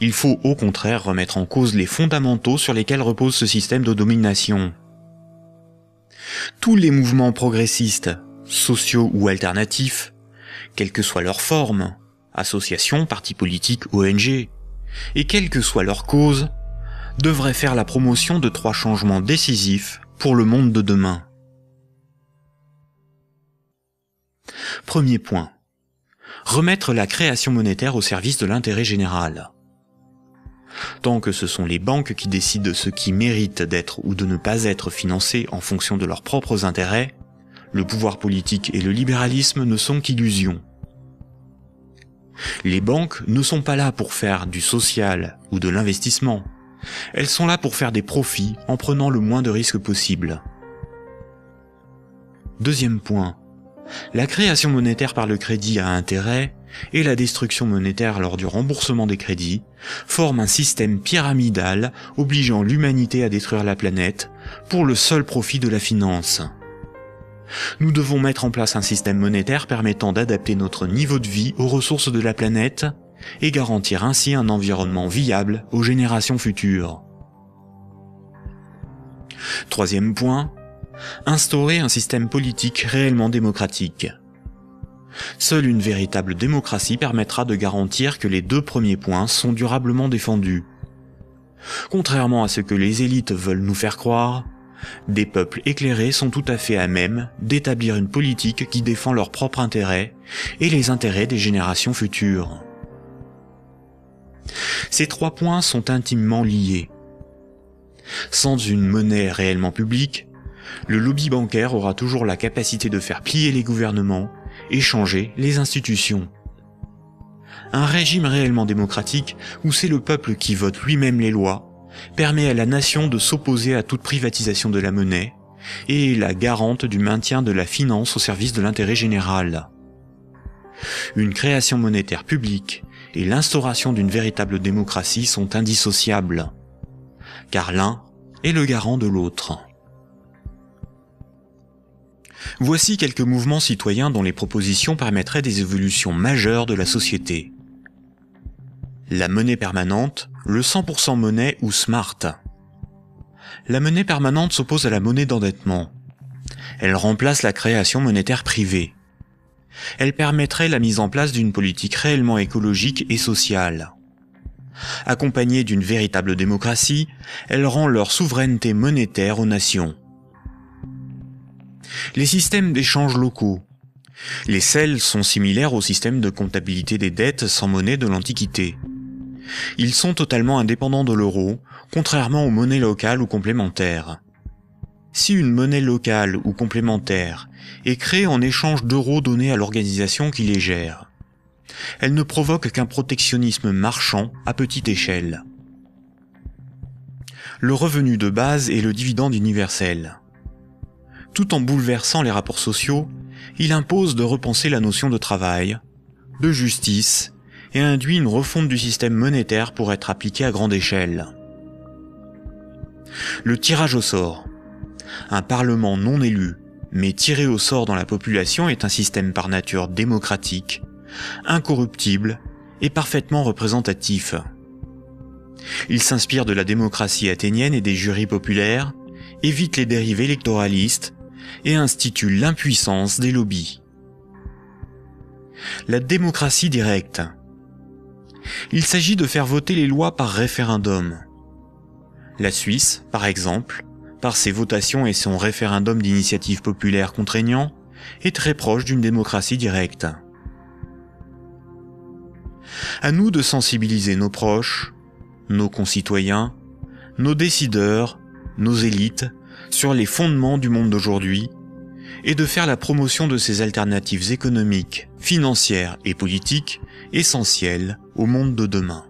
Il faut au contraire remettre en cause les fondamentaux sur lesquels repose ce système de domination. Tous les mouvements progressistes, sociaux ou alternatifs, quelle que soit leur forme, associations, partis politiques, ONG, et quelle que soit leur cause, devraient faire la promotion de trois changements décisifs pour le monde de demain. Premier point. Remettre la création monétaire au service de l'intérêt général. Tant que ce sont les banques qui décident ce qui mérite d'être ou de ne pas être financé en fonction de leurs propres intérêts, le pouvoir politique et le libéralisme ne sont qu'illusions. Les banques ne sont pas là pour faire du social ou de l'investissement. Elles sont là pour faire des profits en prenant le moins de risques possible. Deuxième point. La création monétaire par le crédit à intérêt et la destruction monétaire lors du remboursement des crédits forment un système pyramidal obligeant l'humanité à détruire la planète pour le seul profit de la finance. Nous devons mettre en place un système monétaire permettant d'adapter notre niveau de vie aux ressources de la planète et garantir ainsi un environnement viable aux générations futures. Troisième point, instaurer un système politique réellement démocratique. Seule une véritable démocratie permettra de garantir que les deux premiers points sont durablement défendus. Contrairement à ce que les élites veulent nous faire croire, des peuples éclairés sont tout à fait à même d'établir une politique qui défend leurs propres intérêts et les intérêts des générations futures. Ces trois points sont intimement liés. Sans une monnaie réellement publique, le lobby bancaire aura toujours la capacité de faire plier les gouvernements et changer les institutions. Un régime réellement démocratique, où c'est le peuple qui vote lui-même les lois, permet à la nation de s'opposer à toute privatisation de la monnaie et est la garante du maintien de la finance au service de l'intérêt général. Une création monétaire publique et l'instauration d'une véritable démocratie sont indissociables, car l'un est le garant de l'autre. Voici quelques mouvements citoyens dont les propositions permettraient des évolutions majeures de la société. La monnaie permanente, le 100% monnaie ou smart. La monnaie permanente s'oppose à la monnaie d'endettement. Elle remplace la création monétaire privée. Elle permettrait la mise en place d'une politique réellement écologique et sociale. Accompagnée d'une véritable démocratie, elle rend leur souveraineté monétaire aux nations. Les systèmes d'échange locaux. Les celles sont similaires au système de comptabilité des dettes sans monnaie de l'Antiquité. Ils sont totalement indépendants de l'euro, contrairement aux monnaies locales ou complémentaires. Si une monnaie locale ou complémentaire est créée en échange d'euros donnés à l'organisation qui les gère, elle ne provoque qu'un protectionnisme marchand à petite échelle. Le revenu de base est le dividende universel. Tout en bouleversant les rapports sociaux, il impose de repenser la notion de travail, de justice et induit une refonte du système monétaire pour être appliqué à grande échelle. Le tirage au sort. Un parlement non élu, mais tiré au sort dans la population est un système par nature démocratique, incorruptible et parfaitement représentatif. Il s'inspire de la démocratie athénienne et des jurys populaires, évite les dérivés électoralistes et institue l'impuissance des lobbies. La démocratie directe. Il s'agit de faire voter les lois par référendum. La Suisse, par exemple, par ses votations et son référendum d'initiative populaire contraignant, est très proche d'une démocratie directe. À nous de sensibiliser nos proches, nos concitoyens, nos décideurs, nos élites sur les fondements du monde d'aujourd'hui et de faire la promotion de ces alternatives économiques, financières et politiques essentielles au monde de demain.